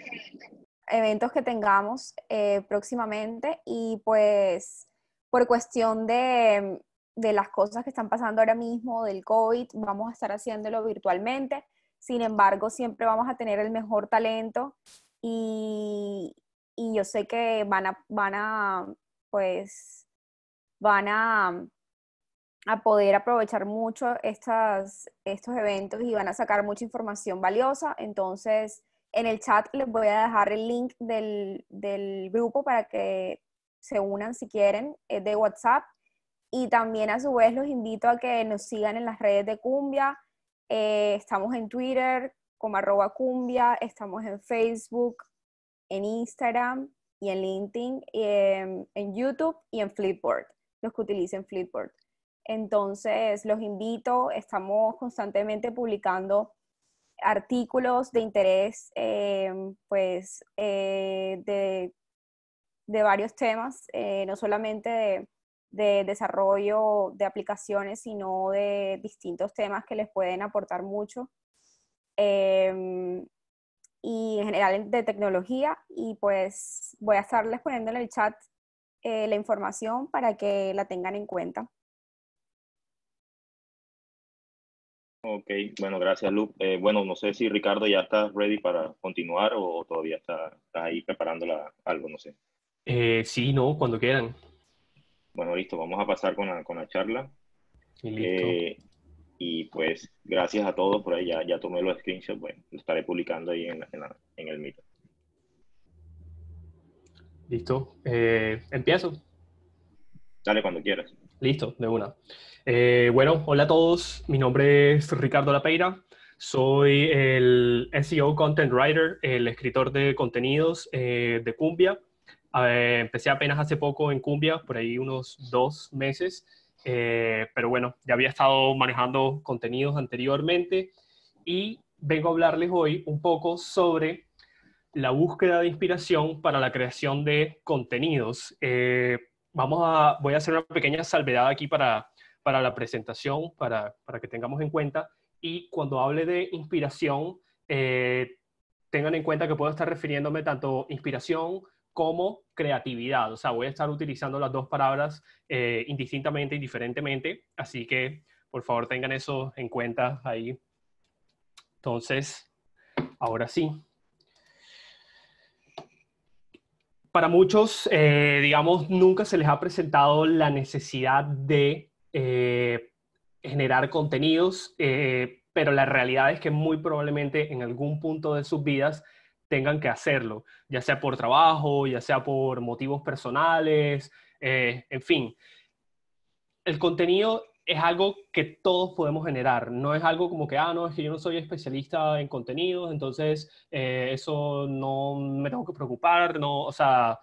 eventos que tengamos eh, próximamente y pues por cuestión de, de, las cosas que están pasando ahora mismo, del COVID, vamos a estar haciéndolo virtualmente. Sin embargo, siempre vamos a tener el mejor talento y, yo sé que van a, van a, pues, van a, a poder aprovechar mucho estas, estos eventos y van a sacar mucha información valiosa. Entonces, en el chat les voy a dejar el link del, grupo para que se unan si quieren, es de WhatsApp. Y también a su vez los invito a que nos sigan en las redes de Cumbia. Eh, estamos en Twitter como arroba cumbia, estamos en Facebook, en Instagram y en LinkedIn, em, en YouTube y en Flipboard, los que utilicen Flipboard. Entonces, los invito, estamos constantemente publicando artículos de interés, eh, pues, eh, de, varios temas, eh, no solamente de, desarrollo de aplicaciones, sino de distintos temas que les pueden aportar mucho. Em, y en general de tecnología, y pues voy a estarles poniendo en el chat la información para que la tengan en cuenta. Ok, bueno, gracias, Luke. Eh, bueno, no sé si Ricardo ya está ready para continuar o todavía está, ahí preparando algo, no sé. Eh, sí, no, cuando quieran. Bueno, listo, vamos a pasar con la, con la charla. Listo. Eh, y pues, gracias a todos por ahí, ya, ya tomé los screenshots, bueno, lo estaré publicando ahí en, en, el Meet. Listo, empiezo. Dale cuando quieras. Listo, de una. Eh, bueno, hola a todos. Mi nombre es Ricardo Lapeira. Soy el SEO Content Writer, el escritor de contenidos eh, de Cumbia. empecé apenas hace poco en Cumbia, por ahí unos dos meses. Eh, pero bueno, ya había estado manejando contenidos anteriormente y vengo a hablarles hoy un poco sobre la búsqueda de inspiración para la creación de contenidos. vamos a, voy a hacer una pequeña salvedad aquí para, para la presentación, para, para que tengamos en cuenta. Y cuando hable de inspiración, eh, tengan en cuenta que puedo estar refiriéndome tanto inspiración como creatividad. O sea, voy a estar utilizando las dos palabras eh, indistintamente y diferentemente. Así que, por favor, tengan eso en cuenta ahí. Entonces, ahora sí. Para muchos, eh, digamos, nunca se les ha presentado la necesidad de eh, generar contenidos, eh, pero la realidad es que muy probablemente en algún punto de sus vidas tengan que hacerlo, ya sea por trabajo, ya sea por motivos personales, eh, en fin. El contenido es algo que todos podemos generar, no es algo como que, ah, no, es que yo no soy especialista en contenidos, entonces eso no me tengo que preocupar, no, o sea,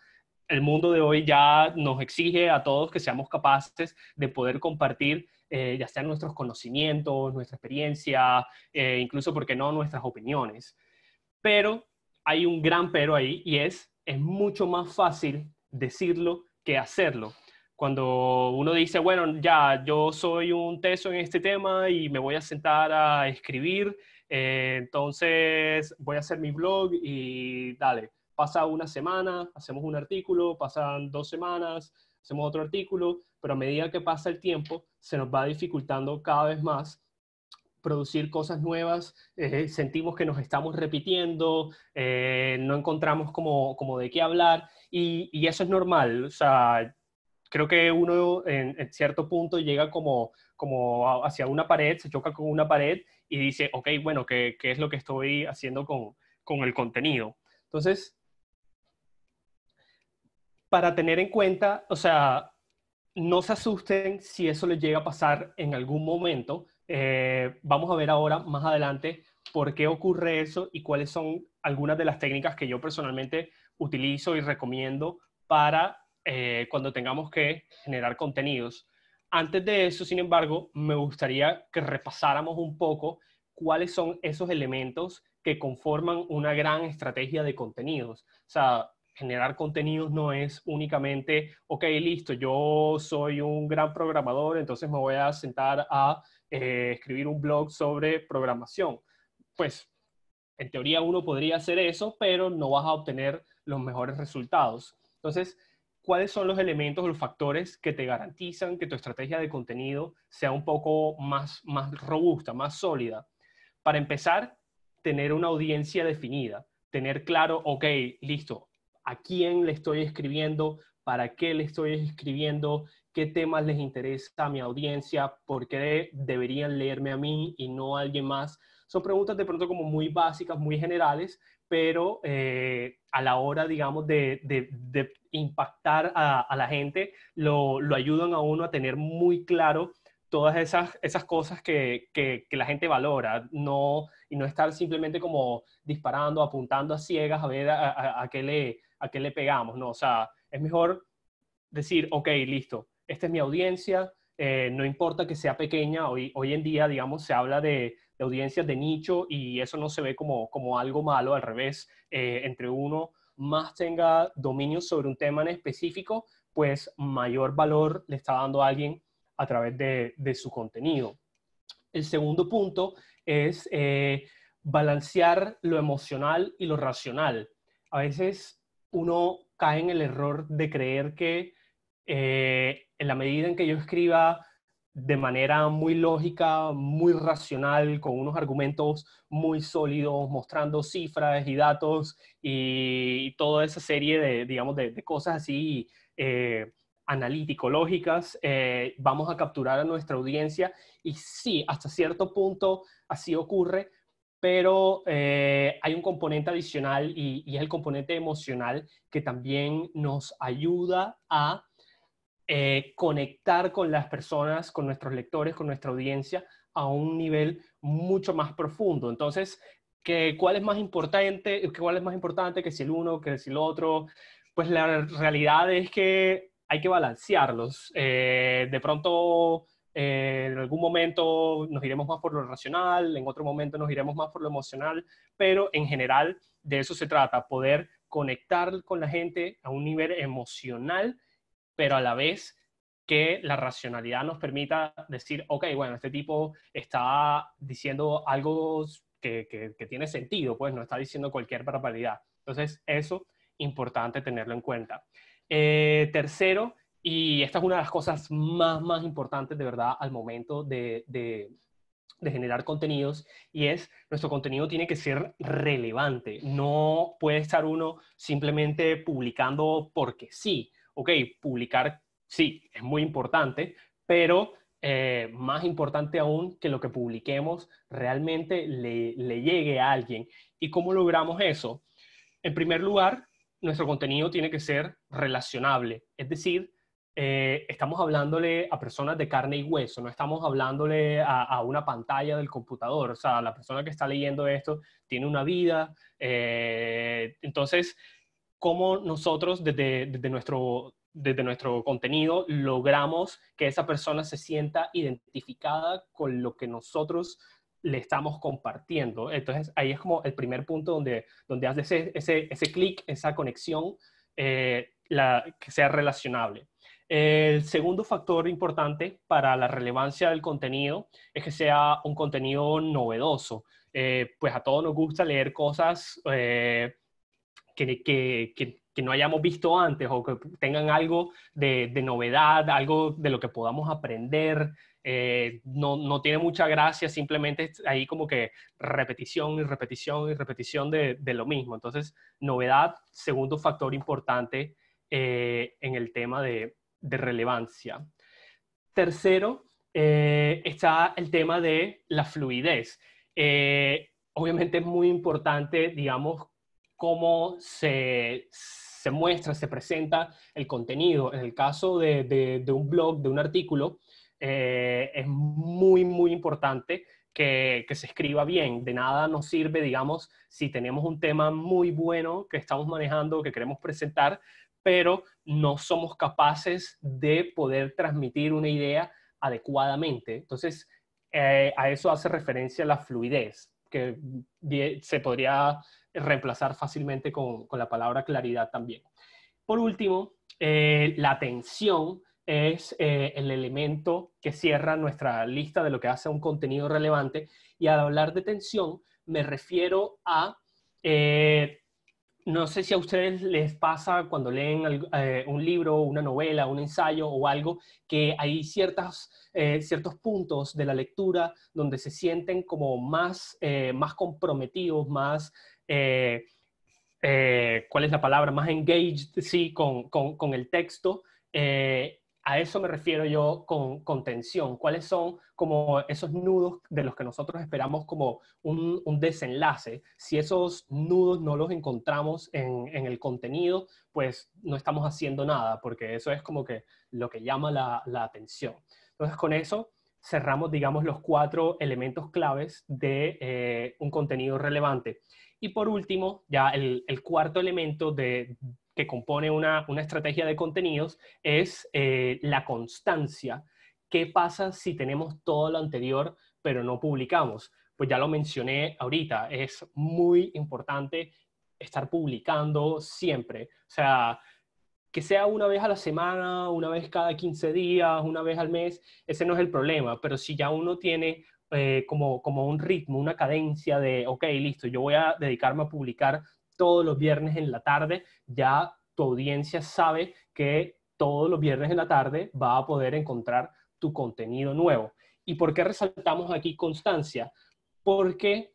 el mundo de hoy ya nos exige a todos que seamos capaces de poder compartir eh, ya sean nuestros conocimientos, nuestra experiencia, eh, incluso, ¿por qué no?, nuestras opiniones. Pero hay un gran pero ahí y es, es mucho más fácil decirlo que hacerlo. Cuando uno dice, bueno, ya, yo soy un teso en este tema y me voy a sentar a escribir, eh, entonces voy a hacer mi blog y dale, pasa una semana, hacemos un artículo, pasan dos semanas, hacemos otro artículo, pero a medida que pasa el tiempo, se nos va dificultando cada vez más producir cosas nuevas, eh, sentimos que nos estamos repitiendo, eh, no encontramos como, como de qué hablar y, eso es normal. O sea, creo que uno en, cierto punto llega como, como hacia una pared, se choca con una pared y dice, ok, bueno, ¿qué, qué es lo que estoy haciendo con, con el contenido? Entonces, para tener en cuenta, o sea, no se asusten si eso les llega a pasar en algún momento. Eh, vamos a ver ahora más adelante por qué ocurre eso y cuáles son algunas de las técnicas que yo personalmente utilizo y recomiendo para eh, cuando tengamos que generar contenidos. Antes de eso, sin embargo, me gustaría que repasáramos un poco cuáles son esos elementos que conforman una gran estrategia de contenidos. O sea, generar contenidos no es únicamente, ok, listo, yo soy un gran programador, entonces me voy a sentar a eh, escribir un blog sobre programación. Pues, en teoría uno podría hacer eso, pero no vas a obtener los mejores resultados. Entonces, ¿cuáles son los elementos o los factores que te garantizan que tu estrategia de contenido sea un poco más, más robusta, más sólida? Para empezar, tener una audiencia definida, tener claro, ok, listo, a quién le estoy escribiendo, para qué le estoy escribiendo, qué temas les interesa a mi audiencia, por qué deberían leerme a mí y no a alguien más. Son preguntas de pronto como muy básicas, muy generales, pero eh, a la hora, digamos, de, impactar a, la gente, lo, lo, ayudan a uno a tener muy claro todas esas, esas cosas que, que, la gente valora, no, y no estar simplemente como disparando, apuntando a ciegas a ver a, a, qué, le, a qué le pegamos, ¿no? O sea, es mejor decir, ok, listo, esta es mi audiencia, eh, no importa que sea pequeña, hoy, hoy en día, digamos, se habla de, de, audiencias de nicho y eso no se ve como, como algo malo, al revés, eh, entre uno más tenga dominio sobre un tema en específico, pues mayor valor le está dando a alguien a través de, su contenido. El segundo punto es eh, balancear lo emocional y lo racional. A veces uno cae en el error de creer que eh, en la medida en que yo escriba de manera muy lógica, muy racional, con unos argumentos muy sólidos, mostrando cifras y datos y toda esa serie de, digamos, de, cosas así eh, analítico-lógicas, eh, vamos a capturar a nuestra audiencia. Y sí, hasta cierto punto así ocurre, pero eh, hay un componente adicional y, es el componente emocional que también nos ayuda a eh, conectar con las personas, con nuestros lectores, con nuestra audiencia a un nivel mucho más profundo. Entonces, ¿qué, ¿cuál es más importante? ¿Cuál es más importante que si el uno, que si el otro? Pues la realidad es que hay que balancearlos. Eh, de pronto, eh, en algún momento nos iremos más por lo racional, en otro momento nos iremos más por lo emocional, pero en general de eso se trata, poder conectar con la gente a un nivel emocional, pero a la vez que la racionalidad nos permita decir, ok, bueno, este tipo está diciendo algo que, que tiene sentido, pues no está diciendo cualquier barbaridad. Entonces, eso importante tenerlo en cuenta. Eh, tercero, y esta es una de las cosas más, más importantes de verdad al momento de, de, generar contenidos, y es nuestro contenido tiene que ser relevante. No puede estar uno simplemente publicando porque sí. Ok, publicar sí, es muy importante, pero eh, más importante aún que lo que publiquemos realmente le, le llegue a alguien. ¿Y cómo logramos eso? En primer lugar, nuestro contenido tiene que ser relacionable, es decir, eh, estamos hablándole a personas de carne y hueso, no estamos hablándole a, una pantalla del computador, o sea, la persona que está leyendo esto tiene una vida, eh, entonces, ¿cómo nosotros desde, desde, nuestro, desde nuestro contenido logramos que esa persona se sienta identificada con lo que nosotros le estamos compartiendo. Entonces, ahí es como el primer punto donde, donde haces ese, ese, ese clic, esa conexión eh, la, que sea relacionable. El segundo factor importante para la relevancia del contenido es que sea un contenido novedoso. Eh, pues a todos nos gusta leer cosas eh, que, no hayamos visto antes o que tengan algo de, novedad, algo de lo que podamos aprender, eh, no, tiene mucha gracia, simplemente ahí como que repetición y repetición y repetición de, lo mismo. Entonces, novedad, segundo factor importante en el tema de, de relevancia. Tercero, eh, está el tema de la fluidez. obviamente es muy importante, digamos, cómo se, se muestra, se presenta el contenido. En el caso de, un blog, de un artículo, eh, es muy, muy importante que, se escriba bien. De nada nos sirve, digamos, si tenemos un tema muy bueno que estamos manejando, que queremos presentar, pero no somos capaces de poder transmitir una idea adecuadamente. Entonces, eh, a eso hace referencia la fluidez, que se podría reemplazar fácilmente con, la palabra claridad también. Por último, eh, la atención es eh, el elemento que cierra nuestra lista de lo que hace un contenido relevante. Y al hablar de tensión, me refiero a, no sé si a ustedes les pasa cuando leen eh, un libro, una novela, un ensayo o algo, que hay ciertas, ciertos puntos de la lectura donde se sienten como más, más comprometidos, más... ¿Cuál es la palabra? Más engaged, sí, con, con, con el texto a eso me refiero yo con, tensión. ¿Cuáles son como esos nudos de los que nosotros esperamos como un, desenlace? Si esos nudos no los encontramos en, el contenido, pues no estamos haciendo nada, porque eso es como que lo que llama la, atención. Entonces, con eso cerramos, digamos, los cuatro elementos claves de eh, un contenido relevante. Y por último, ya el cuarto elemento de, que compone una, estrategia de contenidos es eh, la constancia. ¿Qué pasa si tenemos todo lo anterior pero no publicamos? Pues ya lo mencioné ahorita, es muy importante estar publicando siempre. O sea, que sea una vez a la semana, una vez cada 15 días, una vez al mes, ese no es el problema, pero si ya uno tiene eh, como, como un ritmo, una cadencia de, ok, listo, yo voy a dedicarme a publicar todos los viernes en la tarde, ya tu audiencia sabe que todos los viernes en la tarde va a poder encontrar tu contenido nuevo. ¿Y por qué resaltamos aquí constancia? Porque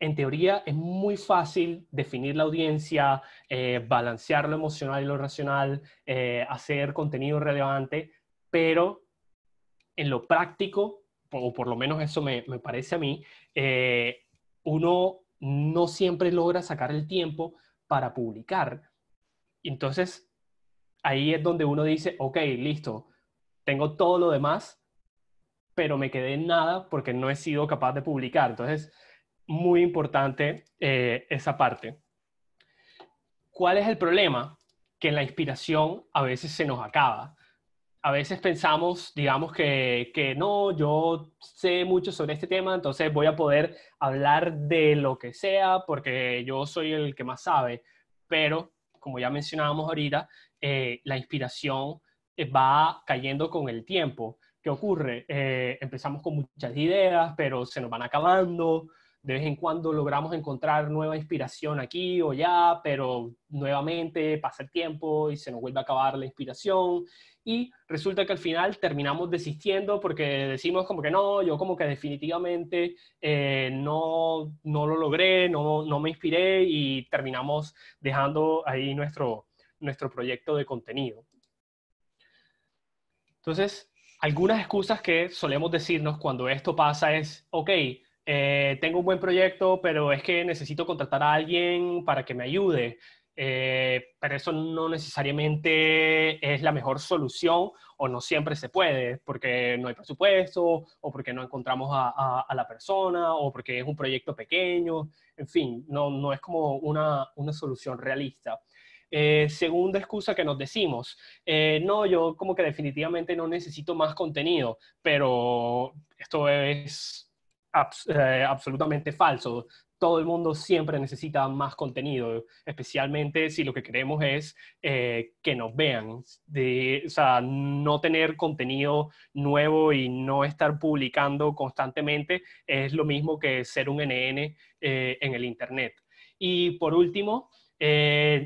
en teoría es muy fácil definir la audiencia, eh, balancear lo emocional y lo racional, eh, hacer contenido relevante, pero en lo práctico, o por lo menos eso me, parece a mí, eh, uno no siempre logra sacar el tiempo para publicar. Entonces, ahí es donde uno dice, ok, listo, tengo todo lo demás, pero me quedé en nada porque no he sido capaz de publicar. Entonces, muy importante eh, esa parte. ¿Cuál es el problema? Que la inspiración a veces se nos acaba a veces pensamos, digamos, que, que, no, yo sé mucho sobre este tema, entonces voy a poder hablar de lo que sea porque yo soy el que más sabe. Pero, como ya mencionábamos ahorita, eh, la inspiración eh, va cayendo con el tiempo. ¿Qué ocurre? Eh, empezamos con muchas ideas, pero se nos van acabando, de vez en cuando logramos encontrar nueva inspiración aquí o ya, pero nuevamente pasa el tiempo y se nos vuelve a acabar la inspiración y resulta que al final terminamos desistiendo porque decimos como que no, yo como que definitivamente eh, no, no lo logré, no, no me inspiré y terminamos dejando ahí nuestro, nuestro proyecto de contenido. Entonces, algunas excusas que solemos decirnos cuando esto pasa es, ok, eh, tengo un buen proyecto, pero es que necesito contratar a alguien para que me ayude. Eh, pero eso no necesariamente es la mejor solución o no siempre se puede porque no hay presupuesto o porque no encontramos a, la persona o porque es un proyecto pequeño. En fin, no, no es como una, una solución realista. Eh, segunda excusa que nos decimos, no, yo como que definitivamente no necesito más contenido, pero esto es eh, absolutamente falso. Todo el mundo siempre necesita más contenido, especialmente si lo que queremos es eh, que nos vean. De, o sea, no tener contenido nuevo y no estar publicando constantemente es lo mismo que ser un NN eh, en el Internet. Y por último,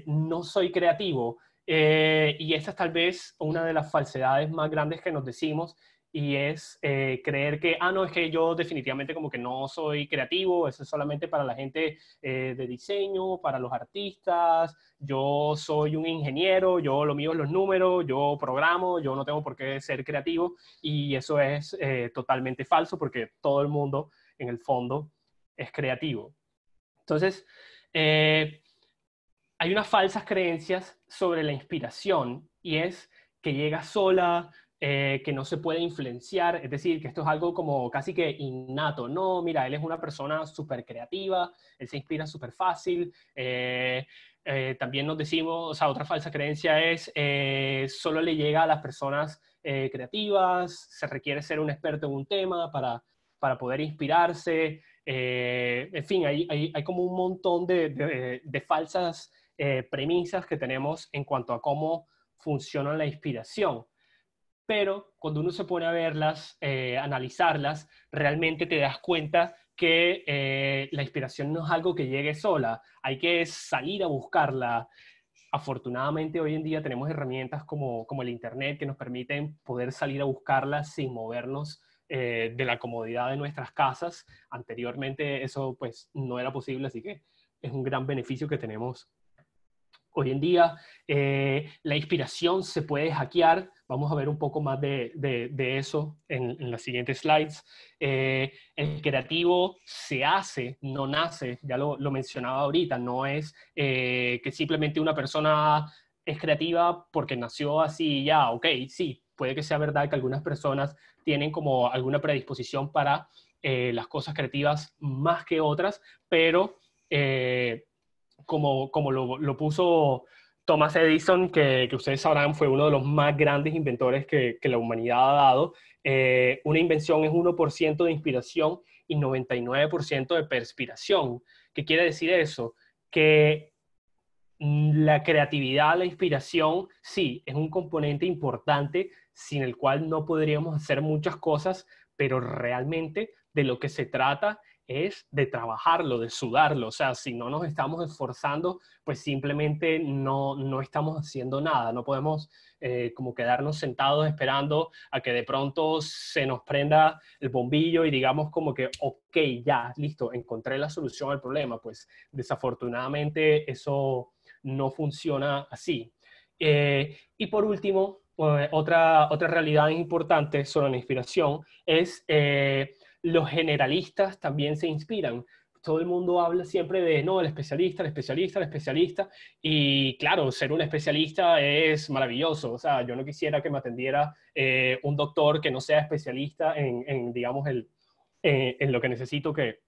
no soy creativo. y esta es tal vez una de las falsedades más grandes que nos decimos, y es eh, creer que, ah, no, es que yo definitivamente como que no soy creativo, eso es solamente para la gente eh, de diseño, para los artistas, yo soy un ingeniero, yo lo mío es los números, yo programo, yo no tengo por qué ser creativo y eso es eh, totalmente falso porque todo el mundo en el fondo es creativo. Entonces, hay unas falsas creencias sobre la inspiración y es que llega sola, eh, que no se puede influenciar, es decir, que esto es algo como casi que innato. No, mira, él es una persona súper creativa, él se inspira súper fácil. Eh, eh, también nos decimos, o sea, otra falsa creencia es, solo le llega a las personas creativas, se requiere ser un experto en un tema para, para poder inspirarse. en fin, hay, hay, hay, como un montón de, de, de falsas premisas que tenemos en cuanto a cómo funciona la inspiración pero cuando uno se pone a verlas, eh, analizarlas, realmente te das cuenta que eh, la inspiración no es algo que llegue sola, hay que salir a buscarla. Afortunadamente hoy en día tenemos herramientas como, como el Internet que nos permiten poder salir a buscarla sin movernos eh, de la comodidad de nuestras casas. Anteriormente eso pues no era posible, así que es un gran beneficio que tenemos Hoy en día eh, la inspiración se puede hackear. Vamos a ver un poco más de, eso en, las siguientes slides. Eh, el creativo se hace, no nace, ya lo, mencionaba ahorita, no es eh, que simplemente una persona es creativa porque nació así ya, ok, sí, puede que sea verdad que algunas personas tienen como alguna predisposición para las cosas creativas más que otras, pero como, como lo, lo, puso Thomas Edison, que, que, ustedes sabrán fue uno de los más grandes inventores que, que la humanidad ha dado. Eh, una invención es 1% de inspiración y 99% de perspiración. ¿Qué quiere decir eso? Que la creatividad, la inspiración, sí, es un componente importante sin el cual no podríamos hacer muchas cosas, pero realmente de lo que se trata es de trabajarlo, de sudarlo. O sea, si no nos estamos esforzando, pues simplemente no, no estamos haciendo nada. No podemos eh, como quedarnos sentados esperando a que de pronto se nos prenda el bombillo y digamos como que, ok, ya, listo, encontré la solución al problema. Pues desafortunadamente eso no funciona así. Eh, y por último, eh, otra, otra realidad importante sobre la inspiración es los generalistas también se inspiran. Todo el mundo habla siempre de, no, el especialista, el especialista, el especialista. Y claro, ser un especialista es maravilloso. O sea, yo no quisiera que me atendiera eh, un doctor que no sea especialista en, digamos, el, eh, en lo que necesito que,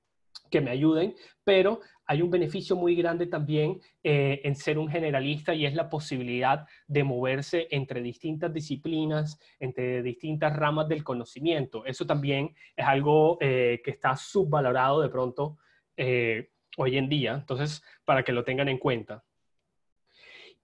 que me ayuden, pero hay un beneficio muy grande también eh, en ser un generalista y es la posibilidad de moverse entre distintas disciplinas, entre distintas ramas del conocimiento. Eso también es algo eh, que está subvalorado de pronto eh, hoy en día, entonces para que lo tengan en cuenta.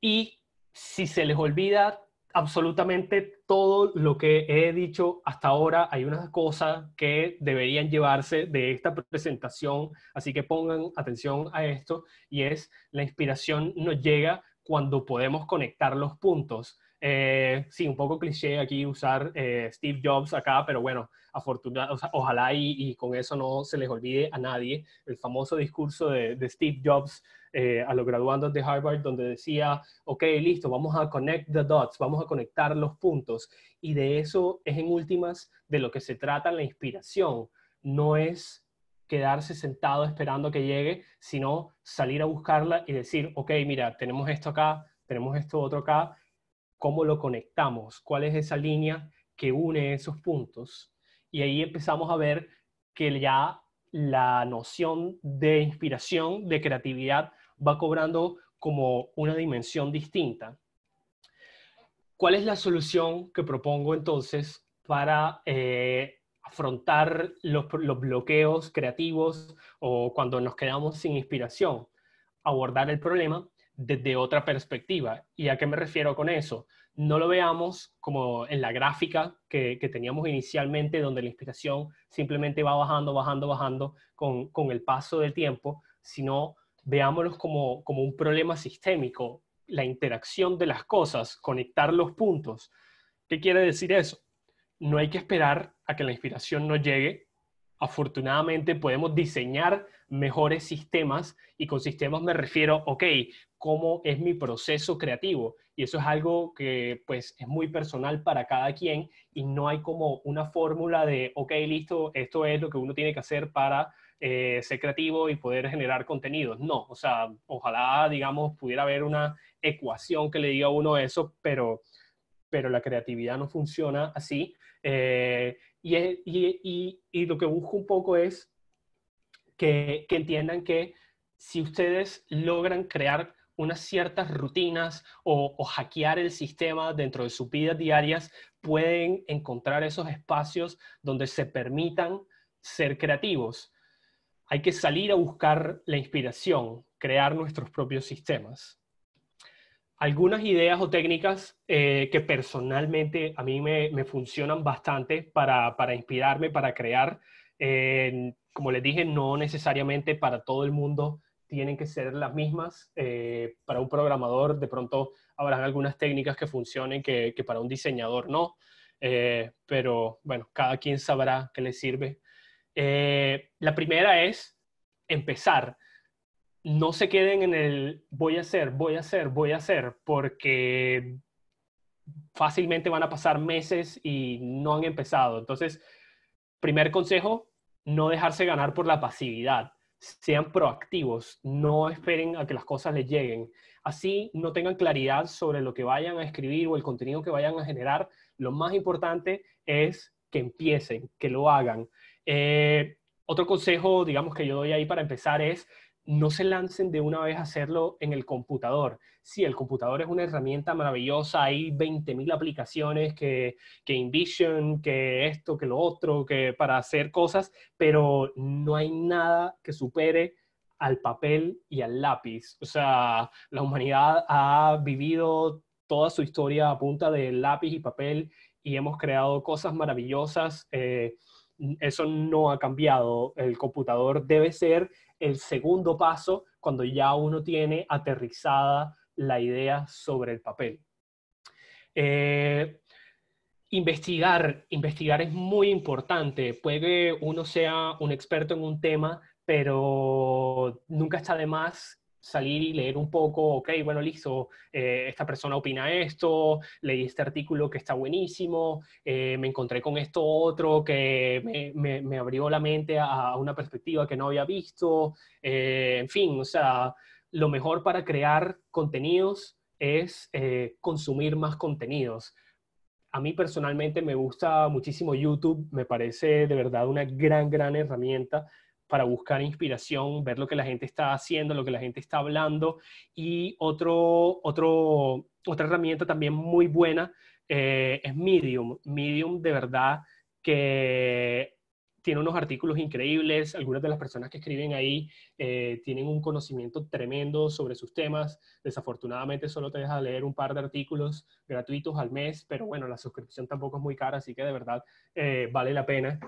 Y si se les olvida absolutamente todo lo que he dicho hasta ahora. Hay unas cosas que deberían llevarse de esta presentación, así que pongan atención a esto, y es la inspiración nos llega cuando podemos conectar los puntos. Eh, sí, un poco cliché aquí usar eh, Steve Jobs acá, pero bueno, afortunado, ojalá y, con eso no se les olvide a nadie el famoso discurso de Steve Jobs eh, a los graduandos de Harvard donde decía, ok, listo, vamos a connect the dots, vamos a conectar los puntos. Y de eso es en últimas de lo que se trata la inspiración. No es quedarse sentado esperando que llegue, sino salir a buscarla y decir, ok, mira, tenemos esto acá, tenemos esto otro acá, ¿cómo lo conectamos? ¿Cuál es esa línea que une esos puntos? Y ahí empezamos a ver que ya la noción de inspiración, de creatividad, va cobrando como una dimensión distinta. ¿Cuál es la solución que propongo entonces para eh, afrontar los, bloqueos creativos o cuando nos quedamos sin inspiración? Abordar el problema desde otra perspectiva. ¿Y a qué me refiero con eso? No lo veamos como en la gráfica que, teníamos inicialmente, donde la inspiración simplemente va bajando, bajando, bajando con, con el paso del tiempo, sino veámoslos como, como un problema sistémico, la interacción de las cosas, conectar los puntos. ¿Qué quiere decir eso? No hay que esperar a que la inspiración nos llegue. Afortunadamente podemos diseñar mejores sistemas y con sistemas me refiero, ok, ¿cómo es mi proceso creativo? Y eso es algo que pues es muy personal para cada quien y no hay como una fórmula de, ok, listo, esto es lo que uno tiene que hacer para ser creativo y poder generar contenidos. No, o sea, ojalá, digamos, pudiera haber una ecuación que le diga a uno eso, pero, pero la creatividad no funciona así. Y, y, lo que busco un poco es que, que entiendan que si ustedes logran crear unas ciertas rutinas o, o, hackear el sistema dentro de sus vidas diarias, pueden encontrar esos espacios donde se permitan ser creativos. Hay que salir a buscar la inspiración, crear nuestros propios sistemas algunas ideas o técnicas eh, que personalmente a mí me, funcionan bastante para, inspirarme, para crear. como les dije, no necesariamente para todo el mundo tienen que ser las mismas. Eh, para un programador de pronto habrán algunas técnicas que funcionen que, para un diseñador no. Eh, pero bueno, cada quien sabrá qué le sirve. La primera es empezar no se queden en el voy a hacer, voy a hacer, voy a hacer, porque fácilmente van a pasar meses y no han empezado. Entonces, primer consejo, no dejarse ganar por la pasividad. Sean proactivos, no esperen a que las cosas les lleguen. Así no tengan claridad sobre lo que vayan a escribir o el contenido que vayan a generar. Lo más importante es que empiecen, que lo hagan. Eh, otro consejo, digamos, que yo doy ahí para empezar es no se lancen de una vez a hacerlo en el computador. Sí, el computador es una herramienta maravillosa, hay 20.000 aplicaciones que, que InVision, que esto, que lo otro, que para hacer cosas, pero no hay nada que supere al papel y al lápiz. O sea, la humanidad ha vivido toda su historia a punta de lápiz y papel y hemos creado cosas maravillosas. Eh, eso no ha cambiado. El computador debe ser el segundo paso cuando ya uno tiene aterrizada la idea sobre el papel. Eh, investigar, investigar es muy importante. Puede que uno sea un experto en un tema, pero nunca está de más salir y leer un poco, ok, bueno, listo, eh, esta persona opina esto, leí este artículo que está buenísimo, eh, me encontré con esto otro que me, abrió la mente a una perspectiva que no había visto, eh, en fin, o sea, lo mejor para crear contenidos es consumir más contenidos. A mí personalmente me gusta muchísimo YouTube, me parece de verdad una gran, gran herramienta para buscar inspiración, ver lo que la gente está haciendo, lo que la gente está hablando. Y otro, otro, otra herramienta también muy buena eh, es Medium. Medium de verdad que tiene unos artículos increíbles, algunas de las personas que escriben ahí eh, tienen un conocimiento tremendo sobre sus temas, desafortunadamente solo te deja leer un par de artículos gratuitos al mes, pero bueno, la suscripción tampoco es muy cara, así que de verdad eh, vale la pena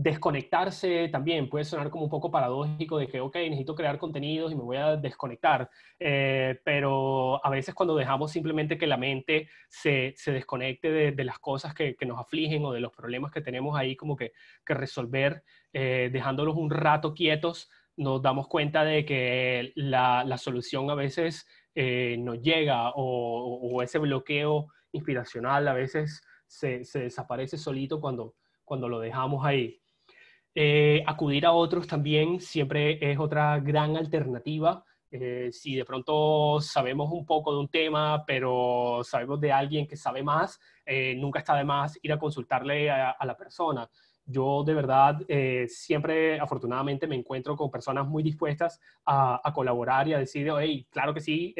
desconectarse también puede sonar como un poco paradójico de que, ok, necesito crear contenidos y me voy a desconectar, eh, pero a veces cuando dejamos simplemente que la mente se, desconecte de, las cosas que, nos afligen o de los problemas que tenemos ahí como que, resolver, eh, dejándolos un rato quietos, nos damos cuenta de que la, solución a veces eh, nos llega o, ese bloqueo inspiracional a veces se, se desaparece solito cuando, cuando lo dejamos ahí. Eh, acudir a otros también siempre es otra gran alternativa. Eh, si de pronto sabemos un poco de un tema, pero sabemos de alguien que sabe más, eh, nunca está de más ir a consultarle a, la persona. Yo de verdad siempre, afortunadamente, me encuentro con personas muy dispuestas a, colaborar y a decir, hey, claro que sí,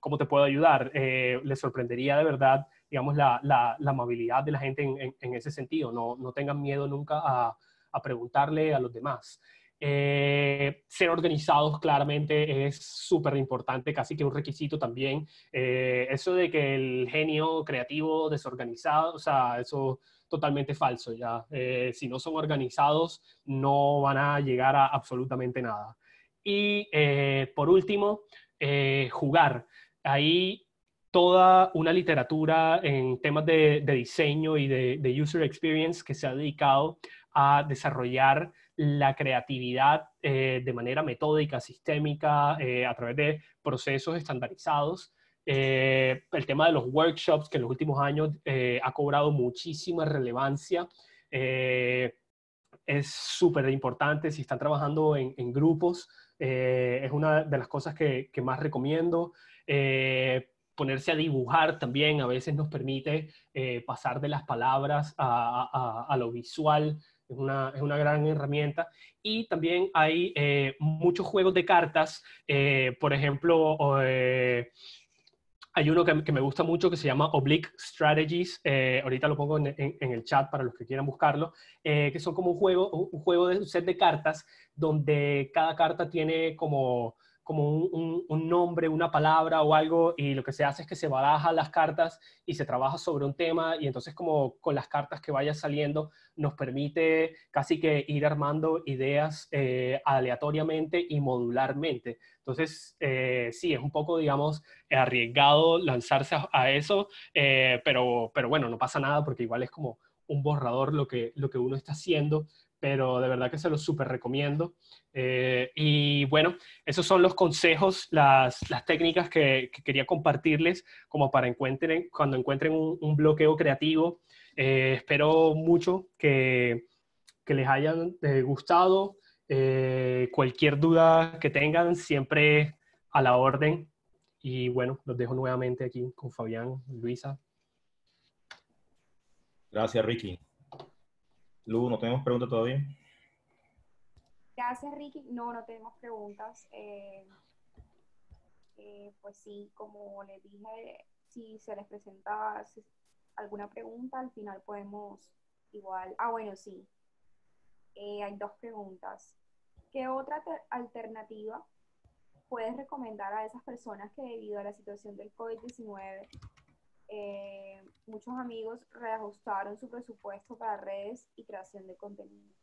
¿cómo te puedo ayudar? les sorprendería de verdad, digamos, la, amabilidad de la gente en, ese sentido. No, no tengan miedo nunca a, a preguntarle a los demás. Eh, ser organizados claramente es súper importante, casi que un requisito también. Eh, eso de que el genio creativo desorganizado, o sea, eso totalmente falso ya. Eh, si no son organizados, no van a llegar a absolutamente nada. Y por último, jugar. Ahí toda una literatura en temas de, diseño y de, user experience que se ha dedicado desarrollar la creatividad eh, de manera metódica, sistémica, eh, a través de procesos estandarizados. Eh, el tema de los workshops, que en los últimos años ha cobrado muchísima relevancia. es súper importante si están trabajando en, grupos. Eh, es una de las cosas que, más recomiendo. Eh, ponerse a dibujar también a veces nos permite pasar de las palabras a, lo visual. Es una, es una, gran herramienta. Y también hay muchos juegos de cartas, por ejemplo, hay uno que, me gusta mucho que se llama Oblique Strategies. Eh, ahorita lo pongo en, el chat para los que quieran buscarlo. Eh, que son como un juego, un juego de un set de cartas donde cada carta tiene como como un, nombre, una palabra o algo, y lo que se hace es que se barajan las cartas y se trabaja sobre un tema, y entonces como con las cartas que vayan saliendo nos permite casi que ir armando ideas eh, aleatoriamente y modularmente. Entonces, eh, sí, es un poco, digamos, arriesgado lanzarse a, eso, eh, pero, pero bueno, no pasa nada porque igual es como un borrador lo que, lo que uno está haciendo, pero de verdad que se los súper recomiendo. Eh, y bueno, esos son los consejos, las, técnicas que, quería compartirles como para encuentren, cuando encuentren un, bloqueo creativo. Eh, espero mucho que, les hayan eh, gustado. cualquier duda que tengan, siempre a la orden. Y bueno, los dejo nuevamente aquí con Fabián, Luisa. Gracias, Ricky. Lu, ¿no tenemos preguntas todavía? Gracias, Ricky. No, no tenemos preguntas. Eh, eh, pues sí, como les dije, si se les presenta alguna pregunta, al final podemos igual. Ah, bueno, sí. Eh, hay dos preguntas. ¿Qué otra alternativa puedes recomendar a esas personas que debido a la situación del COVID-19 eh, muchos amigos reajustaron su presupuesto para redes y creación de contenido.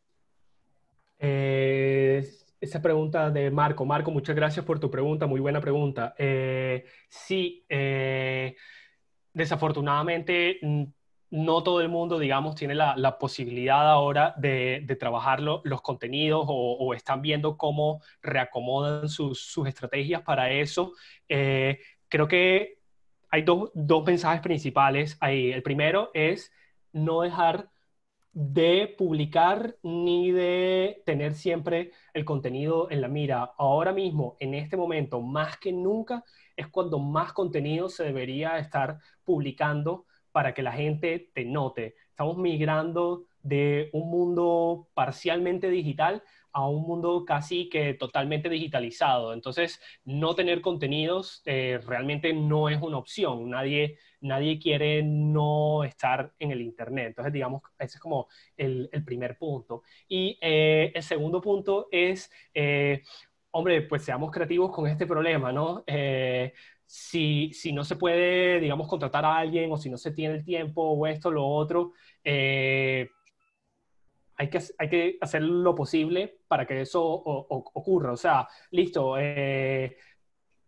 Eh, esa pregunta de Marco. Marco, muchas gracias por tu pregunta, muy buena pregunta. Eh, sí, desafortunadamente no todo el mundo, digamos, tiene la, posibilidad ahora de, trabajar los contenidos o, están viendo cómo reacomodan sus, sus estrategias para eso. creo que hay dos, mensajes principales ahí. El primero es no dejar de publicar ni de tener siempre el contenido en la mira. Ahora mismo, en este momento, más que nunca, es cuando más contenido se debería estar publicando para que la gente te note. Estamos migrando de un mundo parcialmente digital a un mundo casi que totalmente digitalizado. Entonces, no tener contenidos eh, realmente no es una opción. Nadie, nadie quiere no estar en el Internet. Entonces, digamos, ese es como el, primer punto. Y eh, el segundo punto es, eh, hombre, pues seamos creativos con este problema, ¿no? Si, si, no se puede, digamos, contratar a alguien o si no se tiene el tiempo o esto, lo otro, hay que, hay que hacer lo posible para que eso ocurra. O sea, listo, eh,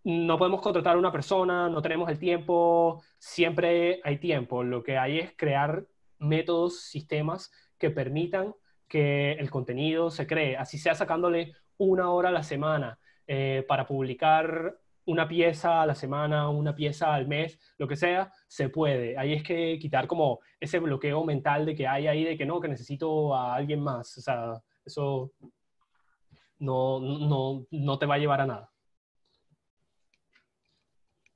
no podemos contratar a una persona, no tenemos el tiempo, siempre hay tiempo. Lo que hay es crear métodos, sistemas que permitan que el contenido se cree, así sea sacándole una hora a la semana eh, para publicar una pieza a la semana, una pieza al mes, lo que sea, se puede. Ahí es que quitar como ese bloqueo mental de que hay ahí de que no, que necesito a alguien más. O sea, eso no, no, no te va a llevar a nada.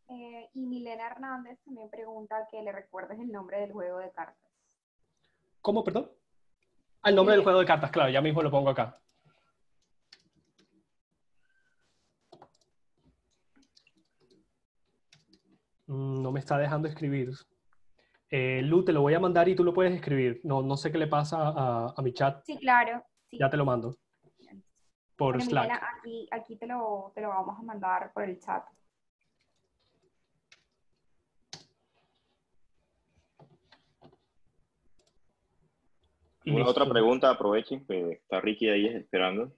Eh, y Milena Hernández también pregunta que le recuerdes el nombre del juego de cartas. ¿Cómo, perdón? Ah, el nombre del juego de cartas, claro, ya mismo lo pongo acá. No me está dejando escribir. Eh, Lu, te lo voy a mandar y tú lo puedes escribir. No, no sé qué le pasa a, mi chat. Sí, claro. Ya te lo mando. Por Slack. aquí, aquí te, lo, te lo vamos a mandar por el chat. Una otra pregunta, aprovechen, que está Ricky ahí esperando.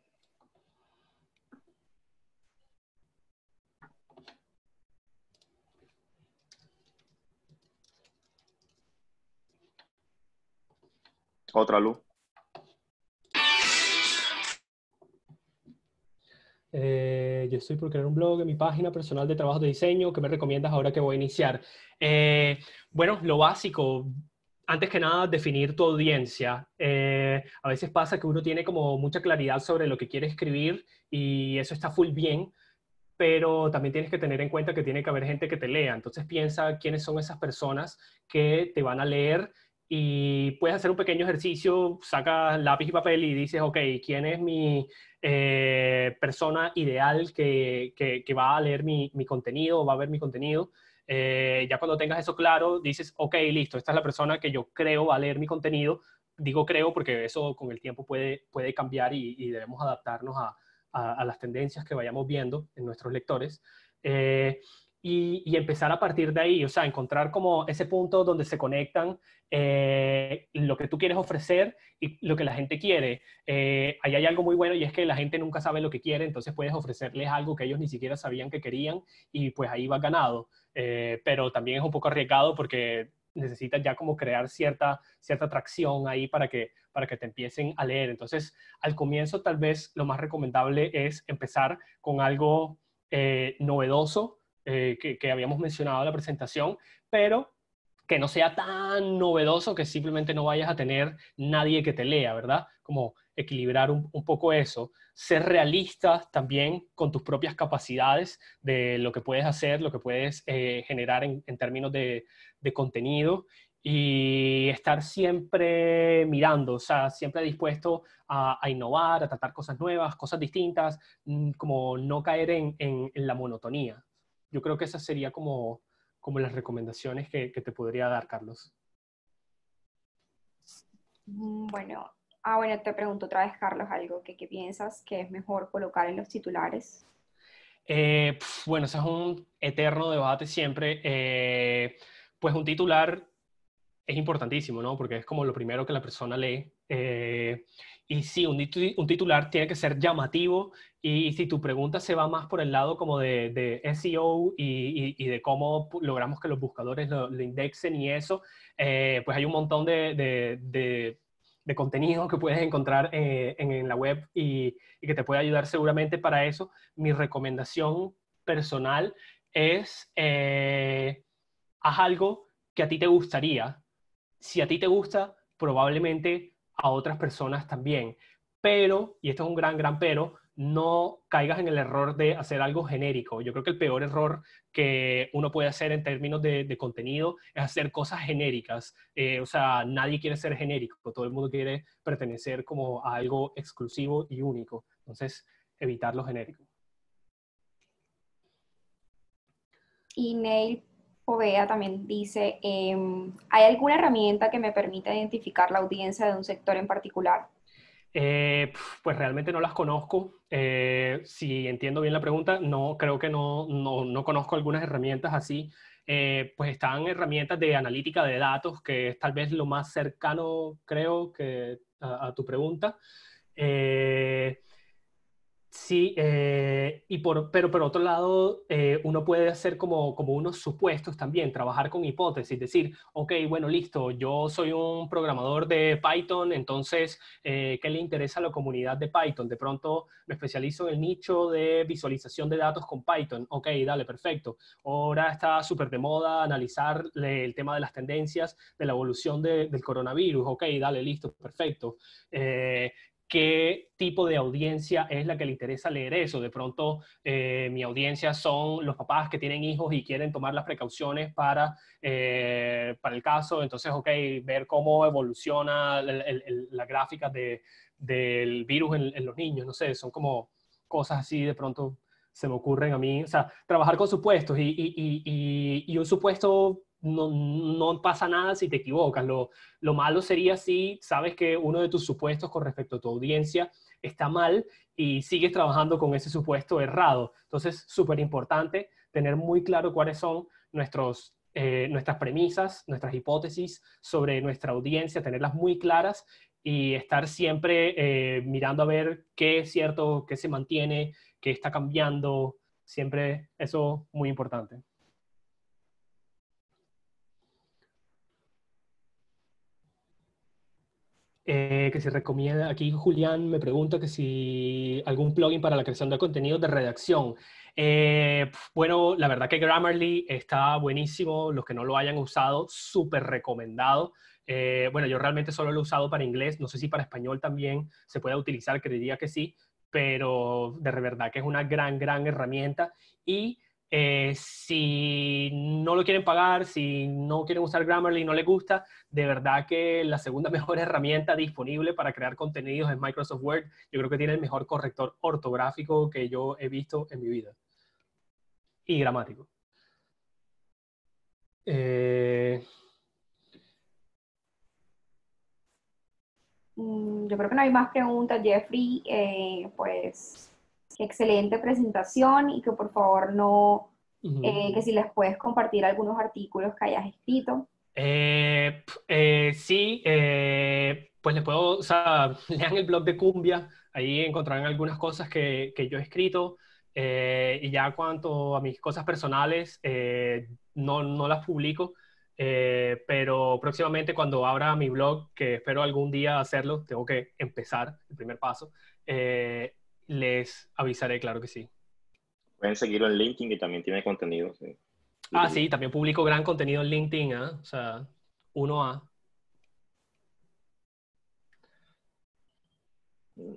Otra luz. Eh, yo estoy por crear un blog en mi página personal de trabajo de diseño. ¿Qué me recomiendas ahora que voy a iniciar? Eh, bueno, lo básico, antes que nada, definir tu audiencia. Eh, a veces pasa que uno tiene como mucha claridad sobre lo que quiere escribir y eso está full bien, pero también tienes que tener en cuenta que tiene que haber gente que te lea. Entonces piensa quiénes son esas personas que te van a leer y puedes hacer un pequeño ejercicio, sacas lápiz y papel y dices, ok, ¿quién es mi eh, persona ideal que, que, va a leer mi, mi contenido o va a ver mi contenido? Eh, ya cuando tengas eso claro, dices, ok, listo, esta es la persona que yo creo va a leer mi contenido. Digo creo porque eso con el tiempo puede, puede cambiar y, debemos adaptarnos a, a, las tendencias que vayamos viendo en nuestros lectores. Eh, y, empezar a partir de ahí, o sea, encontrar como ese punto donde se conectan eh, lo que tú quieres ofrecer y lo que la gente quiere. Eh, ahí hay algo muy bueno y es que la gente nunca sabe lo que quiere, entonces puedes ofrecerles algo que ellos ni siquiera sabían que querían y pues ahí vas ganado. Eh, pero también es un poco arriesgado porque necesitas ya como crear cierta, cierta atracción ahí para que, para que te empiecen a leer. Entonces, al comienzo tal vez lo más recomendable es empezar con algo novedoso, eh, que, habíamos mencionado en la presentación, pero que no sea tan novedoso que simplemente no vayas a tener nadie que te lea, ¿verdad? Como equilibrar un, poco eso. Ser realista también con tus propias capacidades de lo que puedes hacer, lo que puedes eh, generar en, términos de, contenido y estar siempre mirando, o sea, siempre dispuesto a, innovar, a tratar cosas nuevas, cosas distintas, mm, como no caer en la monotonía. Yo creo que esas serían como, como las recomendaciones que, te podría dar, Carlos. Mm, bueno, ah, bueno, te pregunto otra vez, Carlos, algo que ¿qué piensas que es mejor colocar en los titulares. Eh, bueno, ese es un eterno debate siempre. Eh, pues un titular es importantísimo, ¿no? Porque es como lo primero que la persona lee. Eh, y sí, un, titular tiene que ser llamativo y, si tu pregunta se va más por el lado como de, SEO y, de cómo logramos que los buscadores lo, indexen y eso, eh, pues hay un montón de, contenido que puedes encontrar eh, en, la web y, que te puede ayudar seguramente para eso. Mi recomendación personal es eh, haz algo que a ti te gustaría. Si a ti te gusta, probablemente a otras personas también. Pero, y esto es un gran, gran pero, no caigas en el error de hacer algo genérico. Yo creo que el peor error que uno puede hacer en términos de, contenido es hacer cosas genéricas. Eh, o sea, nadie quiere ser genérico, todo el mundo quiere pertenecer como a algo exclusivo y único. Entonces, evitar lo genérico. Y Povea también dice, em, ¿hay alguna herramienta que me permita identificar la audiencia de un sector en particular? Eh, pues realmente no las conozco. Eh, si entiendo bien la pregunta, no creo que no, no, conozco algunas herramientas así. Eh, pues están herramientas de analítica de datos, que es tal vez lo más cercano, creo, que a, a tu pregunta. Sí, eh, y por, pero por otro lado, eh, uno puede hacer como, como unos supuestos también, trabajar con hipótesis, decir, ok, bueno, listo, yo soy un programador de Python, entonces, eh, ¿qué le interesa a la comunidad de Python? De pronto me especializo en el nicho de visualización de datos con Python, ok, dale, perfecto. Ahora está súper de moda analizar el tema de las tendencias de la evolución del coronavirus, ok, dale, listo, perfecto qué tipo de audiencia es la que le interesa leer eso. De pronto, eh, mi audiencia son los papás que tienen hijos y quieren tomar las precauciones para, eh, para el caso. Entonces, ok, ver cómo evoluciona la gráfica de, del virus en, los niños. No sé, son como cosas así de pronto se me ocurren a mí. O sea, trabajar con supuestos y, y, y un supuesto no, no, pasa nada si te equivocas. Lo, lo, malo sería si sabes que uno de tus supuestos con respecto a tu audiencia está mal y sigues trabajando con ese supuesto errado. Entonces, súper importante tener muy claro cuáles son nuestros, eh, nuestras premisas, nuestras hipótesis sobre nuestra audiencia, tenerlas muy claras y estar siempre eh, mirando a ver qué es cierto, qué se mantiene, qué está cambiando. Siempre eso muy importante. Eh, que si recomienda, aquí Julián me pregunta que si algún plugin para la creación de contenido de redacción. Eh, bueno, la verdad que Grammarly está buenísimo, los que no lo hayan usado, súper recomendado. Eh, bueno, yo realmente solo lo he usado para inglés, no sé si para español también se puede utilizar, creería que sí, pero de verdad que es una gran, gran herramienta y eh, si no lo quieren pagar, si no quieren usar Grammarly no les gusta, de verdad que la segunda *laughs* mejor herramienta disponible para crear contenidos es Microsoft Word. Yo creo que tiene el mejor corrector ortográfico que yo he visto en mi vida. Y gramático. Eh, mm, yo creo que no hay más preguntas, Jeffrey. Eh, pues excelente presentación y que por favor no, eh, que si les puedes compartir algunos artículos que hayas escrito. Eh, eh, sí, pues les puedo, o sea, *laughs* lean el blog de Cumbia, ahí encontrarán algunas cosas que, que yo he escrito. y ya cuanto a mis cosas personales, no, no, las publico, pero próximamente cuando abra mi blog, que espero algún día hacerlo, tengo que empezar el primer paso, les avisaré, claro que sí. Pueden seguirlo en LinkedIn y también tiene contenido. Ah, sí, también publico gran contenido en LinkedIn, ¿eh? o sea, 1A.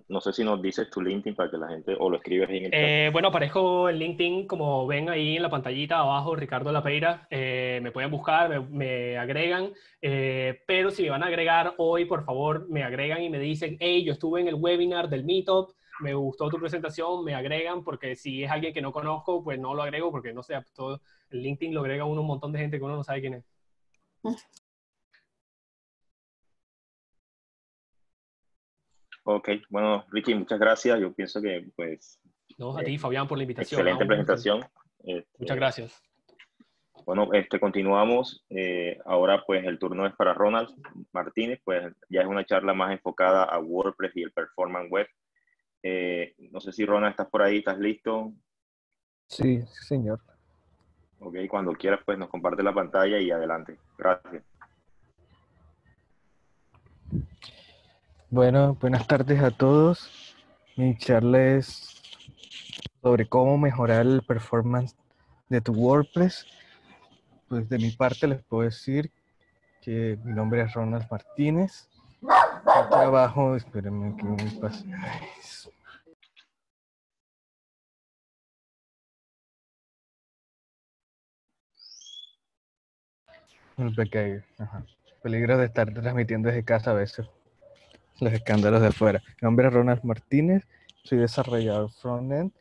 No sé si nos dices tu LinkedIn para que la gente, o lo escribes en el eh, bueno, aparezco en LinkedIn, como ven ahí en la pantallita abajo, Ricardo Lapeira. Eh, me pueden buscar, me, agregan, eh, pero si me van a agregar hoy, por favor, me agregan y me dicen, hey, yo estuve en el webinar del Meetup, me gustó tu presentación, me agregan, porque si es alguien que no conozco, pues no lo agrego, porque no sé, todo, el LinkedIn lo agrega uno un montón de gente que uno no sabe quién es. Ok, bueno, Ricky, muchas gracias. Yo pienso que, pues... No, a ti, Fabián, por la invitación. Excelente presentación. Este, muchas gracias. Bueno, este, continuamos. Eh, ahora, pues, el turno es para Ronald Martínez. Pues, ya es una charla más enfocada a WordPress y el Performance Web. Eh, no sé si Ronald estás por ahí, ¿estás listo? Sí, señor. Ok, cuando quieras, pues nos comparte la pantalla y adelante. Gracias. Bueno, buenas tardes a todos. Mi charla es sobre cómo mejorar el performance de tu WordPress. Pues de mi parte les puedo decir que mi nombre es Ronald Martínez. Trabajo, espérenme que me pase. El pequeño. Peligro de estar transmitiendo desde casa a veces. Los escándalos de afuera. Mi nombre es Ronald Martínez. Soy desarrollador frontend.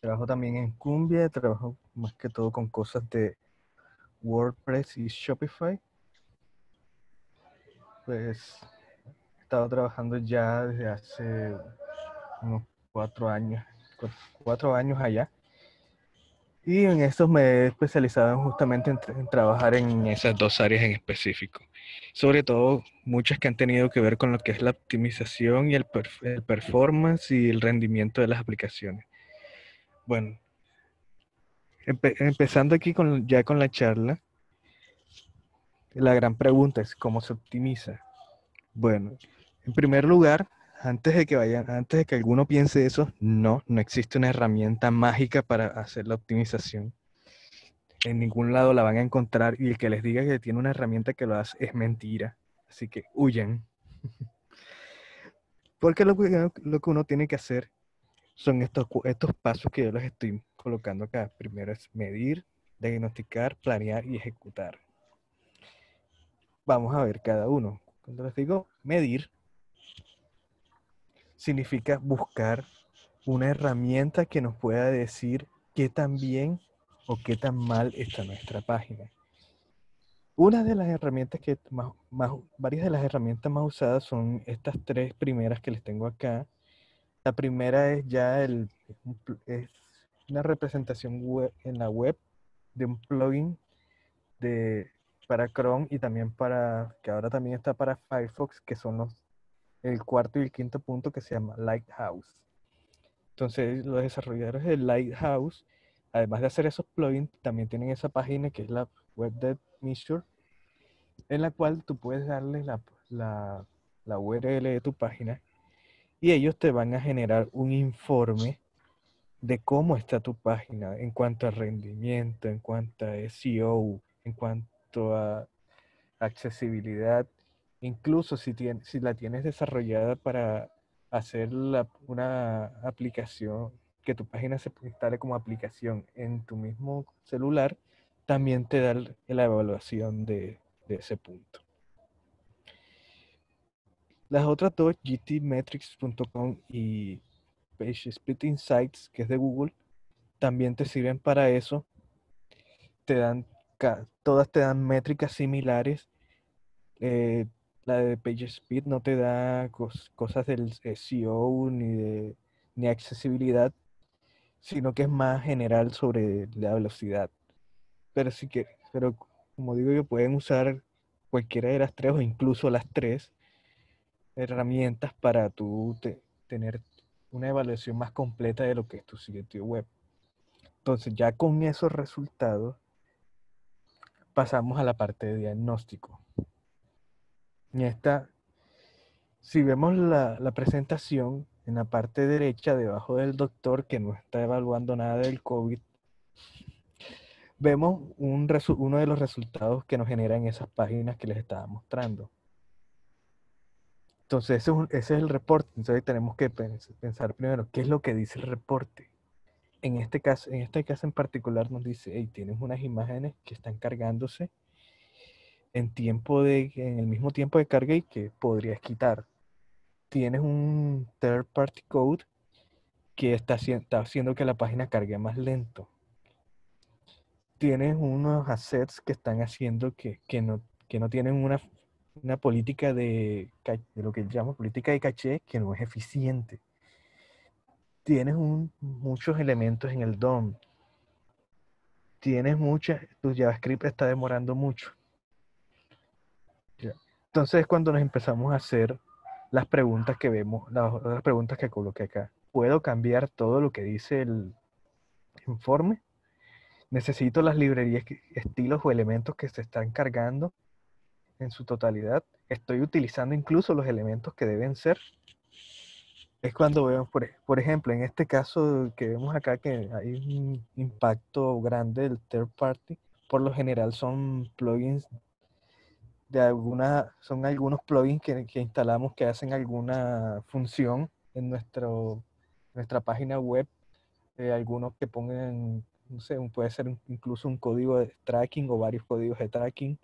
Trabajo también en Cumbia. Trabajo más que todo con cosas de WordPress y Shopify. Pues estado trabajando ya desde hace unos cuatro años. Cuatro años allá. Y en estos me he especializado justamente en, trabajar en esas dos áreas en específico. Sobre todo muchas que han tenido que ver con lo que es la optimización y el, performance y el rendimiento de las aplicaciones. Bueno, empezando aquí con, ya con la charla, la gran pregunta es cómo se optimiza. Bueno, en primer lugar, antes de que vayan, antes de que alguno piense eso, no, no existe una herramienta mágica para hacer la optimización. En ningún lado la van a encontrar y el que les diga que tiene una herramienta que lo hace es mentira. Así que huyen. *laughs* Porque lo que, lo que uno tiene que hacer son estos, estos pasos que yo les estoy colocando acá. Primero es medir, diagnosticar, planear y ejecutar. Vamos a ver cada uno. Cuando les digo medir, significa buscar una herramienta que nos pueda decir qué tan bien o qué tan mal está nuestra página. Una de las herramientas que más, varias de las herramientas más usadas son estas tres primeras que les tengo acá. La primera es ya el, es una representación en la web de un plugin de, para Chrome y también para, que ahora también está para Firefox, que son los el cuarto y el quinto punto que se llama Lighthouse. Entonces, los desarrolladores de Lighthouse, además de hacer esos plugins, también tienen esa página que es la Web Dev Measure, en la cual tú puedes darle la, la, la URL de tu página y ellos te van a generar un informe de cómo está tu página en cuanto a rendimiento, en cuanto a SEO, en cuanto a accesibilidad incluso si, la tienes desarrollada para hacer una aplicación, que tu página se instale como aplicación en tu mismo celular, también te da la evaluación de, ese punto. Las otras dos, gtmetrics.com y PageSpeed Insights, que es de Google, también te sirven para eso. Te dan, todas te dan métricas similares. Eh, la de PageSpeed no te da cosas del SEO ni de ni accesibilidad, sino que es más general sobre la velocidad. Pero sí que, pero como digo yo, pueden usar cualquiera de las tres o incluso las tres herramientas para tú tener una evaluación más completa de lo que es tu sitio web. Entonces, ya con esos resultados, pasamos a la parte de diagnóstico. Y esta, si vemos la, la presentación, en la parte derecha, debajo del doctor que no está evaluando nada del COVID, vemos un uno de los resultados que nos generan esas páginas que les estaba mostrando. Entonces, ese es, el reporte. Entonces, tenemos que pensar primero, ¿qué es lo que dice el reporte? En este caso, en este caso en particular nos dice, hey, tienes unas imágenes que están cargándose en tiempo de, en el mismo tiempo de carga y que podrías quitar. Tienes un third party code que está, haciendo que la página cargue más lento tienes unos assets que están haciendo que, no, que no tienen una, política de, de, lo que llamo política de caché que no es eficiente. Tienes muchos elementos en el DOM. Tienes muchas, tu JavaScript está demorando mucho. Entonces cuando nos empezamos a hacer las preguntas que vemos, las, las preguntas que coloqué acá. ¿Puedo cambiar todo lo que dice el informe? necesito las librerías, estilos o elementos que se están cargando en su totalidad. Estoy utilizando incluso los elementos que deben ser. Es cuando vemos, por, ejemplo, en este caso que vemos acá que hay un impacto grande del third party. Por lo general son plugins de alguna, son algunos plugins que, instalamos que hacen alguna función en nuestro, nuestra página web. Eh, algunos que pongan no sé, puede ser incluso un código de tracking o varios códigos de tracking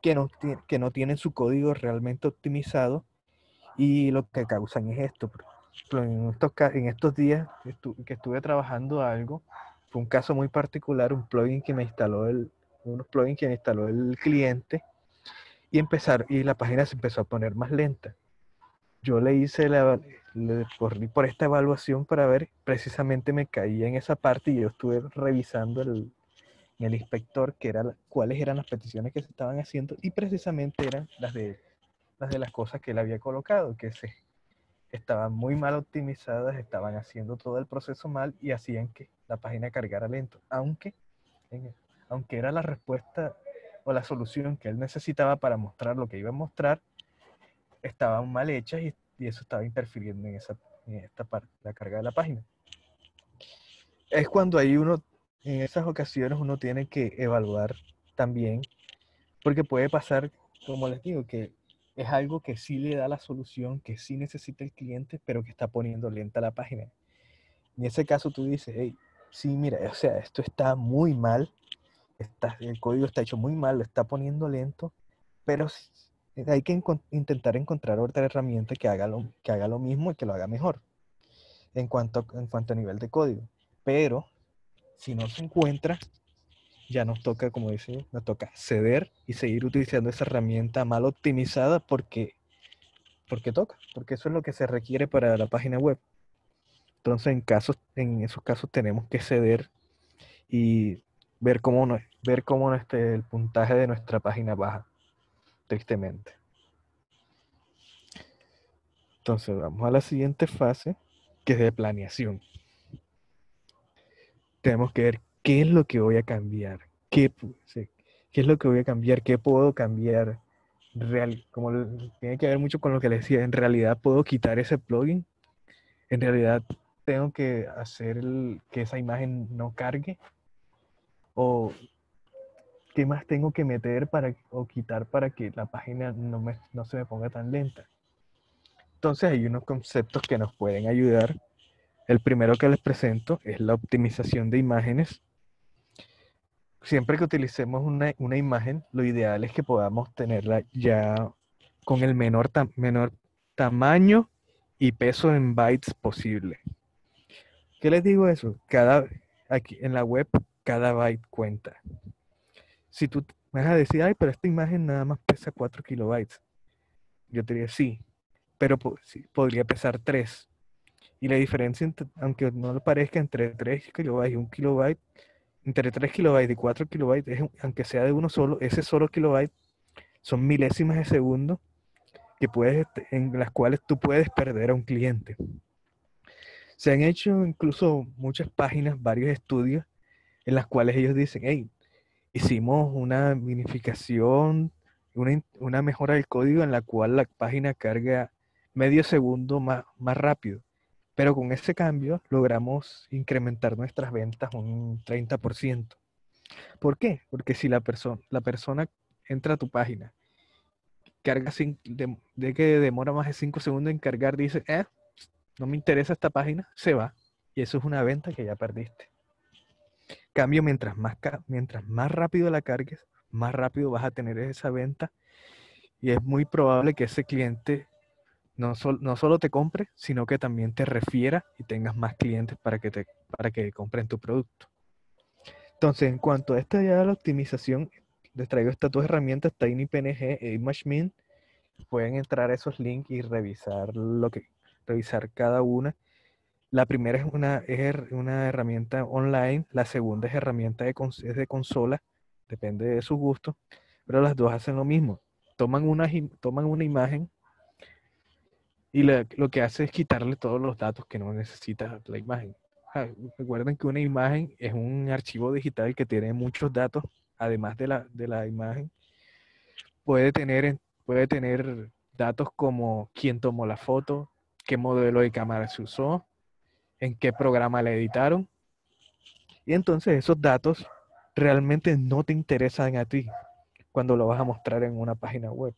que no, que no tienen su código realmente optimizado y lo que causan es esto. En estos, en estos días que estuve trabajando algo, fue un caso muy particular, un plugin que me instaló el, unos plugins que me instaló el cliente y empezar, y la página se empezó a poner más lenta. Yo le hice la, le corrí por esta evaluación para ver, precisamente me caía en esa parte y yo estuve revisando el, el inspector que era, cuáles eran las peticiones que se estaban haciendo y precisamente eran las de las, de las cosas que él había colocado, que se, estaban muy mal optimizadas, estaban haciendo todo el proceso mal y hacían que la página cargara lento, aunque, aunque era la respuesta o la solución que él necesitaba para mostrar lo que iba a mostrar, estaban mal hechas y y eso estaba interfiriendo en, esa, esta parte, la carga de la página. Es cuando hay uno, en esas ocasiones uno tiene que evaluar también, porque puede pasar, como les digo, que es algo que sí le da la solución, que sí necesita el cliente, pero que está poniendo lenta la página. En ese caso tú dices, hey, sí, mira, o sea, esto está muy mal, está, el código está hecho muy mal, lo está poniendo lento, pero eh, hay que intentar encontrar otra herramienta que haga, lo, que haga lo mismo y que lo haga mejor en cuanto, en cuanto a nivel de código. Pero si no se encuentra, ya nos toca, como dice, nos toca ceder y seguir utilizando esa herramienta mal optimizada porque, porque toca, porque eso es lo que se requiere para la página web. Entonces, en, casos, en esos casos tenemos que ceder y ver cómo, no, ver cómo este, el puntaje de nuestra página baja tristemente. Entonces vamos a la siguiente fase, que es de planeación. Tenemos que ver qué es lo que voy a cambiar, qué, qué es lo que voy a cambiar, qué puedo cambiar. Real, como tiene que ver mucho con lo que le decía, en realidad puedo quitar ese plugin, en realidad tengo que hacer que esa imagen no cargue o ¿qué más tengo que meter para, o quitar para que la página no, me, no se me ponga tan lenta? Entonces hay unos conceptos que nos pueden ayudar. El primero que les presento es la optimización de imágenes. Siempre que utilicemos una, una imagen, lo ideal es que podamos tenerla ya con el menor, menor tamaño y peso en bytes posible. ¿Qué les digo eso? Cada, aquí en la web, cada byte cuenta. Si tú vas a decir, ay, pero esta imagen nada más pesa 4 kilobytes. Yo te diría, sí, pero podría pesar 3. Y la diferencia, aunque no lo parezca, entre 3 kilobytes y 1 kilobyte, entre 3 kilobytes y 4 kilobytes, aunque sea de uno solo, ese solo kilobyte son milésimas de segundo que puedes, en las cuales tú puedes perder a un cliente. Se han hecho incluso muchas páginas, varios estudios, en las cuales ellos dicen, hey, hicimos una minificación, una, mejora del código en la cual la página carga medio segundo más, más rápido. Pero con ese cambio logramos incrementar nuestras ventas un 30%. ¿Por qué? Porque si la, persona la persona entra a tu página carga de, de, que demora más de 5 segundos en cargar, dice, eh, no me interesa esta página, se va. Y eso es una venta que ya perdiste. Cambio, mientras más, mientras más rápido la cargues, más rápido vas a tener esa venta. Y es muy probable que ese cliente no, no solo te compre, sino que también te refiera y tengas más clientes para que, te, para que compren tu producto. Entonces, en cuanto a esta ya la optimización, les traigo estas dos herramientas, TinyPNG e ImageMin. Pueden entrar a esos links y revisar lo que revisar cada una. La primera es una, es una herramienta online, la segunda es herramienta de, es de consola, depende de su gusto, pero las dos hacen lo mismo. Toman una, toman una imagen y lo que hace es quitarle todos los datos que no necesita la imagen. recuerden que una imagen es un archivo digital que tiene muchos datos además de la, de la imagen, puede tener, puede tener datos como quién tomó la foto, qué modelo de cámara se usó, en qué programa la editaron. Y entonces esos datos realmente no te interesan a ti cuando lo vas a mostrar en una página web,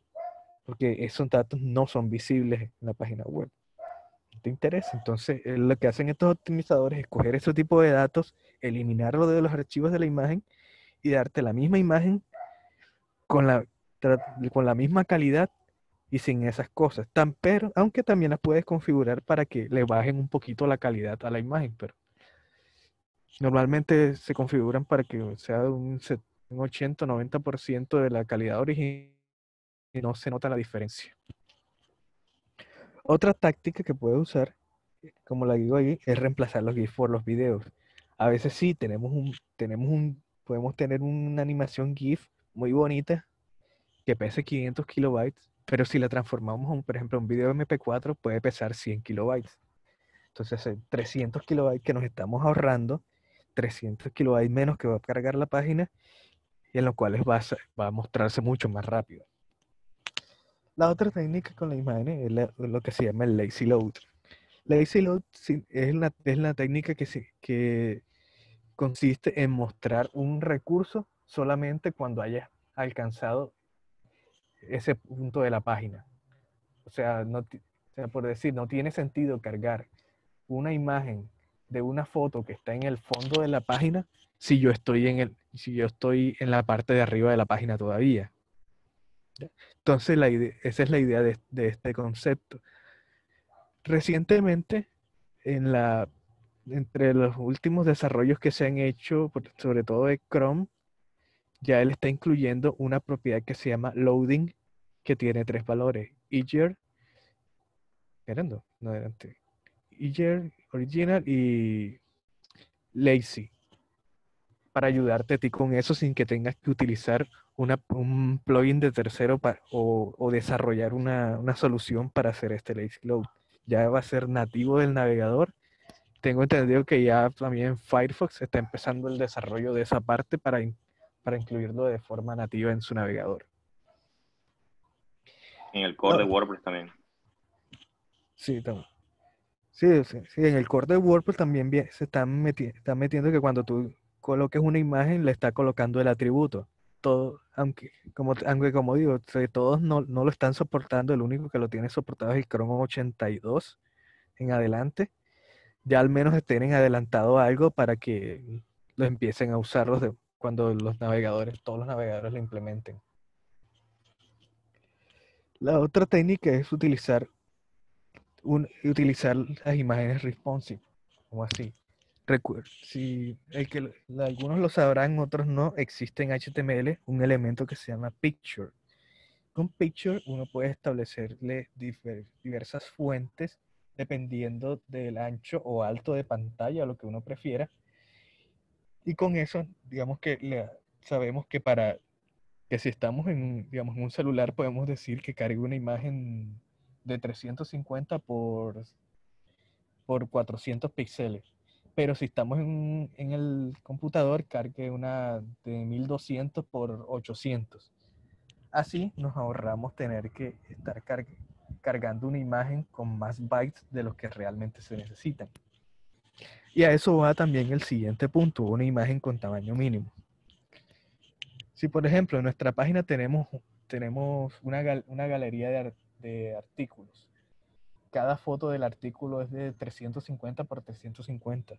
porque esos datos no son visibles en la página web. No te interesa. Entonces, eh, lo que hacen estos optimizadores es coger ese tipo de datos, eliminarlo de los archivos de la imagen y darte la misma imagen con la, con la misma calidad y sin esas cosas. Tan, pero, aunque también las puedes configurar para que le bajen un poquito la calidad a la imagen, pero normalmente se configuran para que sea un, un 80 90% de la calidad original y no se nota la diferencia. Otra táctica que puedes usar, como la digo ahí, es reemplazar los GIFs por los videos. A veces sí, tenemos un, tenemos un podemos tener una animación GIF muy bonita que pese 500 kilobytes, pero si la transformamos, por ejemplo, un video MP4 puede pesar 100 kilobytes. Entonces, 300 kilobytes que nos estamos ahorrando, 300 kilobytes menos que va a cargar la página y en los cuales va a, va a mostrarse mucho más rápido. La otra técnica con la imagen es lo que se llama el lazy load. Lazy load es la, es la técnica que, se, que consiste en mostrar un recurso solamente cuando hayas alcanzado ese punto de la página. O sea, por decir, no tiene sentido cargar una imagen de una foto que está en el fondo de la página si yo estoy en el si yo estoy en la parte de arriba de la página todavía. Entonces, esa es la idea de, este concepto. Recientemente, entre los últimos desarrollos que se han hecho, sobre todo de Chrome, ya él está incluyendo una propiedad que se llama loading, que tiene tres valores. Eager, esperando, no adelante. Eager, original y lazy. Para ayudarte a ti con eso sin que tengas que utilizar un plugin de tercero o, desarrollar una, una solución para hacer este lazy load. Ya va a ser nativo del navegador tengo entendido que ya también Firefox está empezando el desarrollo de esa parte para, para incluirlo de forma nativa en su navegador. En el core de WordPress también. Sí, también. Sí, sí, en el core de WordPress también se está, metiendo que cuando tú coloques una imagen le está colocando el atributo. todo, aunque como, aunque como digo, todos no, no, lo están soportando, el único que lo tiene soportado es el Chrome 82 en adelante. Ya al menos estén adelantado algo para que lo empiecen a usar de, cuando los navegadores, todos los navegadores lo implementen. La otra técnica es utilizar, un, utilizar las imágenes responsive, como así. Recuerda, si el que algunos lo sabrán, otros no, existe en HTML un elemento que se llama picture. Con picture uno puede establecerle diversas fuentes dependiendo del ancho o alto de pantalla, lo que uno prefiera. Y con eso, digamos que sabemos que para que si estamos en, digamos, en un celular podemos decir que cargue una imagen de 350 por, por 400 píxeles pero si estamos en, el computador, cargue una de 1200 por 800. Así nos ahorramos tener que estar cargando una imagen con más bytes de los que realmente se necesitan. Y a eso va también el siguiente punto, una imagen con tamaño mínimo. Si por ejemplo en nuestra página tenemos, tenemos una, una galería de, de artículos cada foto del artículo es de 350 por 350.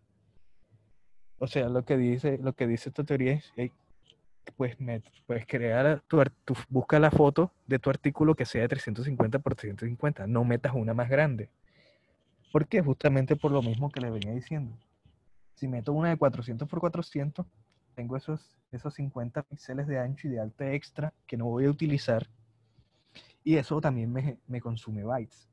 O sea, lo que dice, lo que dice esta teoría es, pues, crear, tu, busca la foto de tu artículo que sea de 350 por 350, no metas una más grande. ¿Por qué? Justamente por lo mismo que le venía diciendo. Si meto una de 400 por 400, tengo esos, esos 50 píxeles de ancho y de alta extra que no voy a utilizar. Y eso también me, me consume bytes.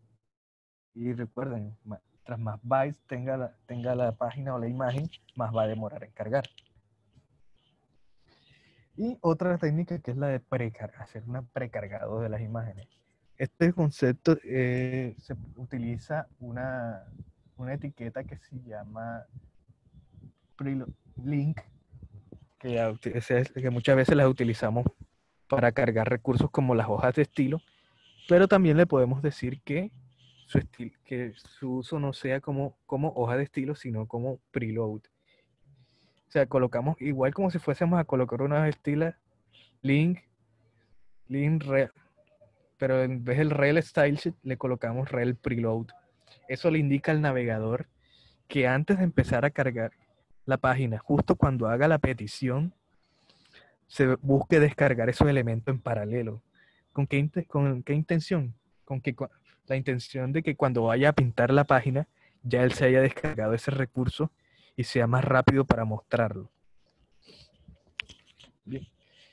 Y recuerden, tras más bytes tenga la, tenga la página o la imagen, más va a demorar en cargar. Y otra técnica que es la de precargar, hacer un precargado de las imágenes. Este concepto eh, se utiliza una, una, etiqueta que se llama link, que, que muchas veces las utilizamos para cargar recursos como las hojas de estilo, pero también le podemos decir que su estilo, que su uso no sea como, como hoja de estilo, sino como preload. O sea, colocamos igual como si fuésemos a colocar una estilo, link, link pero en vez del rel style sheet le colocamos rel preload. Eso le indica al navegador que antes de empezar a cargar la página, justo cuando haga la petición, se busque descargar esos elementos en paralelo. ¿Con qué, con qué intención? Con que la intención de que cuando vaya a pintar la página, ya él se haya descargado ese recurso y sea más rápido para mostrarlo.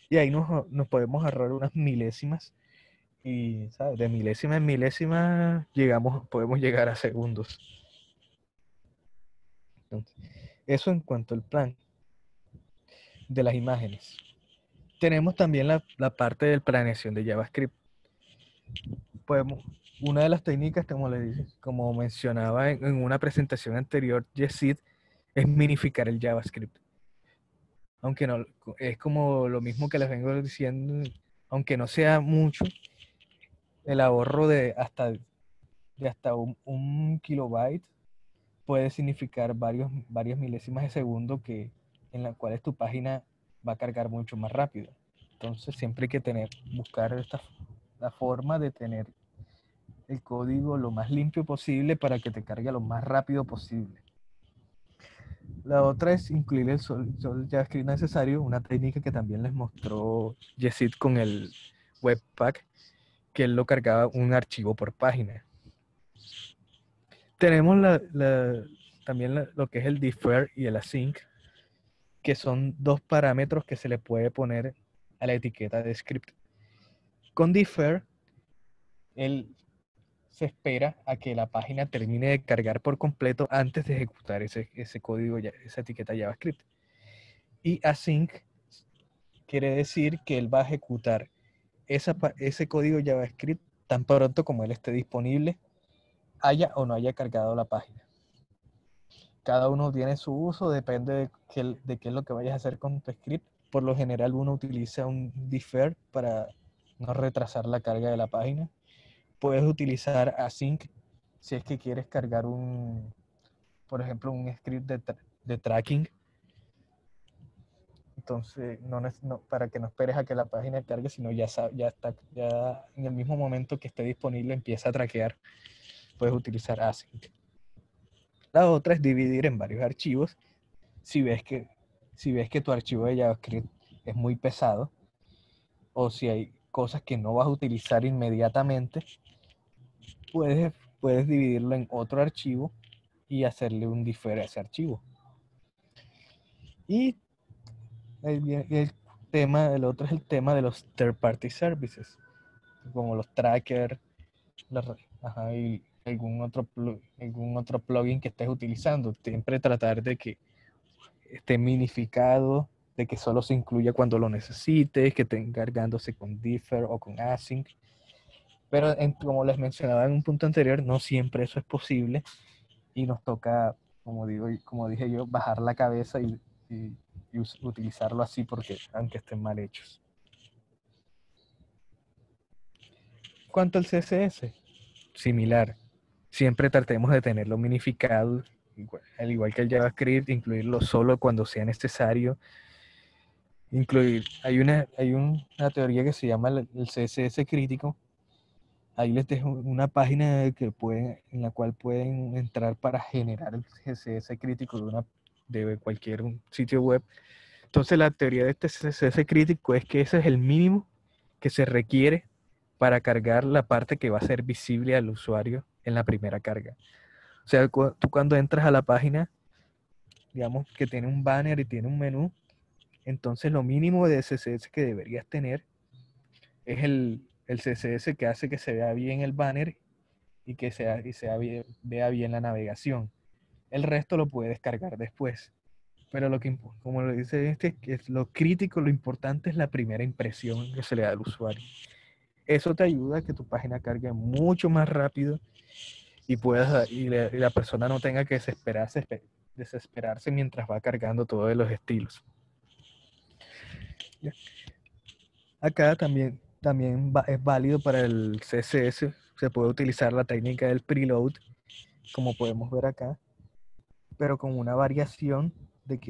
Y ahí nos, podemos ahorrar unas milésimas. Y de milésima en milésima llegamos, podemos llegar a segundos. eso en cuanto al plan de las imágenes. Tenemos también la, la parte de planeación de JavaScript. Podemos, una de las técnicas, como, le, como mencionaba en, una presentación anterior, Yesid, es minificar el JavaScript. Aunque no, es como lo mismo que les vengo diciendo, aunque no sea mucho, el ahorro de hasta, de hasta un, kilobyte puede significar varios, varias milésimas de segundo que, en las cuales tu página va a cargar mucho más rápido. Entonces siempre hay que tener, buscar esta, la forma de tener el código lo más limpio posible para que te cargue lo más rápido posible. La otra es incluir el sol, JavaScript necesario, una técnica que también les mostró Yesid con el Webpack, que él lo cargaba un archivo por página. Tenemos también lo que es el defer y el async, que son dos parámetros que se le puede poner a la etiqueta de script. Con defer, el se espera a que la página termine de cargar por completo antes de ejecutar ese, ese código, esa etiqueta JavaScript. Y async quiere decir que él va a ejecutar esa, ese código JavaScript tan pronto como él esté disponible, haya o no haya cargado la página. Cada uno tiene su uso, depende de qué, de qué es lo que vayas a hacer con tu script. Por lo general uno utiliza un defer para no retrasar la carga de la página puedes utilizar async si es que quieres cargar un, por ejemplo, un script de, tracking. Entonces, no, no, para que no esperes a que la página cargue, sino ya, ya está, ya en el mismo momento que esté disponible empieza a traquear, puedes utilizar async. La otra es dividir en varios archivos. Si ves que, si ves que tu archivo de JavaScript es muy pesado, o si hay cosas que no vas a utilizar inmediatamente, puedes, puedes dividirlo en otro archivo y hacerle un differ a ese archivo. Y el, tema, el otro es el tema de los third party services, como los trackers y algún otro, algún otro plugin que estés utilizando. Siempre tratar de que esté minificado de que solo se incluya cuando lo necesites, que esté cargándose con differ o con async. Pero como les mencionaba en un punto anterior, no siempre eso es posible y nos toca, como, digo, como dije yo, bajar la cabeza y, utilizarlo así porque aunque estén mal hechos. Cuanto al CSS, similar. Siempre tratemos de tenerlo minificado, al igual que el JavaScript, incluirlo solo cuando sea necesario incluir, hay una, hay una teoría que se llama el CSS crítico. Ahí les dejo una página que pueden, en la cual pueden entrar para generar el CSS crítico de, una, de cualquier sitio web. Entonces la teoría de este CSS crítico es que ese es el mínimo que se requiere para cargar la parte que va a ser visible al usuario en la primera carga. O sea, tú cuando entras a la página, digamos que tiene un banner y tiene un menú, entonces lo mínimo de CSS que deberías tener es el, CSS que hace que se vea bien el banner y que sea, y sea vea bien la navegación. El resto lo puedes cargar después. Pero lo que, como lo dice este, que es lo crítico, lo importante es la primera impresión que se le da al usuario. Eso te ayuda a que tu página cargue mucho más rápido y puedas y la, persona no tenga que desesperarse, desesperarse mientras va cargando todos los estilos. Acá también, también es válido para el CSS. Se puede utilizar la técnica del preload, como podemos ver acá, pero con una variación de que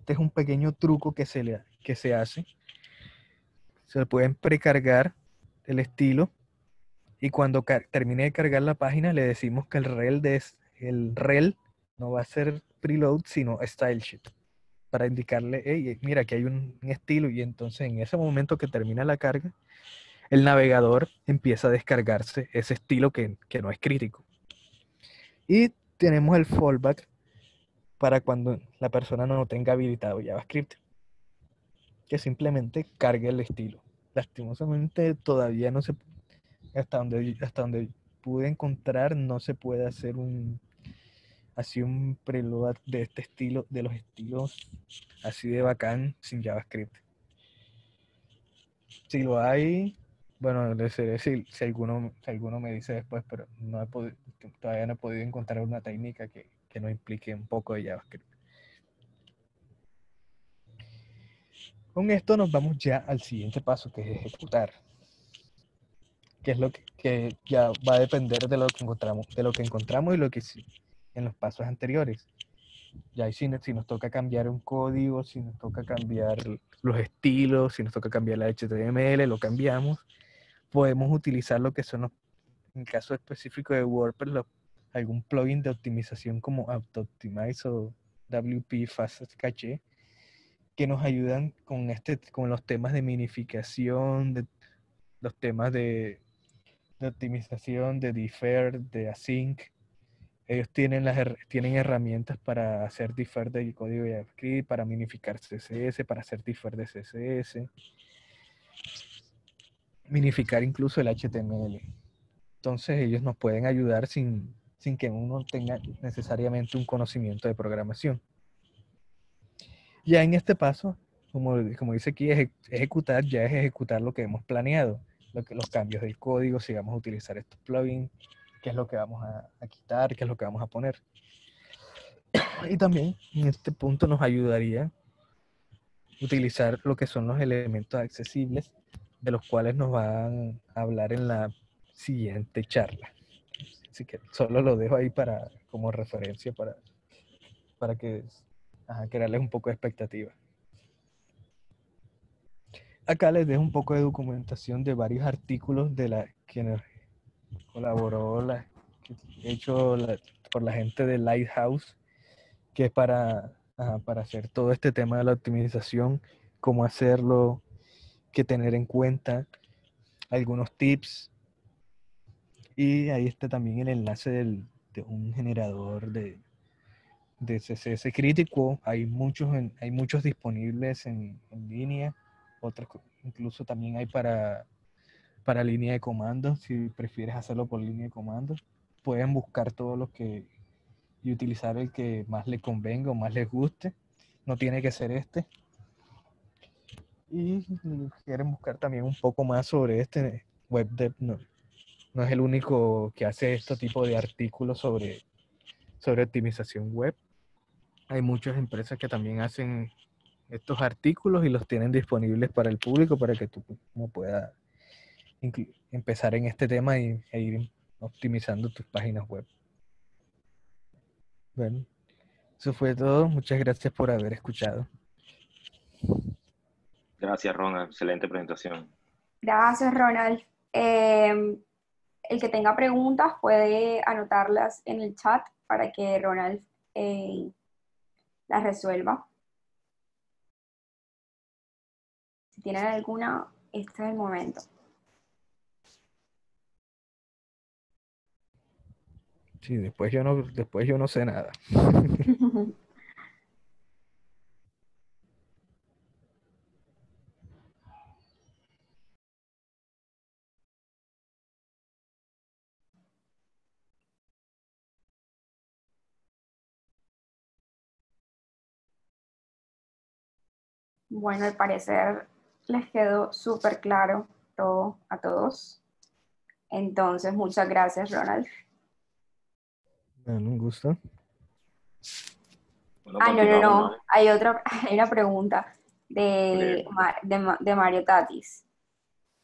este es un pequeño truco que se, le, que se hace. Se le pueden precargar el estilo y cuando termine de cargar la página le decimos que el rel, de, el rel no va a ser preload, sino style sheet para indicarle, hey, mira, que hay un, estilo y entonces en ese momento que termina la carga, el navegador empieza a descargarse ese estilo que, que no es crítico. Y tenemos el fallback para cuando la persona no tenga habilitado JavaScript, que simplemente cargue el estilo. Lastimosamente todavía no se, hasta donde, hasta donde pude encontrar, no se puede hacer un, así un preload de este estilo, de los estilos así de bacán sin JavaScript. Si lo hay, bueno, si, si, alguno, si alguno me dice después, pero no he todavía no he podido encontrar una técnica que, que no implique un poco de JavaScript. Con esto nos vamos ya al siguiente paso, que es ejecutar. Que es lo que, que ya va a depender de lo que encontramos, de lo que encontramos y lo que sí en los pasos anteriores. Ya si, si nos toca cambiar un código, si nos toca cambiar los estilos, si nos toca cambiar la HTML, lo cambiamos. Podemos utilizar lo que son, los, en caso específico de WordPress, algún plugin de optimización como AutoOptimize o WP Fast Cache, que nos ayudan con, este, con los temas de minificación, de, los temas de, optimización, de defer, de async, ellos tienen, las, tienen herramientas para hacer differ de código JavaScript, para minificar CSS, para hacer differ de CSS, minificar incluso el HTML. Entonces ellos nos pueden ayudar sin, sin que uno tenga necesariamente un conocimiento de programación. Ya en este paso, como, como dice aquí, ejecutar ya es ejecutar lo que hemos planeado, lo que, los cambios del código, si vamos a utilizar estos plugins, qué es lo que vamos a, quitar, qué es lo que vamos a poner. *coughs* Y también en este punto nos ayudaría utilizar lo que son los elementos accesibles, de los cuales nos van a hablar en la siguiente charla. Así que solo lo dejo ahí para, como referencia para, para que crearles un poco de expectativa. acá les dejo un poco de documentación de varios artículos de la que colaboró la, hecho por la gente de Lighthouse, que es para, para hacer todo este tema de la optimización, cómo hacerlo, qué tener en cuenta, algunos tips. Y ahí está también el enlace del, de un generador de, de CSS crítico. Hay muchos, hay muchos disponibles en, en línea. Otros incluso también hay para, para línea de comandos. Si prefieres hacerlo por línea de comandos, pueden buscar todos los que y utilizar el que más les convenga o más les guste. No tiene que ser este. Y quieren buscar también un poco más sobre este WebDev, no, no es el único que hace este tipo de artículos sobre, sobre optimización web. Hay muchas empresas que también hacen estos artículos y los tienen disponibles para el público para que tú como puedas empezar en este tema y, e ir optimizando tus páginas web. Bueno, eso fue todo. Muchas gracias por haber escuchado. Gracias, Ronald. Excelente presentación. Gracias, Ronald. Em, el que tenga preguntas puede anotarlas en el chat para que Ronald eh, las resuelva. Si tienen alguna, este es el momento. Sí, después yo no, después yo no sé nada. *laughs* Bueno, al parecer les quedó súper claro todo a todos. Entonces, muchas gracias, Ronald. Bueno, un gusto. ah, no, no, no. Hay otra, *laughs* hay una pregunta de, de, Mario Tatis.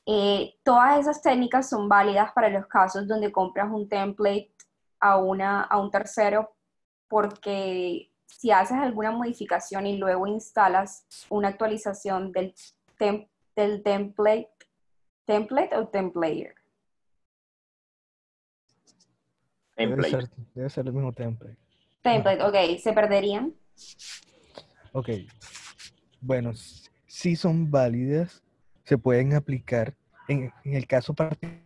Eh, todas esas técnicas son válidas para los casos donde compras un template a, una, a un tercero porque si haces alguna modificación y luego instalas una actualización del, del template, template o templater. Debe ser, el mismo template. Template, ok. ¿Se perderían? Ok. Bueno, si son válidas, se pueden aplicar. En, el caso particular,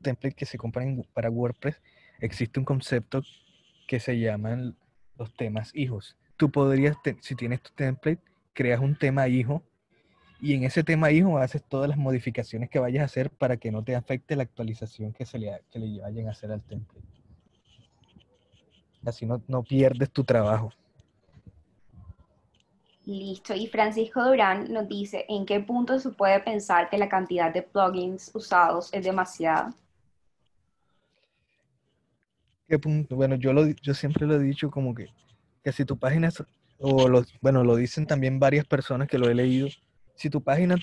template que se compran para WordPress, existe un concepto que se llama los temas hijos. Tú podrías, si tienes tu template, creas un tema hijo y en ese tema hijo haces todas las modificaciones que vayas a hacer para que no te afecte la actualización que, se le, que le vayan a hacer al template. Así no, no pierdes tu trabajo. Listo. Y Francisco Durán nos dice, ¿en qué punto se puede pensar que la cantidad de plugins usados es demasiada? ¿Qué punto? Bueno, yo, lo, yo siempre lo he dicho como que, que si tu página, o los, bueno, lo dicen también varias personas que lo he leído, si tu página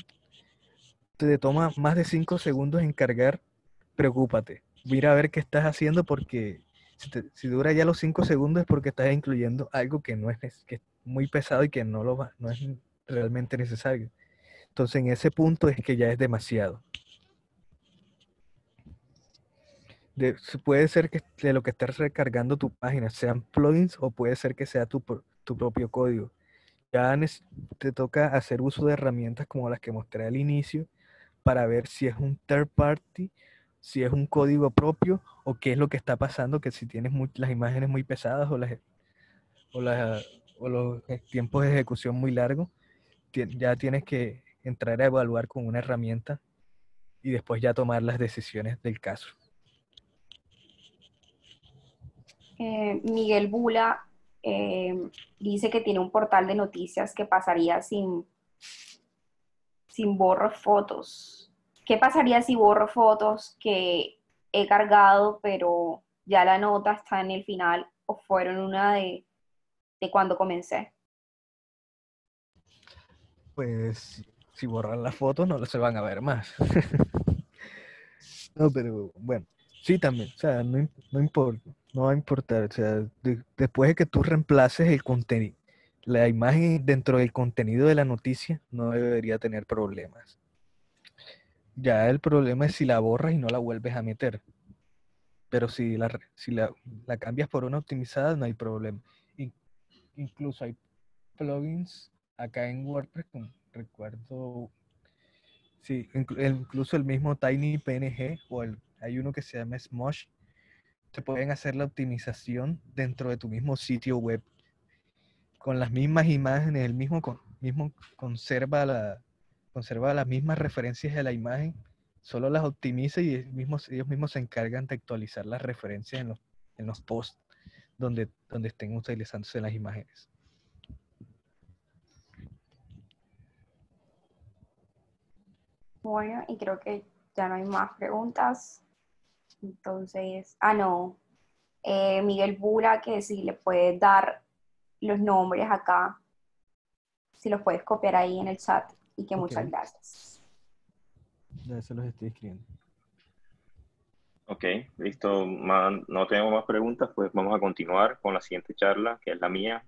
te toma más de 5 segundos en cargar, preocúpate. Mira a ver qué estás haciendo porque si, dura ya los 5 segundos es porque estás incluyendo algo que no es, que es muy pesado y que no, lo no es realmente necesario. Entonces en ese punto es que ya es demasiado. Puede ser que de lo que estés recargando tu página sean plugins o puede ser que sea tu, tu propio código ya te toca hacer uso de herramientas como las que mostré al inicio para ver si es un third party, si es un código propio o qué es lo que está pasando, que si tienes las imágenes muy pesadas o, las, o, o los tiempos de ejecución muy largos, ya tienes que entrar a evaluar con una herramienta y después ya tomar las decisiones del caso. Eh, Miguel Bula eh, dice que tiene un portal de noticias que pasaría sin, sin borro fotos. ¿Qué pasaría si borro fotos que he cargado, pero ya la nota está en el final o fueron una de, de cuando comencé? Pues si borran las fotos no se van a ver más. *laughs* no, pero bueno, sí también, o sea, no importa no va a importar. O sea, después de que tú reemplaces el contenido, la imagen dentro del contenido de la noticia no debería tener problemas. Ya el problema es si la borras y no la vuelves a meter. Pero si la, si la, cambias por una optimizada, no hay problema. incluso hay plugins acá en WordPress, recuerdo, sí, incluso el mismo Tiny PNG o el, hay uno que se llama Smosh, te pueden hacer la optimización dentro de tu mismo sitio web. Con las mismas imágenes, el mismo, mismo conserva la, conserva las mismas referencias de la imagen, solo las optimiza y ellos mismos se encargan de actualizar las referencias en los, en los posts donde, donde estén utilizándose las imágenes. Bueno, y creo que ya no hay más preguntas. Entonces, ah, no. Eh, Miguel Bula, que si le puedes dar los nombres acá, si los puedes copiar ahí en el chat y que muchas gracias. Ya se los estoy escribiendo. Ok, listo. no tenemos más preguntas, pues vamos a continuar con la siguiente charla, que es la mía.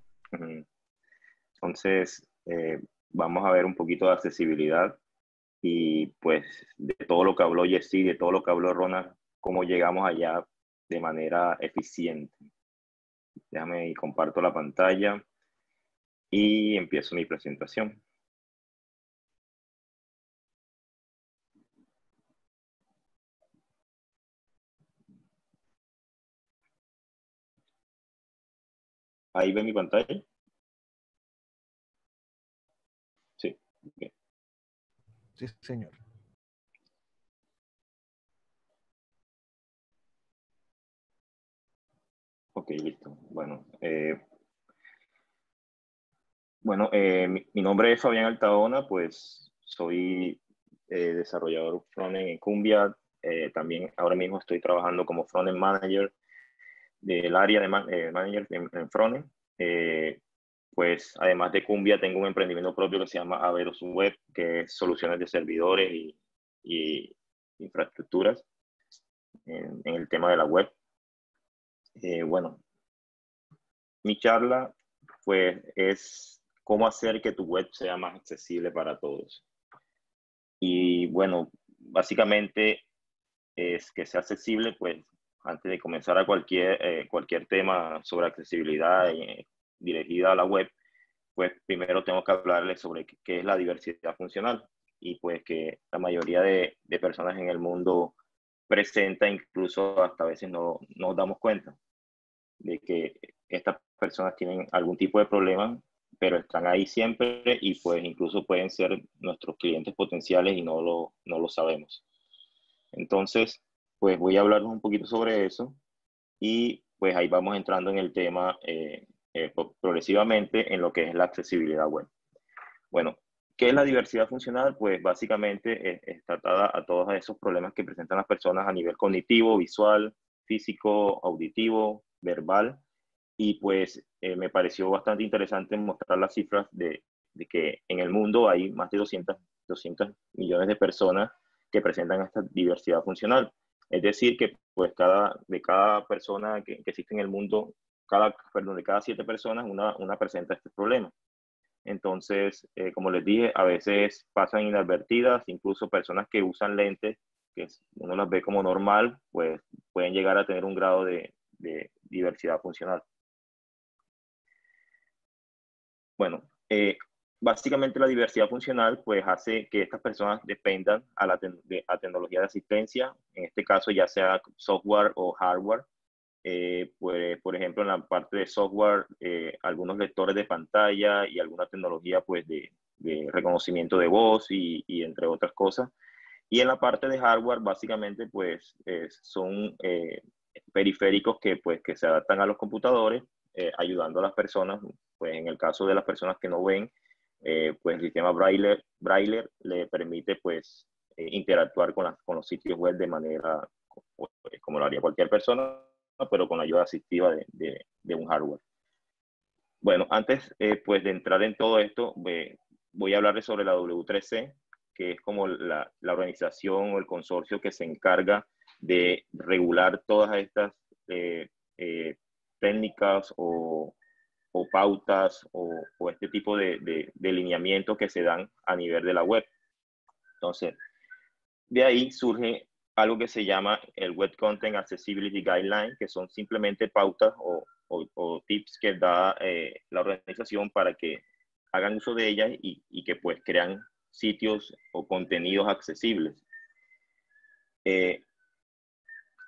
Entonces, eh, vamos a ver un poquito de accesibilidad y pues de todo lo que habló Jessy, de todo lo que habló Ronald, cómo llegamos allá de manera eficiente. Déjame y comparto la pantalla y empiezo mi presentación. Ahí ve mi pantalla. Sí. Sí, señor. Ok, listo. Bueno, eh, bueno eh, mi, nombre es Fabián Altadona, pues soy eh, desarrollador frontend en Cumbia. también ahora mismo estoy trabajando como frontend manager del área de manager en, en frontend. pues además de Cumbia tengo un emprendimiento propio que se llama Averos Web, que es soluciones de servidores y, infraestructuras en, en, el tema de la web. Eh, bueno, mi charla pues es cómo hacer que tu web sea más accesible para todos. Y bueno, básicamente es que sea accesible, pues antes de comenzar a cualquier, eh, cualquier tema sobre accesibilidad eh, dirigida a la web, pues primero tengo que hablarles sobre qué, es la diversidad funcional y pues que la mayoría de, de personas en el mundo presenta, incluso hasta a veces no, no nos damos cuenta de que estas personas tienen algún tipo de problema, pero están ahí siempre y pues incluso pueden ser nuestros clientes potenciales y no lo, no lo sabemos. Entonces, pues voy a hablarles un poquito sobre eso y pues ahí vamos entrando en el tema eh, eh, progresivamente en lo que es la accesibilidad web. Bueno, ¿qué es la diversidad funcional? Pues básicamente es, es tratada a todos esos problemas que presentan las personas a nivel cognitivo, visual, físico, auditivo, verbal y pues eh, me pareció bastante interesante mostrar las cifras de, de, que en el mundo hay más de 200, 200 millones de personas que presentan esta diversidad funcional. Es decir, que pues cada, de cada persona que, que existe en el mundo, cada, perdón, de cada siete personas, una, una presenta este problema. Entonces, eh, como les dije, a veces pasan inadvertidas, incluso personas que usan lentes, que uno las ve como normal, pues pueden llegar a tener un grado de, diversidad funcional. Bueno, eh, básicamente la diversidad funcional pues hace que estas personas dependan a la tecnología de asistencia, en este caso ya sea software o hardware. Eh, pues, por ejemplo, en la parte de software, eh, algunos lectores de pantalla y alguna tecnología pues de, de reconocimiento de voz y, y, entre otras cosas. Y en la parte de hardware, básicamente, pues son periféricos que, pues, que se adaptan a los computadores, eh, ayudando a las personas, pues en el caso de las personas que no ven, eh, pues el sistema Braille, Braille le permite pues eh, interactuar con, con, los sitios web de manera pues, como lo haría cualquier persona, pero con la ayuda asistiva de, de, un hardware. Bueno, antes pues de entrar en todo esto, voy a hablarles sobre la W3C, que es como la, la organización o el consorcio que se encarga de regular todas estas eh, eh, técnicas o, o pautas o, este tipo de, de, de lineamientos que se dan a nivel de la web. Entonces, de ahí surge algo que se llama el Web Content Accessibility Guideline, que son simplemente pautas o, o, tips que da eh, la organización para que hagan uso de ellas y, y, que pues crean sitios o contenidos accesibles. Eh,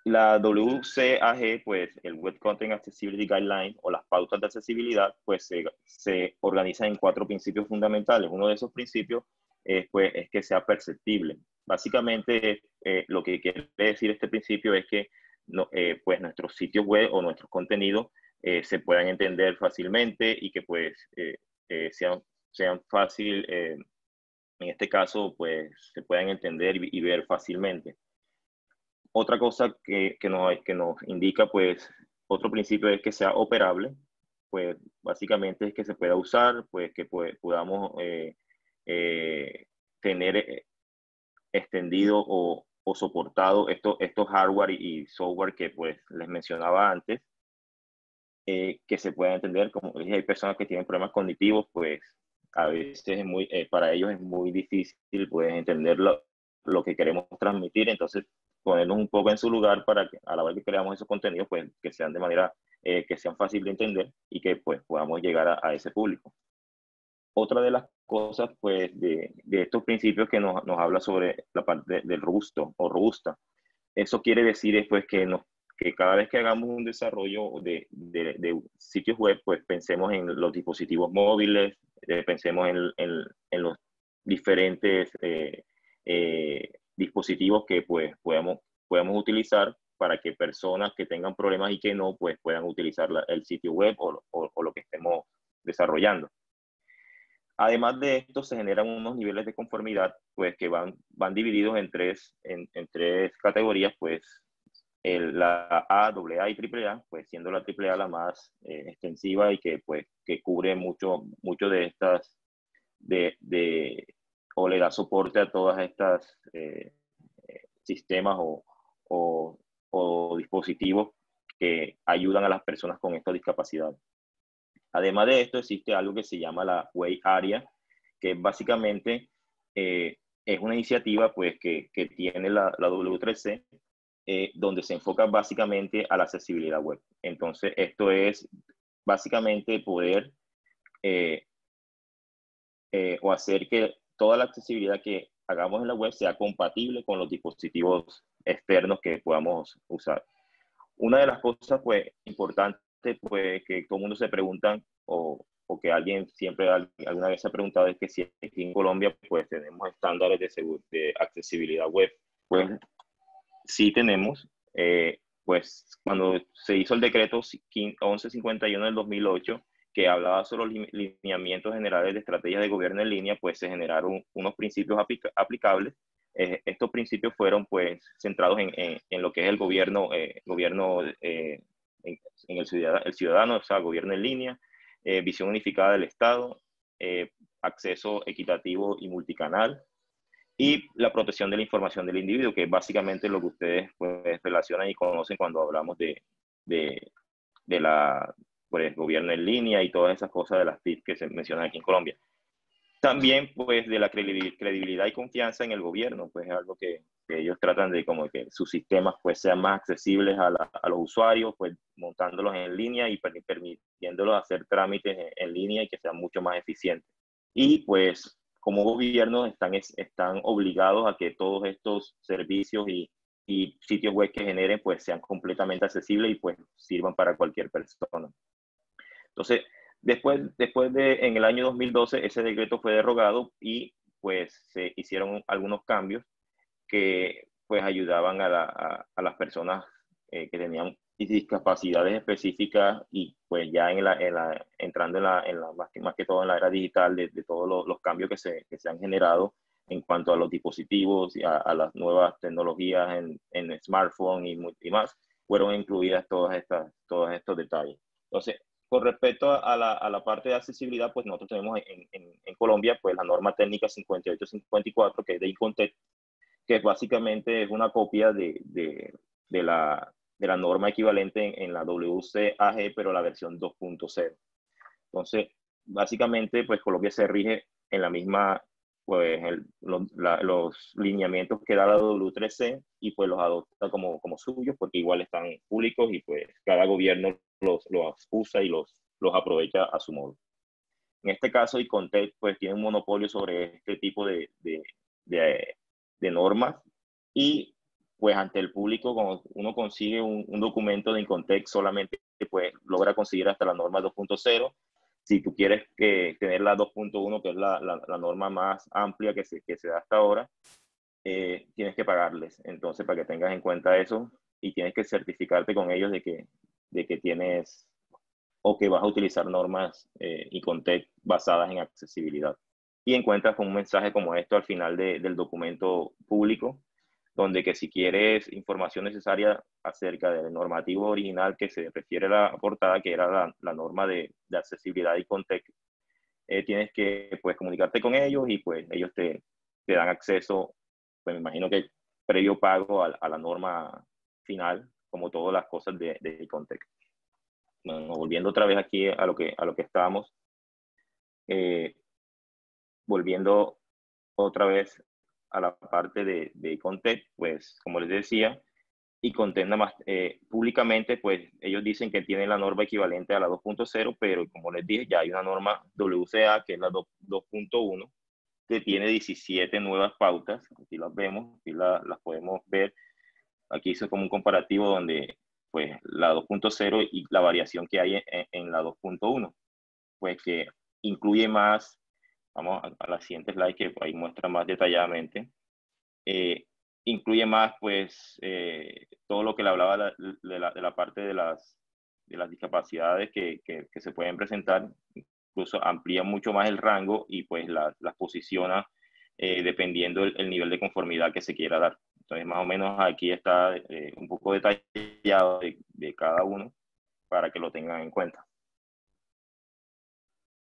la WCAG, pues el Web Content Accessibility Guideline o las pautas de accesibilidad, pues se, se organizan en cuatro principios fundamentales. Uno de esos principios pues, es que sea perceptible. Básicamente, eh, lo que quiere decir este principio es que no, eh, pues nuestros sitios web o nuestros contenidos eh, se puedan entender fácilmente y que pues sean, sean fácil, en este caso, pues se puedan entender y, ver fácilmente. Otra cosa que, que, nos, que nos indica, pues, otro principio es que sea operable, pues básicamente es que se pueda usar, pues que pues, podamos eh, tener eh, extendido o, o soportado estos, estos hardware y software que pues les mencionaba antes, eh, que se pueda entender, como dije, hay personas que tienen problemas cognitivos, pues a veces es muy, para ellos es muy difícil pues entender lo, lo, que queremos transmitir, entonces ponernos un poco en su lugar para que a la vez que creamos esos contenidos, pues que sean de manera, que sean fácil de entender y que pues podamos llegar a, a ese público. Otra de las cosas, pues, de, de estos principios que nos, nos, habla sobre la parte del robusto o robusta. Eso quiere decir después que, nos, que cada vez que hagamos un desarrollo de, de, de sitios web, pues pensemos en los dispositivos móviles, eh, pensemos en, en, en, los diferentes eh, eh, dispositivos que pues podamos, podamos utilizar para que personas que tengan problemas y que no, pues puedan utilizar la, el sitio web o, o, o lo que estemos desarrollando. Además de esto, se generan unos niveles de conformidad, pues que van, van divididos en tres, en, tres categorías, pues la A, AA y AAA, pues siendo la AAA la más eh, extensiva y que, pues, que cubre mucho, mucho de estas, de, o le da soporte a todas estas eh, sistemas o, o, o dispositivos que ayudan a las personas con esta discapacidad. Además de esto, existe algo que se llama la Way Area, que básicamente eh, es una iniciativa pues, que, tiene la, la W3C, eh, donde se enfoca básicamente a la accesibilidad web. Entonces, esto es básicamente poder eh, o hacer que toda la accesibilidad que hagamos en la web sea compatible con los dispositivos externos que podamos usar. Una de las cosas pues, importantes pues, que todo el mundo se preguntan o, o, que alguien siempre alguna vez se ha preguntado es que si aquí en Colombia pues tenemos estándares de, de accesibilidad web. Pues sí tenemos. Eh, pues cuando se hizo el decreto 1151 del 2008, que hablaba sobre los lineamientos generales de estrategias de gobierno en línea, pues se generaron unos principios aplicables. Eh, estos principios fueron pues centrados en, en, en, lo que es el gobierno, eh, gobierno eh, en, el, ciudadano, el ciudadano, o sea, gobierno en línea, eh, visión unificada del Estado, eh, acceso equitativo y multicanal, y la protección de la información del individuo, que es básicamente lo que ustedes pues, relacionan y conocen cuando hablamos de, de, de la pues, gobierno en línea y todas esas cosas de las TIC que se mencionan aquí en Colombia. También, pues, de la credibilidad y confianza en el gobierno, pues es algo que, ellos tratan de como que sus sistemas pues sean más accesibles a, los usuarios, pues montándolos en línea y permitiéndolos hacer trámites en, línea y que sean mucho más eficientes. Y pues como gobierno están, están obligados a que todos estos servicios y, y sitios web que generen pues sean completamente accesibles y pues sirvan para cualquier persona. Entonces, después, después de, en el año 2012, ese decreto fue derogado y pues se hicieron algunos cambios que pues ayudaban a, la, a, las personas eh, que tenían discapacidades específicas y pues ya en la, en la entrando en la, en la más, que, más, que, todo en la era digital de, de todos los, los, cambios que se, que se han generado en cuanto a los dispositivos y a, a las nuevas tecnologías en, en smartphone y, y, más, fueron incluidas todas estas, todos estos detalles. Entonces, con respecto a la, a la, parte de accesibilidad, pues nosotros tenemos en, en, en Colombia pues la norma técnica 5854, que es de Incontec, que básicamente es una copia de, de, de, la, de la, norma equivalente en, en, la WCAG, pero la versión 2.0. Entonces, básicamente, pues Colombia se rige en la misma, pues, los lineamientos que da la W3C y pues los adopta como, como suyos, porque igual están públicos y pues cada gobierno los, los usa y los, los aprovecha a su modo. En este caso, Icontec pues tiene un monopolio sobre este tipo de, de, de, normas y pues ante el público, cuando uno consigue un, un documento de Incontec, solamente pues logra conseguir hasta la norma 2.0. Si tú quieres que, tener la 2.1, que es la, la, norma más amplia que se, que se da hasta ahora, eh, tienes que pagarles. Entonces, para que tengas en cuenta eso y tienes que certificarte con ellos de que, de que tienes o que vas a utilizar normas eh, Incontec basadas en accesibilidad. Y encuentras un mensaje como esto al final de, del documento público, donde que si quieres información necesaria acerca del normativo original que se refiere a la portada, que era la, la norma de, de, accesibilidad y contexto, eh, tienes que pues comunicarte con ellos y pues ellos te, te dan acceso, pues me imagino que previo pago a la norma final, como todas las cosas de, de. Bueno, volviendo otra vez aquí a lo que, a lo que estábamos, eh, volviendo otra vez a la parte de, de Content, pues como les decía, y Content más eh, públicamente, pues ellos dicen que tienen la norma equivalente a la 2.0, pero como les dije, ya hay una norma WCA, que es la 2.1, que tiene 17 nuevas pautas, aquí las vemos, aquí las podemos ver, aquí hice como un comparativo donde pues la 2.0 y la variación que hay en, en la 2.1, pues que incluye más Vamos a, la siguiente slide que ahí muestra más detalladamente. Eh, incluye más, pues, eh, todo lo que le hablaba de, la, parte de las, de las discapacidades que, se pueden presentar. Incluso amplía mucho más el rango y, pues, las la posiciona eh, dependiendo el, nivel de conformidad que se quiera dar. Entonces, más o menos aquí está un poco detallado de, de cada uno para que lo tengan en cuenta.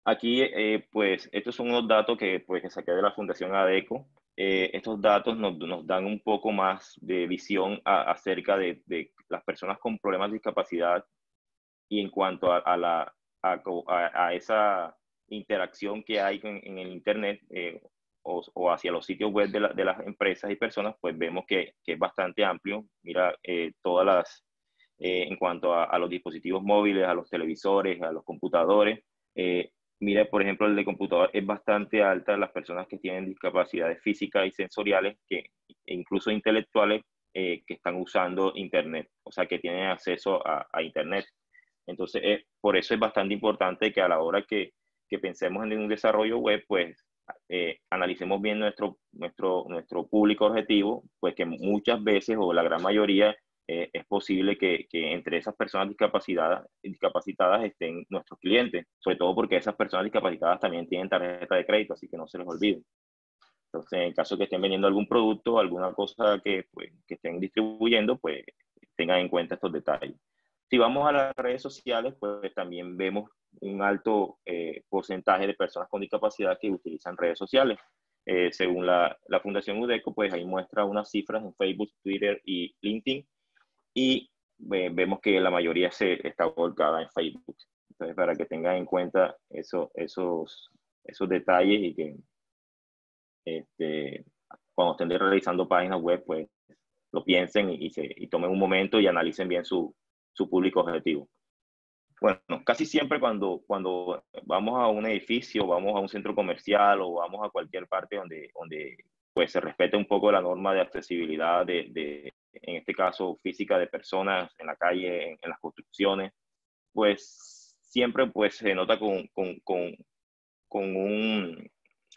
Aquí, eh, pues, estos son unos datos que, pues, que saqué de la Fundación ADECO. Eh, estos datos nos, nos, dan un poco más de visión acerca de, de, las personas con problemas de discapacidad y en cuanto a, a la, a, a, esa interacción que hay en, en el Internet eh, o, o, hacia los sitios web de, la, de, las empresas y personas, pues vemos que, que es bastante amplio. Mira, todas las, en cuanto a, los dispositivos móviles, a los televisores, a los computadores, eh, Mira, por ejemplo, el de computador es bastante alta las personas que tienen discapacidades físicas y sensoriales, que, e incluso intelectuales, eh, que están usando Internet, o sea, que tienen acceso a, a Internet. Entonces, eh, por eso es bastante importante que a la hora que, que pensemos en un desarrollo web, pues eh, analicemos bien nuestro, nuestro, nuestro público objetivo, pues que muchas veces o la gran mayoría eh, es posible que, que, entre esas personas discapacitadas, discapacitadas estén nuestros clientes, sobre todo porque esas personas discapacitadas también tienen tarjeta de crédito, así que no se les olvide. Entonces, en caso que estén vendiendo algún producto, alguna cosa que, pues, que estén distribuyendo, pues tengan en cuenta estos detalles. Si vamos a las redes sociales, pues también vemos un alto eh, porcentaje de personas con discapacidad que utilizan redes sociales. Eh, según la, la Fundación UDECO, pues ahí muestra unas cifras en Facebook, Twitter y LinkedIn y vemos que la mayoría se está volcada en Facebook. Entonces, para que tengan en cuenta eso, esos, esos detalles y que este, cuando estén realizando páginas web, pues lo piensen y, se, y tomen un momento y analicen bien su, su público objetivo. Bueno, casi siempre cuando, cuando vamos a un edificio, vamos a un centro comercial o vamos a cualquier parte donde, donde pues se respete un poco la norma de accesibilidad de, en este caso física de personas en la calle, en, las construcciones, pues siempre pues se nota con, con, con, con un,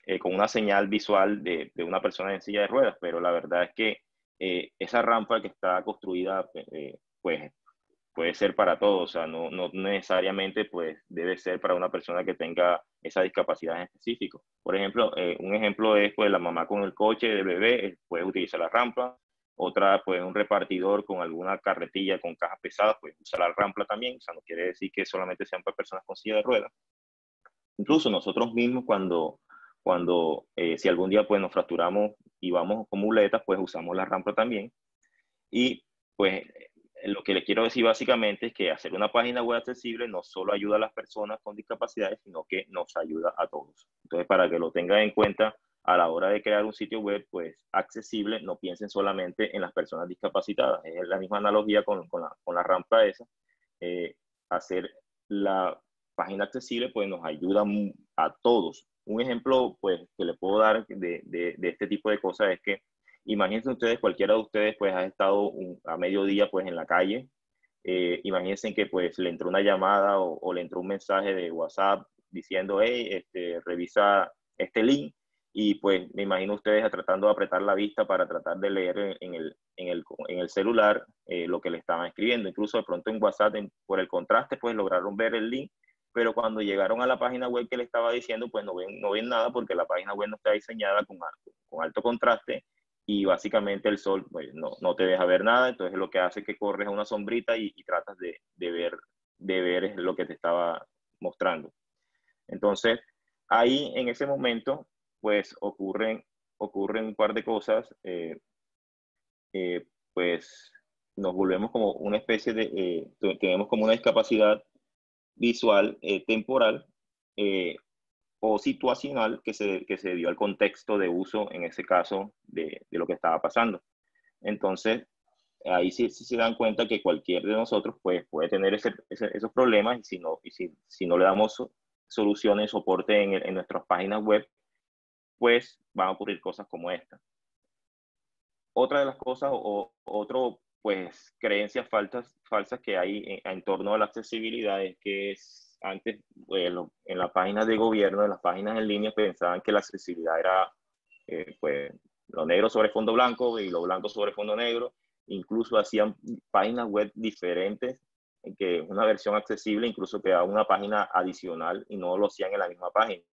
eh, con una señal visual de, de, una persona en silla de ruedas, pero la verdad es que eh, esa rampa que está construida eh, pues puede ser para todos, o sea, no, no, necesariamente pues debe ser para una persona que tenga esa discapacidad en específico. Por ejemplo, un ejemplo es pues la mamá con el coche de bebé puede utilizar la rampa, otra, pues un repartidor con alguna carretilla con cajas pesadas, pues usa la rampla también. O sea, no quiere decir que solamente sean para personas con silla de ruedas. Incluso nosotros mismos cuando, cuando eh, si algún día pues nos fracturamos y vamos con muletas, pues usamos la rampa también. Y pues lo que le quiero decir básicamente es que hacer una página web accesible no solo ayuda a las personas con discapacidades, sino que nos ayuda a todos. Entonces, para que lo tengan en cuenta a la hora de crear un sitio web, pues accesible, no piensen solamente en las personas discapacitadas. Es la misma analogía con, con, la, con la, rampa esa. Eh, hacer la página accesible, pues nos ayuda a todos. Un ejemplo, pues, que le puedo dar de, de, de este tipo de cosas es que Imagínense ustedes, cualquiera de ustedes pues ha estado a mediodía pues en la calle. Eh, imagínense que pues le entró una llamada o, le entró un mensaje de WhatsApp diciendo, hey, este, revisa este link. Y pues me imagino ustedes tratando de apretar la vista para tratar de leer en el, en el, en el celular eh, lo que le estaban escribiendo. Incluso de pronto en WhatsApp, por el contraste, pues lograron ver el link pero cuando llegaron a la página web que le estaba diciendo, pues no ven, no ven nada porque la página web no está diseñada con, con alto contraste y básicamente el sol pues, no, no, te deja ver nada, entonces lo que hace es que corres a una sombrita y, tratas de, de, ver, de ver lo que te estaba mostrando. Entonces, ahí en ese momento, pues ocurren, ocurren un par de cosas, eh, eh, pues nos volvemos como una especie de, eh, tenemos como una discapacidad visual temporal o situacional que se, que se dio al contexto de uso, en ese caso, de, de lo que estaba pasando. Entonces, ahí sí, sí, se dan cuenta que cualquier de nosotros pues, puede tener ese, esos problemas y si no, y si, si no le damos soluciones, soporte en, en, nuestras páginas web, pues van a ocurrir cosas como esta. Otra de las cosas o otro pues creencias falsas, falsas que hay en, en torno a la accesibilidad es que es antes bueno, en las páginas de gobierno, en las páginas en línea, pensaban que la accesibilidad era eh, pues, lo negro sobre fondo blanco y lo blanco sobre fondo negro. Incluso hacían páginas web diferentes, en que una versión accesible incluso creaba una página adicional y no lo hacían en la misma página.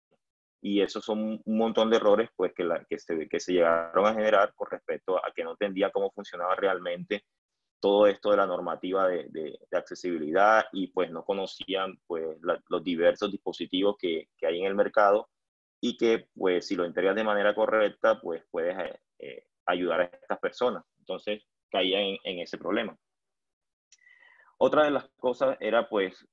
Y esos son un montón de errores pues, que, que, se, que se llegaron a generar con respecto a que no entendía cómo funcionaba realmente todo esto de la normativa de, de, accesibilidad y pues no conocían pues los diversos dispositivos que, que, hay en el mercado y que pues si lo entregas de manera correcta pues puedes eh, eh, ayudar a estas personas. Entonces caían en, ese problema. Otra de las cosas era pues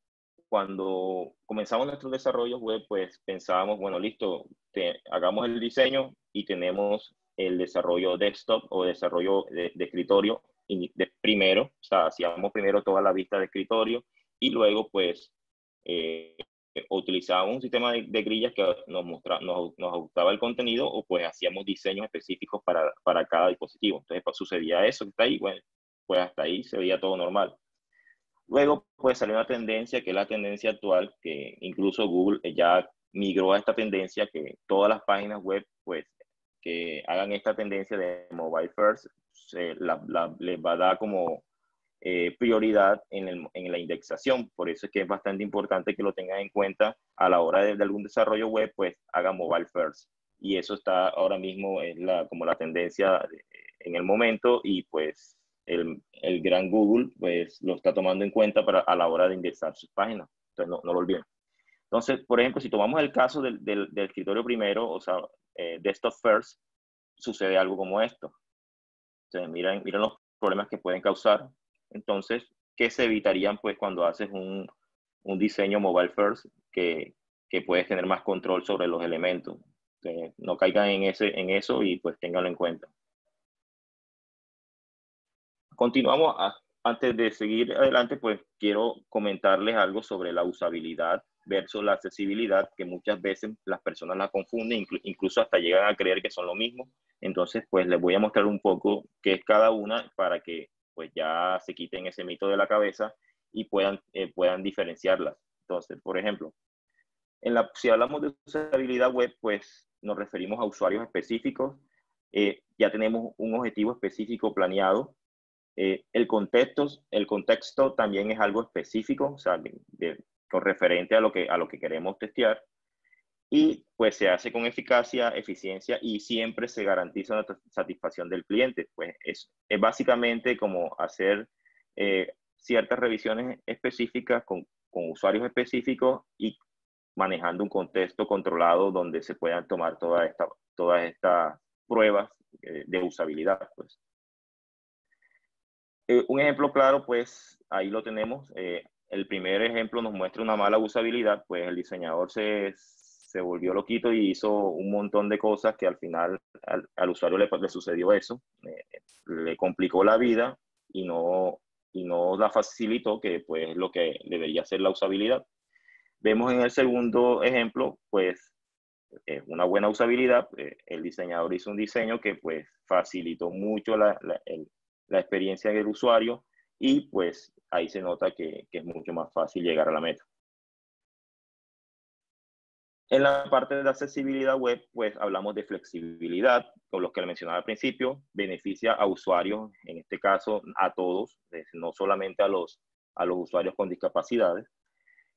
cuando comenzamos nuestros desarrollos web pues pensábamos, bueno, listo, te, hagamos el diseño y tenemos el desarrollo desktop o desarrollo de, de escritorio de primero, o sea, hacíamos primero toda la vista de escritorio y luego pues eh, utilizábamos un sistema de, grillas que nos, mostra, nos, nos, ajustaba el contenido o pues hacíamos diseños específicos para, para cada dispositivo. Entonces pues, sucedía eso que está ahí, bueno, pues hasta ahí se veía todo normal. Luego pues salió una tendencia que es la tendencia actual, que incluso Google ya migró a esta tendencia que todas las páginas web pues que hagan esta tendencia de mobile first les va a dar como eh, prioridad en, el, en, la indexación. Por eso es que es bastante importante que lo tengan en cuenta a la hora de, algún desarrollo web, pues haga mobile first. Y eso está ahora mismo es la, como la tendencia en el momento y pues el, el, gran Google pues lo está tomando en cuenta para, a la hora de indexar sus páginas. Entonces no, no lo olviden. Entonces, por ejemplo, si tomamos el caso del, del, del escritorio primero, o sea, eh, desktop first, sucede algo como esto miren, miren los problemas que pueden causar. Entonces, ¿qué se evitarían pues cuando haces un, un diseño mobile first que, que, puedes tener más control sobre los elementos? no caigan en, ese, en eso y pues ténganlo en cuenta. Continuamos. antes de seguir adelante, pues quiero comentarles algo sobre la usabilidad versus la accesibilidad, que muchas veces las personas la confunden, incluso hasta llegan a creer que son lo mismo. Entonces, pues les voy a mostrar un poco qué es cada una para que pues ya se quiten ese mito de la cabeza y puedan, eh, puedan diferenciarlas. Entonces, por ejemplo, en la, si hablamos de usabilidad web, pues nos referimos a usuarios específicos. Eh, ya tenemos un objetivo específico planeado. Eh, el, contexto, el contexto también es algo específico, o sea, con referente a lo, que, a lo que queremos testear y pues se hace con eficacia, eficiencia y siempre se garantiza la satisfacción del cliente. Pues es, es básicamente como hacer eh, ciertas revisiones específicas con, con, usuarios específicos y manejando un contexto controlado donde se puedan tomar toda esta, todas estas pruebas eh, de usabilidad. Pues. Eh, un ejemplo claro, pues ahí lo tenemos. Eh, el primer ejemplo nos muestra una mala usabilidad, pues el diseñador se, se volvió loquito y hizo un montón de cosas que al final al, usuario le, sucedió eso, le complicó la vida y no, y no la facilitó, que pues es lo que debería ser la usabilidad. Vemos en el segundo ejemplo, pues es una buena usabilidad. Eh, el diseñador hizo un diseño que pues facilitó mucho la, la, la experiencia del usuario y pues ahí se nota que, que, es mucho más fácil llegar a la meta. En la parte de accesibilidad web, pues hablamos de flexibilidad, con los que le mencionaba al principio, beneficia a usuarios, en este caso a todos, no solamente a los, a los usuarios con discapacidades.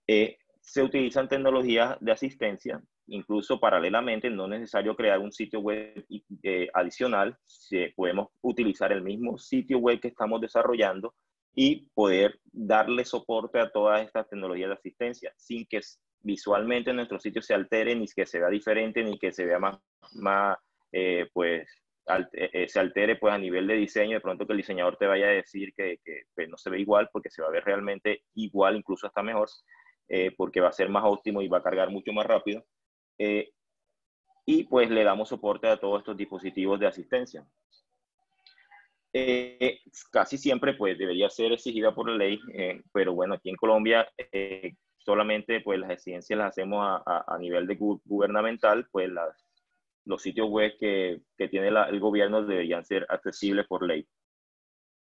Eh, se utilizan tecnologías de asistencia, incluso paralelamente, no es necesario crear un sitio web eh, adicional, podemos utilizar el mismo sitio web que estamos desarrollando y poder darle soporte a todas estas tecnologías de asistencia sin que visualmente nuestro sitio se altere, ni que se vea diferente, ni que se vea más, más eh, pues, eh, eh, se altere pues a nivel de diseño, de pronto que el diseñador te vaya a decir que, que pues, no se ve igual, porque se va a ver realmente igual, incluso hasta mejor, porque va a ser más óptimo y va a cargar mucho más rápido. y pues le damos soporte a todos estos dispositivos de asistencia. Casi siempre pues debería ser exigida por la ley, pero bueno, aquí en Colombia solamente pues las exigencias las hacemos a, a, nivel de gubernamental, pues las, los sitios web que, que tiene la, el gobierno deberían ser accesibles por ley.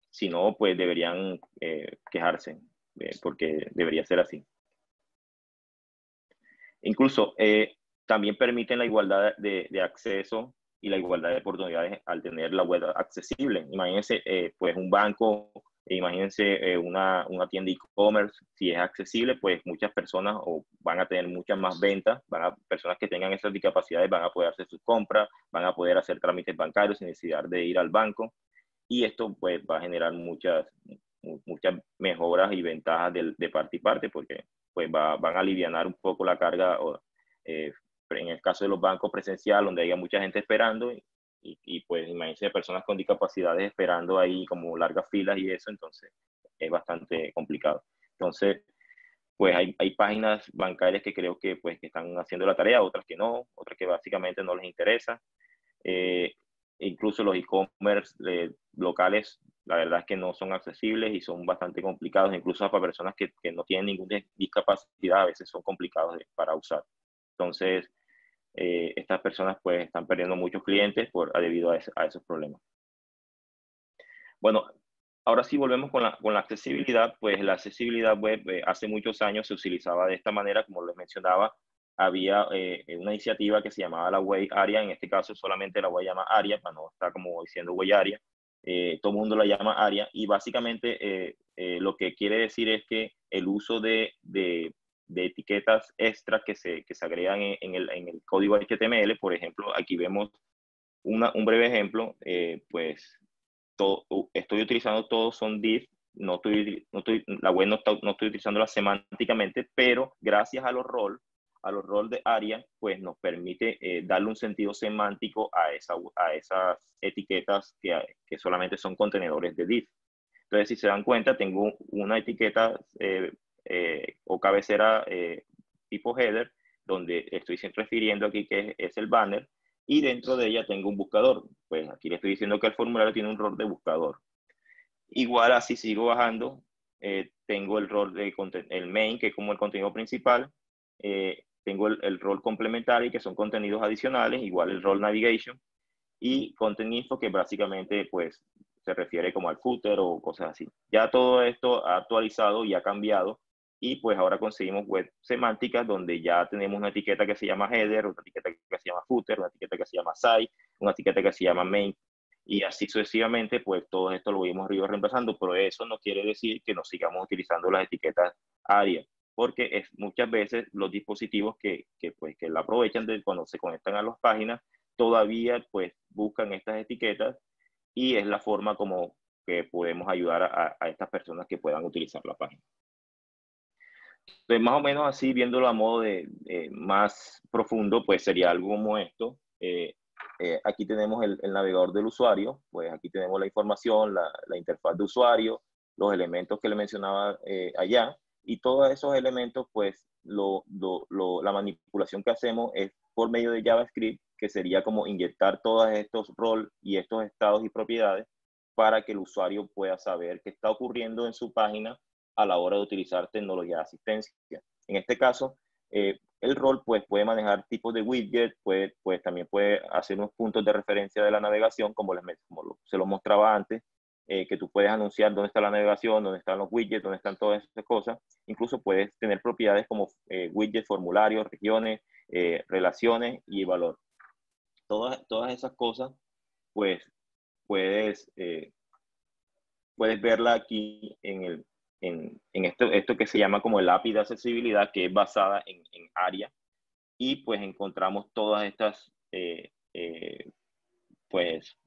Si no, pues deberían eh, quejarse, eh, porque debería ser así. Incluso eh, también permiten la igualdad de, de, acceso y la igualdad de oportunidades al tener la web accesible. Imagínense, eh, pues un banco e imagínense eh, una, una, tienda e-commerce, si es accesible, pues muchas personas o van a tener muchas más ventas, van a, personas que tengan esas discapacidades van a poder hacer sus compras, van a poder hacer trámites bancarios sin necesidad de ir al banco y esto pues va a generar muchas, muchas mejoras y ventajas de, de parte y parte porque pues va, van a aliviar un poco la carga eh, en el caso de los bancos presenciales donde haya mucha gente esperando y, pues imagínense personas con discapacidades esperando ahí como largas filas y eso, entonces es bastante complicado. Entonces, pues hay, hay páginas bancarias que creo que, pues, que están haciendo la tarea, otras que no, otras que básicamente no les interesa. Eh, incluso los e-commerce eh, locales, la verdad es que no son accesibles y son bastante complicados, incluso para personas que, que no tienen ninguna discapacidad, a veces son complicados para usar. Entonces, eh, estas personas pues están perdiendo muchos clientes por, debido a, a esos problemas. Bueno, ahora sí volvemos con la, con la accesibilidad, pues la accesibilidad web eh, hace muchos años se utilizaba de esta manera, como les mencionaba, había eh, una iniciativa que se llamaba la Way Area, en este caso solamente la voy a llamar Area, para no estar como diciendo Way Area, todo el mundo la llama Area, y básicamente lo que quiere decir es que el uso de, de de etiquetas extras que se, que se agregan en, el, en, el, código HTML. Por ejemplo, aquí vemos una, un breve ejemplo, eh, pues todo, estoy utilizando todos son div, no estoy, no estoy, la web no, está, no estoy utilizándola semánticamente, pero gracias a los roles, a los roles de área, pues nos permite eh, darle un sentido semántico a, esa, a esas etiquetas que, que solamente son contenedores de div. Entonces, si se dan cuenta, tengo una etiqueta eh, eh, o cabecera eh, tipo header, donde estoy refiriendo aquí que es, el banner, y dentro de ella tengo un buscador. Pues aquí le estoy diciendo que el formulario tiene un rol de buscador. Igual así sigo bajando, eh, tengo el rol de el main, que es como el contenido principal, tengo el, rol complementario, que son contenidos adicionales, igual el rol navigation, y content info, que básicamente pues se refiere como al footer o cosas así. Ya todo esto ha actualizado y ha cambiado y pues ahora conseguimos web semánticas donde ya tenemos una etiqueta que se llama header, otra etiqueta que se llama footer, una etiqueta que se llama site, una etiqueta que se llama main, y así sucesivamente, pues todo esto lo hemos ido reemplazando, pero eso no quiere decir que no sigamos utilizando las etiquetas área, porque muchas veces los dispositivos que, que, pues, que la aprovechan de cuando se conectan a las páginas, todavía pues buscan estas etiquetas y es la forma como que podemos ayudar a, a estas personas que puedan utilizar la página. Pues más o menos así, viéndolo a modo de, más profundo, pues sería algo como esto. Eh, eh, aquí tenemos el, navegador del usuario, pues aquí tenemos la información, la, interfaz de usuario, los elementos que le mencionaba eh, allá, y todos esos elementos, pues la manipulación que hacemos es por medio de JavaScript, que sería como inyectar todos estos roles y estos estados y propiedades para que el usuario pueda saber qué está ocurriendo en su página a la hora de utilizar tecnología de asistencia. En este caso, eh, el rol pues, puede manejar tipos de widget, puede, pues, también puede hacer unos puntos de referencia de la navegación, como, les, como se lo mostraba antes, eh, que tú puedes anunciar dónde está la navegación, dónde están los widgets, dónde están todas esas cosas. Incluso puedes tener propiedades como eh, widgets, formularios, regiones, relaciones y valor. Todas, todas esas cosas, pues puedes, puedes verla aquí en el, en, esto, esto que se llama como el API de accesibilidad, que es basada en, en ARIA, y pues encontramos todas estas, eh, eh, pues,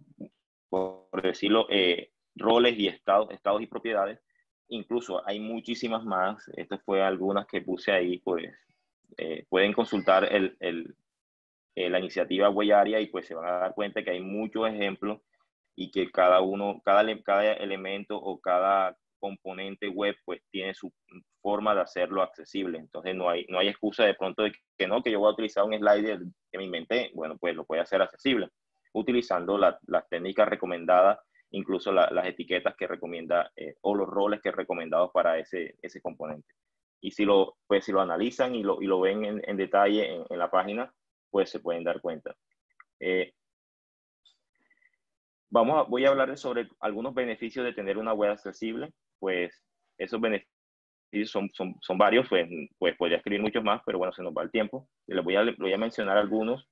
por decirlo, eh, roles y estados, estados y propiedades. Incluso hay muchísimas más, estas fue algunas que puse ahí, pues pueden consultar el, el, la iniciativa Huellaria y pues se van a dar cuenta que hay muchos ejemplos y que cada uno, cada, cada elemento o cada componente web pues tiene su forma de hacerlo accesible. Entonces no hay, no hay excusa de pronto de que no, que yo voy a utilizar un slider que me inventé. Bueno, pues lo puede hacer accesible utilizando las técnicas recomendadas, incluso las etiquetas que recomienda eh, o los roles que recomendados para ese, ese componente. Y si lo, pues, si lo analizan y lo, y lo ven en, detalle en, en, la página, pues se pueden dar cuenta. Eh, vamos a, voy a hablar sobre algunos beneficios de tener una web accesible pues esos beneficios son, son, son varios, pues, pues podría escribir muchos más, pero bueno, se nos va el tiempo. Les voy a, voy a mencionar algunos.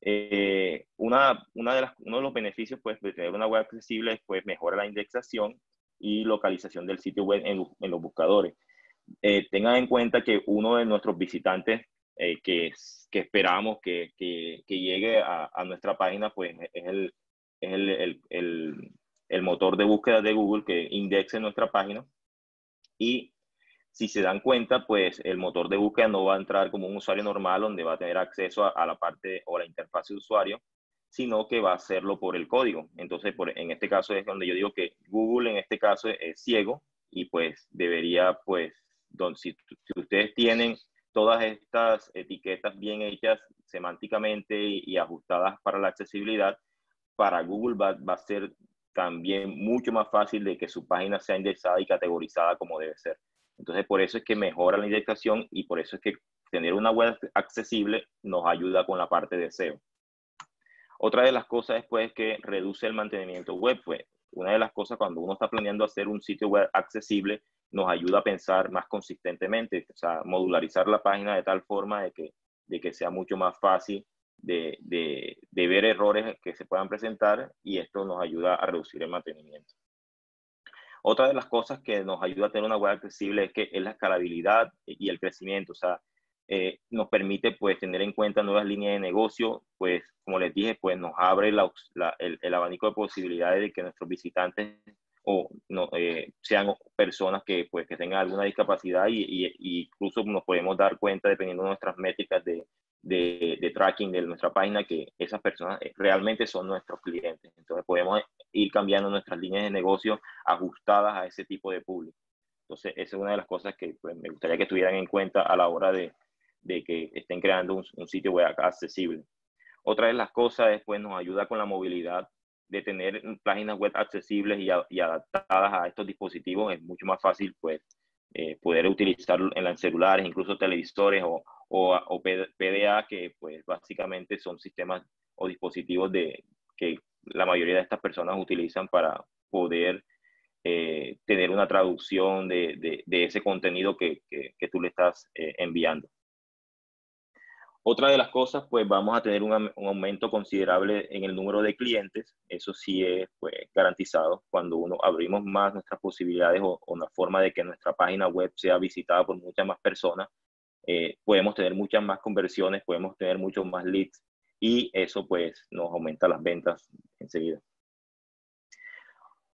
Eh, una, una de las, uno de los beneficios pues, de tener una web accesible es pues, mejora la indexación y localización del sitio web en, en los buscadores. Eh, tengan en cuenta que uno de nuestros visitantes eh, que, que, esperamos que, que, que llegue a, a, nuestra página pues, es, el, es el, el, el, el motor de búsqueda de Google que indexe nuestra página y si se dan cuenta, pues el motor de búsqueda no va a entrar como un usuario normal donde va a tener acceso a, la parte o la interfaz de usuario, sino que va a hacerlo por el código. Entonces, por, en este caso es donde yo digo que Google en este caso es, ciego y pues debería, pues, si, ustedes tienen todas estas etiquetas bien hechas semánticamente y, ajustadas para la accesibilidad, para Google va, va a ser también mucho más fácil de que su página sea indexada y categorizada como debe ser. Entonces, por eso es que mejora la indexación y por eso es que tener una web accesible nos ayuda con la parte de SEO. Otra de las cosas es pues, que reduce el mantenimiento web. Pues, una de las cosas cuando uno está planeando hacer un sitio web accesible nos ayuda a pensar más consistentemente, o sea, modularizar la página de tal forma de que, de que sea mucho más fácil de, ver errores que se puedan presentar y esto nos ayuda a reducir el mantenimiento. Otra de las cosas que nos ayuda a tener una web accesible es que es la escalabilidad y el crecimiento, o sea, eh, nos permite pues tener en cuenta nuevas líneas de negocio, pues como les dije, pues nos abre el, el, abanico de posibilidades de que nuestros visitantes o no, eh, sean personas que pues que tengan alguna discapacidad y, y, y, incluso nos podemos dar cuenta dependiendo de nuestras métricas de, de, tracking de nuestra página que esas personas eh, realmente son nuestros clientes. Entonces podemos ir cambiando nuestras líneas de negocio ajustadas a ese tipo de público. Entonces esa es una de las cosas que pues, me gustaría que tuvieran en cuenta a la hora de, de que estén creando un, sitio web accesible. Otra de las cosas es pues nos ayuda con la movilidad de tener páginas web accesibles y, y adaptadas a estos dispositivos. Es mucho más fácil pues eh, poder utilizarlo en los celulares, incluso televisores o, o, PDA, que pues básicamente son sistemas o dispositivos de, que la mayoría de estas personas utilizan para poder eh, tener una traducción de, de, ese contenido que, que, tú le estás eh, enviando. Otra de las cosas, pues vamos a tener un, aumento considerable en el número de clientes. Eso sí es pues, garantizado. Cuando uno abrimos más nuestras posibilidades o, o una forma de que nuestra página web sea visitada por muchas más personas, eh, podemos tener muchas más conversiones, podemos tener muchos más leads y eso pues nos aumenta las ventas enseguida.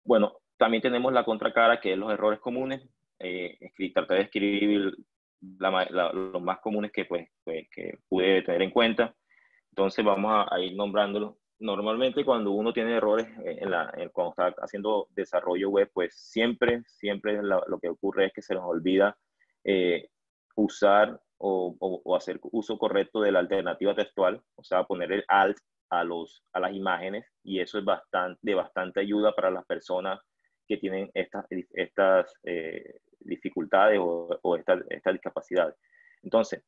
Bueno, también tenemos la contracara que es los errores comunes. Eh, tratar de escribir los más comunes que, pues, pues, que pude tener en cuenta. Entonces vamos a, ir nombrándolos. normalmente cuando uno tiene errores en la, cuando está haciendo desarrollo web, pues siempre, siempre lo que ocurre es que se nos olvida eh, usar o, o, hacer uso correcto de la alternativa textual, o sea, poner el alt a, los, a las imágenes y eso es bastante, de bastante ayuda para las personas que tienen estas, estas eh, dificultades o, o estas, discapacidades. Entonces,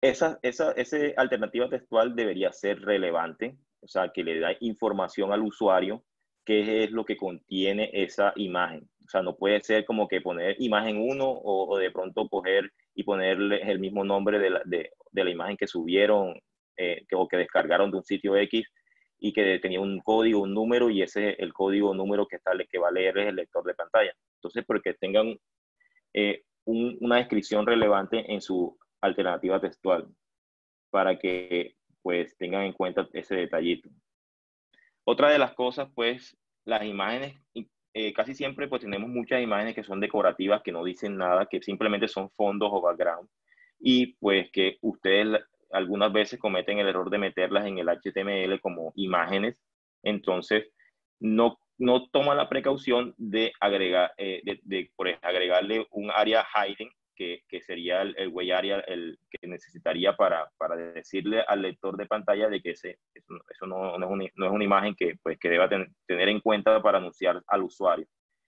esa, esa, esa alternativa textual debería ser relevante, o sea, que le da información al usuario qué es lo que contiene esa imagen. O sea, no puede ser como que poner imagen 1 o, de pronto coger y ponerle el mismo nombre de la, de, de la imagen que subieron eh, que, o que descargaron de un sitio X y que tenía un código, un número, y ese es el código número que, está, que va a leer es el lector de pantalla. Entonces, porque tengan eh, una descripción relevante en su alternativa textual para que pues tengan en cuenta ese detallito. Otra de las cosas, pues, las imágenes, eh, casi siempre pues tenemos muchas imágenes que son decorativas, que no dicen nada, que simplemente son fondos o background, y pues que ustedes algunas veces cometen el error de meterlas en el HTML como imágenes, entonces no, no toman la precaución de, agregar, eh, de, por agregarle un área hiding que, que, sería el, el way el que necesitaría para, para, decirle al lector de pantalla de que ese, eso, no, no, es una, no, es una, imagen que, pues, que deba tener en cuenta para anunciar al usuario.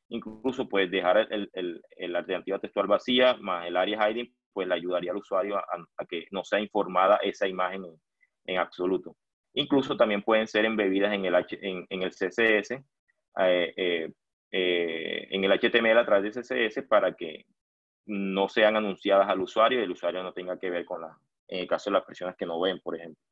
Incluso pues dejar el, el, el, alternativa textual vacía más el área hiding pues le ayudaría al usuario a, que no sea informada esa imagen en, absoluto. Incluso también pueden ser embebidas en el, en, en el CSS, eh, eh, eh, en el HTML a través de CSS para que no sean anunciadas al usuario y el usuario no tenga que ver con la, en el caso de las personas que no ven, por ejemplo.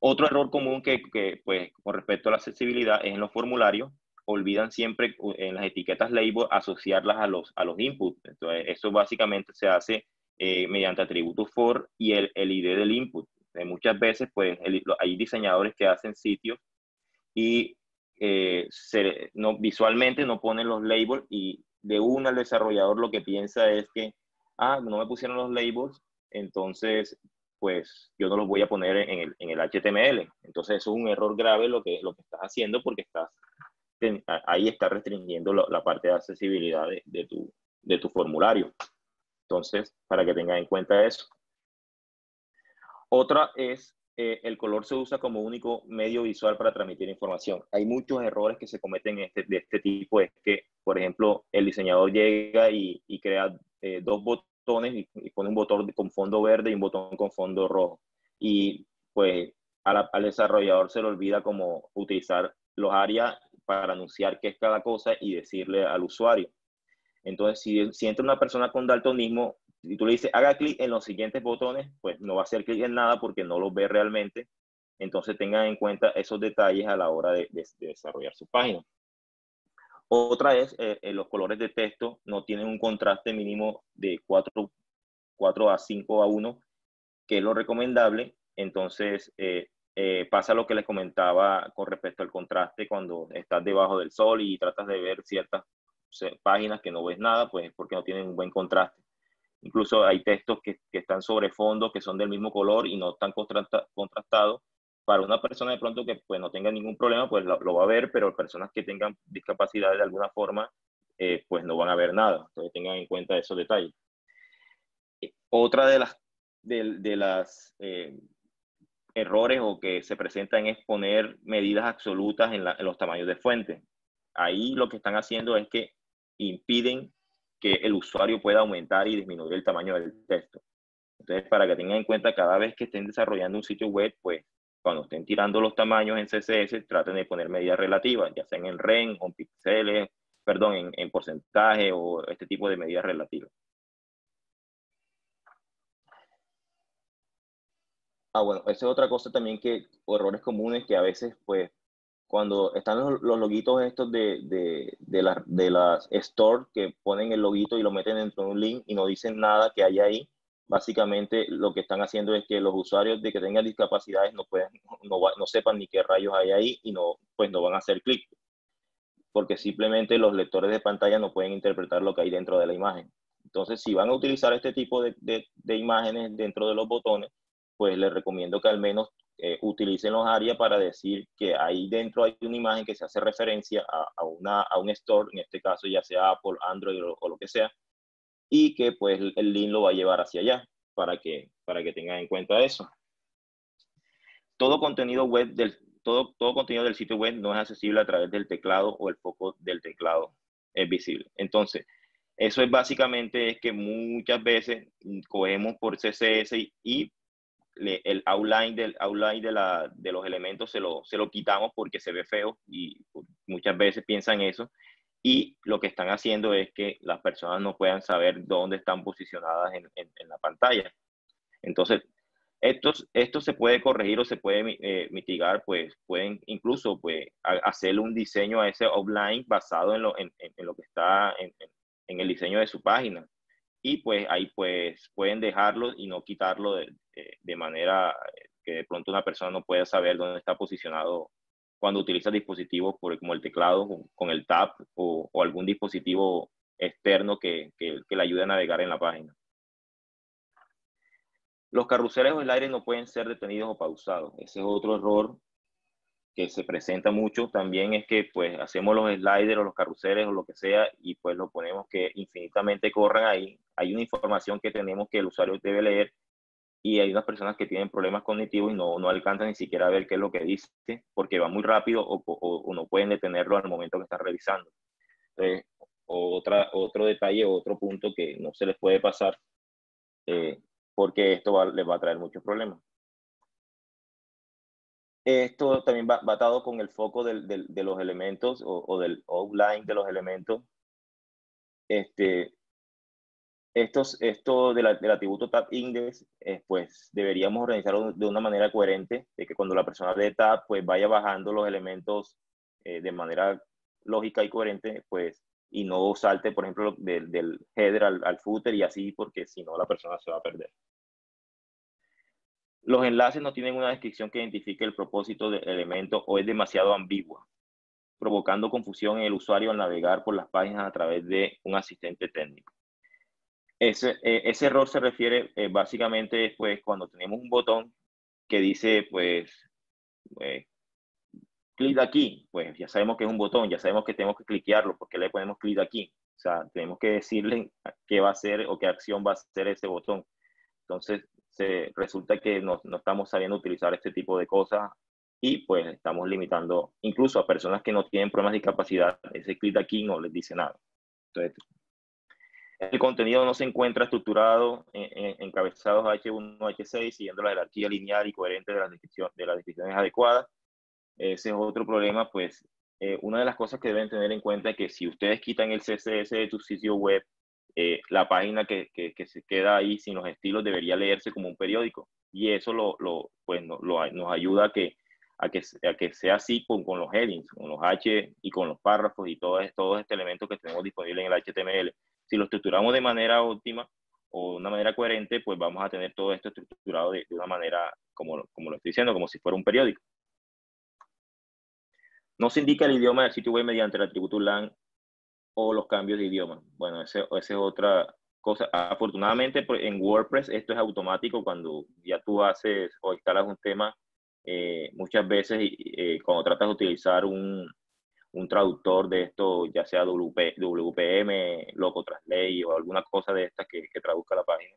Otro error común que, que, pues, con respecto a la accesibilidad es en los formularios, olvidan siempre en las etiquetas label asociarlas a los, a los inputs. Entonces, eso básicamente se hace eh, mediante atributos for y el, el ID del input. muchas veces, pues, hay diseñadores que hacen sitios y eh, no, visualmente no ponen los labels y de una el desarrollador lo que piensa es que, ah, no me pusieron los labels, entonces pues yo no los voy a poner en el, en el HTML. Entonces eso es un error grave lo que, lo que estás haciendo porque estás ahí está restringiendo la, parte de accesibilidad de, tu, de tu formulario. Entonces, para que tengan en cuenta eso. Otra es, eh, el color se usa como único medio visual para transmitir información. Hay muchos errores que se cometen este, de este tipo. Es que, por ejemplo, el diseñador llega y, crea eh, dos botones y, pone un botón con fondo verde y un botón con fondo rojo. Y pues al desarrollador se le olvida cómo utilizar los áreas para anunciar qué es cada cosa y decirle al usuario. Entonces, si, si entra una persona con daltonismo y tú le dices, haga clic en los siguientes botones, pues no va a hacer clic en nada porque no lo ve realmente. Entonces, tengan en cuenta esos detalles a la hora de, desarrollar su página. Otra es, eh, eh, los colores de texto no tienen un contraste mínimo de 4, 4 a 5 a 1, que es lo recomendable. Entonces, eh, eh, pasa lo que les comentaba con respecto al contraste cuando estás debajo del sol y tratas de ver ciertas páginas que no ves nada, pues es porque no tienen un buen contraste. Incluso hay textos que, que están sobre fondo, que son del mismo color y no están contrastados. Para una persona de pronto que pues, no tenga ningún problema, pues lo, va a ver, pero personas que tengan discapacidad de alguna forma, eh, pues no van a ver nada. Entonces tengan en cuenta esos detalles. Otra de las, de, de las eh, errores o que se presentan es poner medidas absolutas en, los tamaños de fuente. Ahí lo que están haciendo es que impiden que el usuario pueda aumentar y disminuir el tamaño del texto. Entonces, para que tengan en cuenta, cada vez que estén desarrollando un sitio web, pues cuando estén tirando los tamaños en CSS, traten de poner medidas relativas, ya sean en REN o en píxeles, perdón, en, en porcentaje o este tipo de medidas relativas. Ah, bueno, esa es otra cosa también que, o errores comunes que a veces, pues, cuando están los, loguitos estos de, de, de, la, de las store que ponen el loguito y lo meten dentro de un link y no dicen nada que hay ahí, básicamente lo que están haciendo es que los usuarios de que tengan discapacidades no, pueden, no, no sepan ni qué rayos hay ahí y no, pues no van a hacer clic, porque simplemente los lectores de pantalla no pueden interpretar lo que hay dentro de la imagen. Entonces, si van a utilizar este tipo de, de imágenes dentro de los botones, pues les recomiendo que al menos eh, utilicen los áreas para decir que ahí dentro hay una imagen que se hace referencia a, una, a un store, en este caso ya sea Apple, Android o, lo que sea, y que pues el link lo va a llevar hacia allá para que, para que tengan en cuenta eso. Todo contenido web del, todo, todo contenido del sitio web no es accesible a través del teclado o el foco del teclado es visible. Entonces, eso es básicamente es que muchas veces cogemos por CSS y, el outline, del, outline de, la, de los elementos se lo, se lo quitamos porque se ve feo y muchas veces piensan eso. Y lo que están haciendo es que las personas no puedan saber dónde están posicionadas en, en la pantalla. Entonces, esto, esto se puede corregir o se puede eh, mitigar, pues pueden incluso pues, hacer un diseño a ese offline basado en lo, en, en lo que está en, en, el diseño de su página. Y pues ahí pues pueden dejarlo y no quitarlo de, de, manera que de pronto una persona no pueda saber dónde está posicionado cuando utiliza dispositivos como el teclado con el tab o, algún dispositivo externo que, que, que le ayude a navegar en la página. Los carruseles o sliders no pueden ser detenidos o pausados. Ese es otro error que se presenta mucho. También es que pues hacemos los sliders o los carruseles o lo que sea y pues lo ponemos que infinitamente corran ahí. Hay una información que tenemos que el usuario debe leer y hay unas personas que tienen problemas cognitivos y no, no alcanzan ni siquiera a ver qué es lo que dice porque va muy rápido o, o, no pueden detenerlo al momento que están revisando. Entonces, otra, otro detalle, otro punto que no se les puede pasar eh, porque esto les va a traer muchos problemas. Esto también va, atado con el foco de los elementos o, del outline de los elementos. Este, estos, esto del, del atributo tab index, eh, pues deberíamos organizarlo de una manera coherente, de que cuando la persona de tab, pues vaya bajando los elementos eh, de manera lógica y coherente, pues y no salte, por ejemplo, del, del header al, footer y así, porque si no la persona se va a perder. Los enlaces no tienen una descripción que identifique el propósito del elemento o es demasiado ambigua, provocando confusión en el usuario al navegar por las páginas a través de un asistente técnico. Ese, eh, error se refiere eh, básicamente pues, cuando tenemos un botón que dice, pues, eh, clic aquí, pues ya sabemos que es un botón, ya sabemos que tenemos que cliquearlo, porque le ponemos clic aquí? O sea, tenemos que decirle qué va a hacer o qué acción va a hacer ese botón. Entonces, se, resulta que no, no estamos sabiendo utilizar este tipo de cosas y pues estamos limitando incluso a personas que no tienen problemas de discapacidad, ese clic aquí no les dice nada. Entonces, el contenido no se encuentra estructurado en, encabezados H1, H6, siguiendo la jerarquía lineal y coherente de las, descripciones, de las descripciones adecuadas. Ese es otro problema, pues eh, una de las cosas que deben tener en cuenta es que si ustedes quitan el CSS de tu sitio web, eh, la página que, que, que, se queda ahí sin los estilos debería leerse como un periódico. Y eso lo, lo pues, no, lo, nos ayuda a que, a que, a que sea así con, con, los headings, con los H y con los párrafos y todo, todo este elemento que tenemos disponible en el HTML. Si lo estructuramos de manera óptima o de una manera coherente, pues vamos a tener todo esto estructurado de, de una manera, como, como lo estoy diciendo, como si fuera un periódico. No se indica el idioma del sitio web mediante el atributo LAN o los cambios de idioma. Bueno, esa es otra cosa. Afortunadamente en WordPress esto es automático cuando ya tú haces o instalas un tema. Eh, muchas veces eh, cuando tratas de utilizar un, un, traductor de esto, ya sea WP, WPM, Loco Translate o alguna cosa de estas que, que traduzca la página,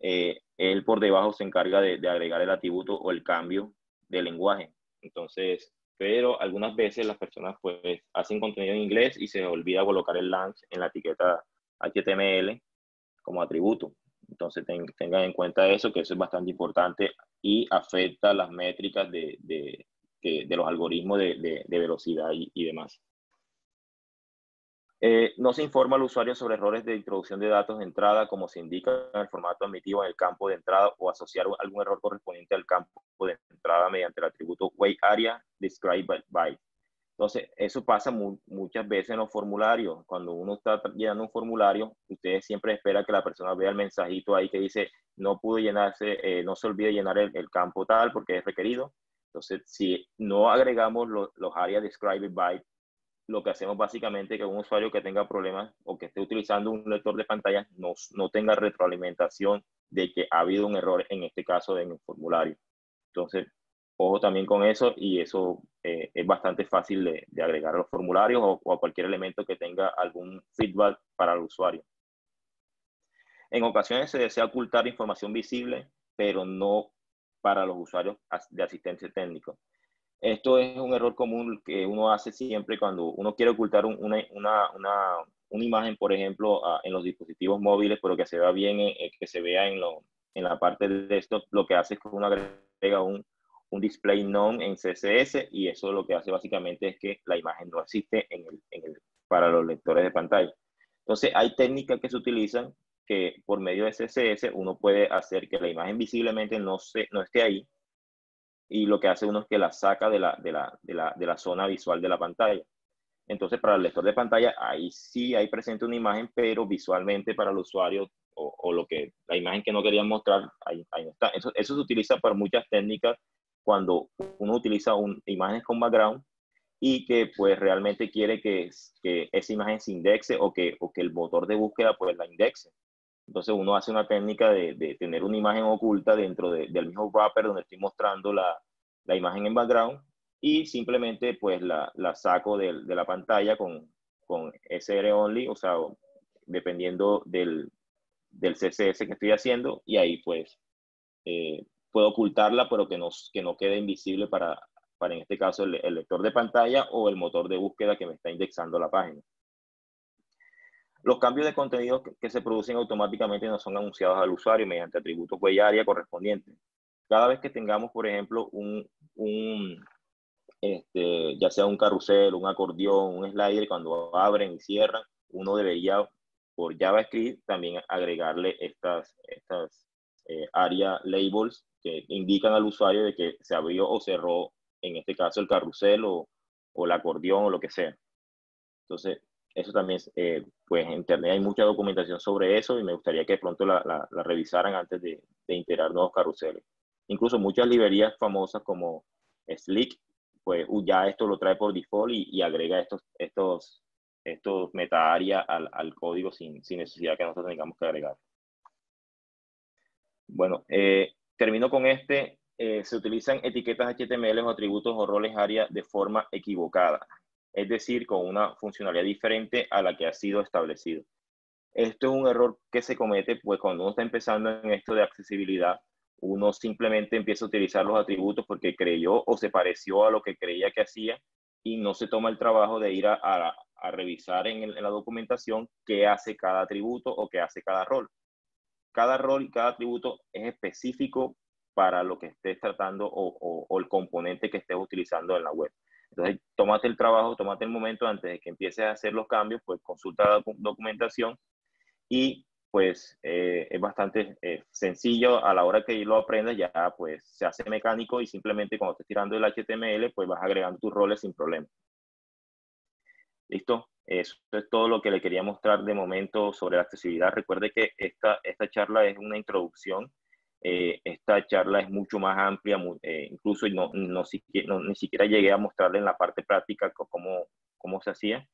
eh, él por debajo se encarga de, de agregar el atributo o el cambio de lenguaje. Entonces, pero algunas veces las personas pues hacen contenido en inglés y se olvida colocar el launch en la etiqueta HTML como atributo. Entonces tengan en cuenta eso, que eso es bastante importante y afecta las métricas de, de, de, los algoritmos de, velocidad y, y demás. Eh, no se informa al usuario sobre errores de introducción de datos de entrada, como se indica en el formato admitido en el campo de entrada, o asociar algún error correspondiente al campo de entrada mediante el atributo wait area described by. Entonces, eso pasa muchas veces en los formularios. Cuando uno está llenando un formulario, ustedes siempre esperan que la persona vea el mensajito ahí que dice no pudo llenarse, eh, no se olvide llenar el, campo tal porque es requerido. Entonces, si no agregamos los áreas described by, lo que hacemos básicamente es que un usuario que tenga problemas o que esté utilizando un lector de pantalla no, no tenga retroalimentación de que ha habido un error en este caso en el formulario. Entonces, ojo también con eso y eso eh, es bastante fácil de, agregar a los formularios o, a cualquier elemento que tenga algún feedback para el usuario. En ocasiones se desea ocultar información visible, pero no para los usuarios de asistencia técnico. Esto es un error común que uno hace siempre cuando uno quiere ocultar una, una, una, una, imagen, por ejemplo, en los dispositivos móviles, pero que se vea bien, eh, que se vea en, lo, en la parte de esto, lo que hace es que uno agrega un, un display none en CSS y eso lo que hace básicamente es que la imagen no existe en el, en el, para los lectores de pantalla. Entonces hay técnicas que se utilizan que por medio de CSS uno puede hacer que la imagen visiblemente no, se, no esté ahí y lo que hace uno es que la saca de la, de la, de la, de la zona visual de la pantalla. Entonces, para el lector de pantalla, ahí sí hay presente una imagen, pero visualmente para el usuario o, lo que la imagen que no querían mostrar, ahí, ahí no está. Eso, eso se utiliza para muchas técnicas cuando uno utiliza un, imágenes con background y que pues realmente quiere que, que esa imagen se indexe o que, o que el motor de búsqueda pues la indexe. Entonces uno hace una técnica de, de tener una imagen oculta dentro de, del mismo wrapper donde estoy mostrando la, la, imagen en background y simplemente pues la, la saco de, de, la pantalla con, con SR only, o sea, dependiendo del, del CSS que estoy haciendo y ahí pues eh, puedo ocultarla, pero que no, que no quede invisible para, para, en este caso, el, lector de pantalla o el motor de búsqueda que me está indexando la página. Los cambios de contenido que, se producen automáticamente no son anunciados al usuario mediante atributos huella área correspondientes. Cada vez que tengamos, por ejemplo, un, un este, ya sea un carrusel, un acordeón, un slider, cuando abren y cierran, uno debería, por JavaScript, también agregarle estas, estas eh, área labels que indican al usuario de que se abrió o cerró, en este caso, el carrusel o, o el acordeón o lo que sea. Entonces, eso también, eh, pues en Internet hay mucha documentación sobre eso y me gustaría que pronto la, la, revisaran antes de, de, integrar nuevos carruseles. Incluso muchas librerías famosas como Slick, pues ya esto lo trae por default y, y agrega estos, estos, estos meta área al, al, código sin, sin, necesidad que nosotros tengamos que agregar. Bueno, eh, termino con este. Eh, se utilizan etiquetas HTML o atributos o roles área de forma equivocada, es decir, con una funcionalidad diferente a la que ha sido establecido. Esto es un error que se comete pues cuando uno está empezando en esto de accesibilidad, uno simplemente empieza a utilizar los atributos porque creyó o se pareció a lo que creía que hacía y no se toma el trabajo de ir a, revisar en, en, la documentación qué hace cada atributo o qué hace cada rol cada rol y cada atributo es específico para lo que estés tratando o, el componente que estés utilizando en la web. Entonces, tómate el trabajo, tómate el momento antes de que empieces a hacer los cambios, pues consulta la documentación y pues eh, es bastante eh, sencillo a la hora que lo aprendas ya pues se hace mecánico y simplemente cuando estés tirando el HTML pues vas agregando tus roles sin problema. ¿Listo? Eso es todo lo que le quería mostrar de momento sobre la accesibilidad. Recuerde que esta, esta charla es una introducción. Eh, esta charla es mucho más amplia, eh, incluso no, no, ni siquiera llegué a mostrarle en la parte práctica cómo, cómo se hacía.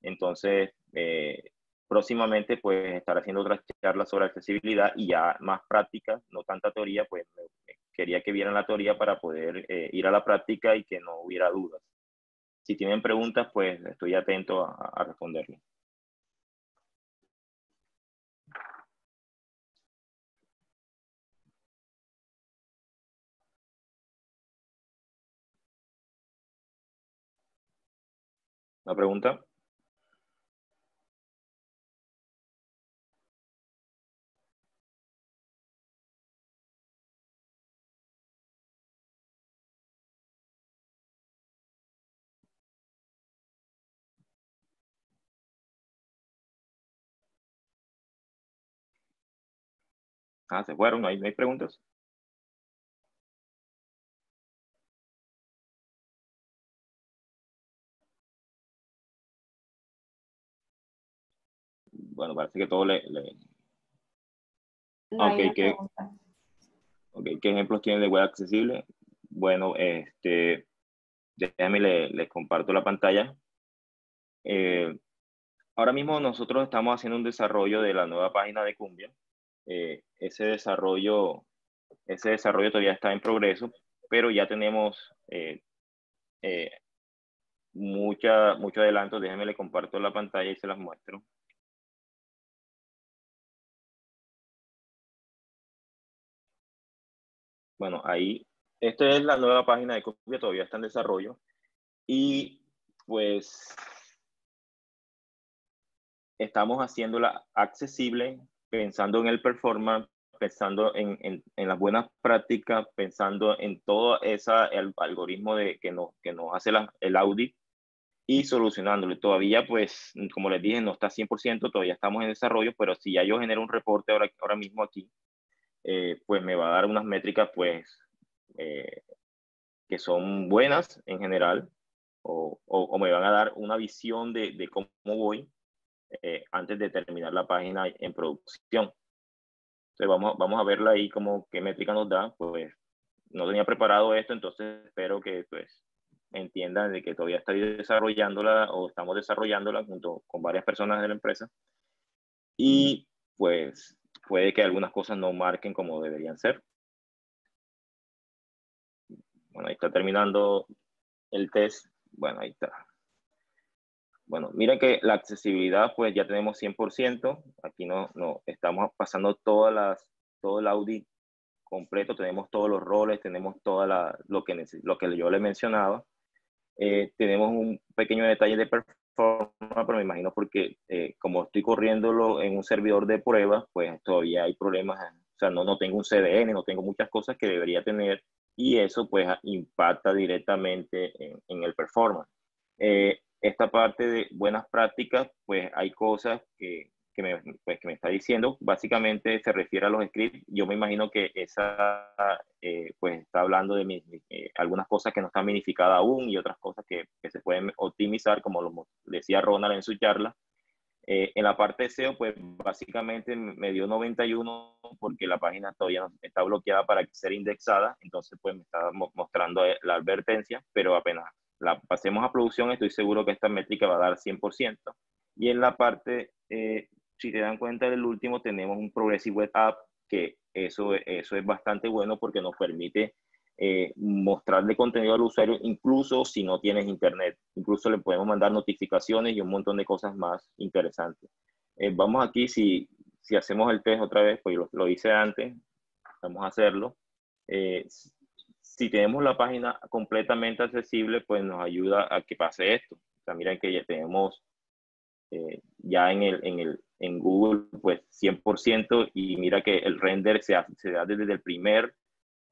Entonces, eh, próximamente pues estar haciendo otras charlas sobre accesibilidad y ya más práctica, no tanta teoría, pues quería que vieran la teoría para poder ir a la práctica y que no hubiera dudas. Si tienen preguntas, pues estoy atento a, a responderles. ¿La pregunta? Ah, se fueron, no hay, no hay preguntas. Bueno, parece que todo le... le... No okay, ¿qué, okay, ¿qué ejemplos tienen de web accesible? Bueno, este, déjame le, les comparto la pantalla. Eh, ahora mismo nosotros estamos haciendo un desarrollo de la nueva página de Cumbia eh, ese desarrollo, ese desarrollo todavía está en progreso, pero ya tenemos eh, eh, mucha, mucho adelanto. Déjenme le comparto la pantalla y se las muestro. Bueno, ahí, esta es la nueva página de copia, todavía está en desarrollo. Y pues estamos haciéndola accesible pensando en el performance, pensando en, en, las buenas prácticas, pensando en todo ese algoritmo de, que, nos, que nos hace el audit y solucionándolo. Todavía, pues, como les dije, no está 100%, todavía estamos en desarrollo, pero si ya yo genero un reporte ahora, ahora mismo aquí, eh, pues me va a dar unas métricas, pues, eh, que son buenas en general, o, o, me van a dar una visión de, de cómo voy eh, antes de terminar la página en producción. Entonces vamos, vamos a verla ahí como qué métrica nos da. Pues no tenía preparado esto, entonces espero que pues entiendan de que todavía estoy desarrollándola o estamos desarrollándola junto con varias personas de la empresa. Y pues puede que algunas cosas no marquen como deberían ser. Bueno, ahí está terminando el test. Bueno, ahí está. Bueno, miren que la accesibilidad, pues ya tenemos 100%. Aquí no, no estamos pasando todas las, todo el audit completo, tenemos todos los roles, tenemos todo lo, que, lo que yo le mencionaba. Eh, tenemos un pequeño detalle de performance, pero me imagino porque eh, como estoy corriéndolo en un servidor de pruebas, pues todavía hay problemas. O sea, no, no tengo un CDN, no tengo muchas cosas que debería tener y eso pues impacta directamente en, en el performance. Eh, esta parte de buenas prácticas, pues hay cosas que, que, me, pues, que me está diciendo. Básicamente se refiere a los scripts. Yo me imagino que esa, eh, pues está hablando de eh, algunas cosas que no están minificadas aún y otras cosas que, que se pueden optimizar, como lo decía Ronald en su charla. Eh, en la parte de SEO, pues básicamente me dio 91 porque la página todavía está bloqueada para ser indexada, entonces pues me está mostrando la advertencia, pero apenas la pasemos a producción, estoy seguro que esta métrica va a dar 100%. Y en la parte, eh, si te dan cuenta del último, tenemos un Progressive Web App, que eso, eso es bastante bueno porque nos permite eh, mostrarle contenido al usuario, incluso si no tienes internet. Incluso le podemos mandar notificaciones y un montón de cosas más interesantes. Eh, vamos aquí, si, si hacemos el test otra vez, pues lo, lo hice antes, vamos a hacerlo. Eh, si tenemos la página completamente accesible, pues nos ayuda a que pase esto. O sea, miren que ya tenemos eh, ya en, el, en, el, en Google pues 100% y mira que el render se, se da desde el primer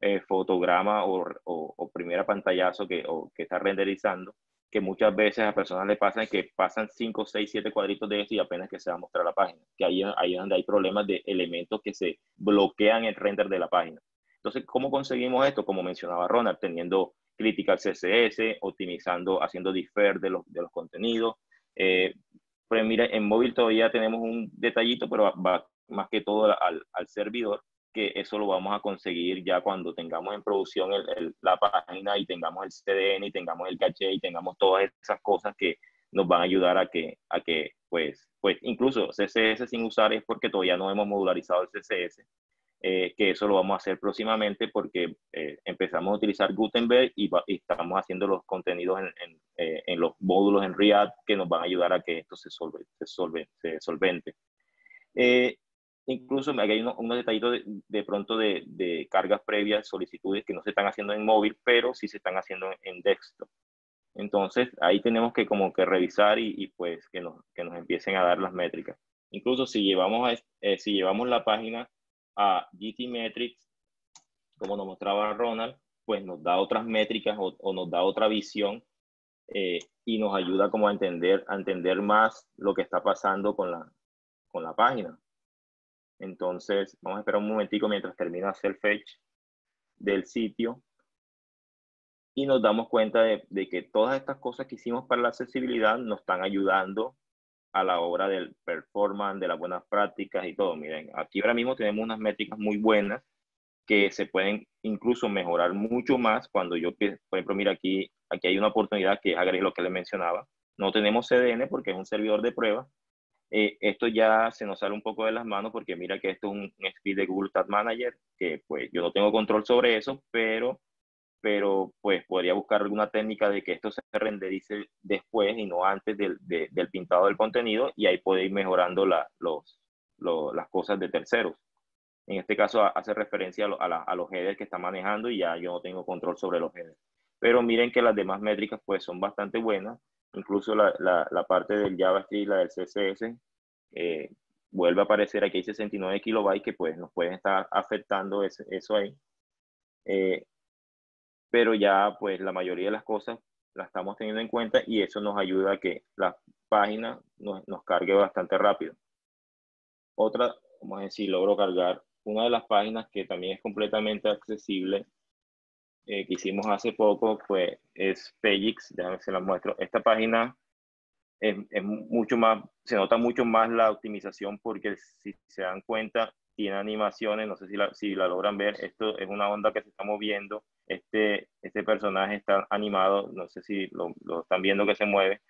eh, fotograma o, o, primera pantallazo que, o, que está renderizando, que muchas veces a personas le pasa que pasan 5, 6, 7 cuadritos de eso y apenas que se va a mostrar la página, que ahí, ahí es donde hay problemas de elementos que se bloquean el render de la página. Entonces, ¿cómo conseguimos esto? Como mencionaba Ronald, teniendo crítica CSS, optimizando, haciendo defer de los, de los contenidos. Eh, pues mira, en móvil todavía tenemos un detallito, pero va más que todo al, al, servidor, que eso lo vamos a conseguir ya cuando tengamos en producción el, la página y tengamos el CDN y tengamos el caché y tengamos todas esas cosas que nos van a ayudar a que, a que pues, pues incluso CSS sin usar es porque todavía no hemos modularizado el CSS eh, que eso lo vamos a hacer próximamente porque eh, empezamos a utilizar Gutenberg y, estamos haciendo los contenidos en, eh, en, los módulos en React que nos van a ayudar a que esto se, solve, se, solve, se solvente. incluso hay unos, detallitos de, pronto de, de, cargas previas, solicitudes que no se están haciendo en móvil, pero sí se están haciendo en, desktop. Entonces, ahí tenemos que como que revisar y, y pues que nos, que nos empiecen a dar las métricas. Incluso si llevamos, a, si llevamos la página a GT Metrics, como nos mostraba Ronald, pues nos da otras métricas o, nos da otra visión eh, y nos ayuda como a entender, entender más lo que está pasando con la, con la página. Entonces, vamos a esperar un momentico mientras termina hacer fetch del sitio y nos damos cuenta de, que todas estas cosas que hicimos para la accesibilidad nos están ayudando a la hora del performance, de las buenas prácticas y todo. Miren, aquí ahora mismo tenemos unas métricas muy buenas que se pueden incluso mejorar mucho más cuando yo, por ejemplo, mira aquí, aquí hay una oportunidad que es lo que le mencionaba. No tenemos CDN porque es un servidor de prueba, Eh, esto ya se nos sale un poco de las manos porque mira que esto es un, speed de Google Tag Manager, que pues yo no tengo control sobre eso, pero, pero pues podría buscar alguna técnica de que esto se renderice después y no antes del, del pintado del contenido y ahí puede ir mejorando la, los, las cosas de terceros. En este caso hace referencia a, a, los headers que está manejando y ya yo no tengo control sobre los headers. Pero miren que las demás métricas pues son bastante buenas. Incluso la, la, parte del JavaScript, la del CSS, eh, vuelve a aparecer aquí 69 kilobytes que pues nos pueden estar afectando eso ahí. Eh, pero ya pues la mayoría de las cosas las estamos teniendo en cuenta y eso nos ayuda a que la página nos, nos cargue bastante rápido. Otra, vamos a decir, logro cargar una de las páginas que también es completamente accesible eh, que hicimos hace poco fue, es Pagix, déjame si la muestro. Esta página es, es, mucho más, se nota mucho más la optimización porque si se dan cuenta, tiene animaciones, no sé si la, si la logran ver, esto es una onda que se está moviendo, este, este personaje está animado, no sé si lo, lo están viendo que se mueve,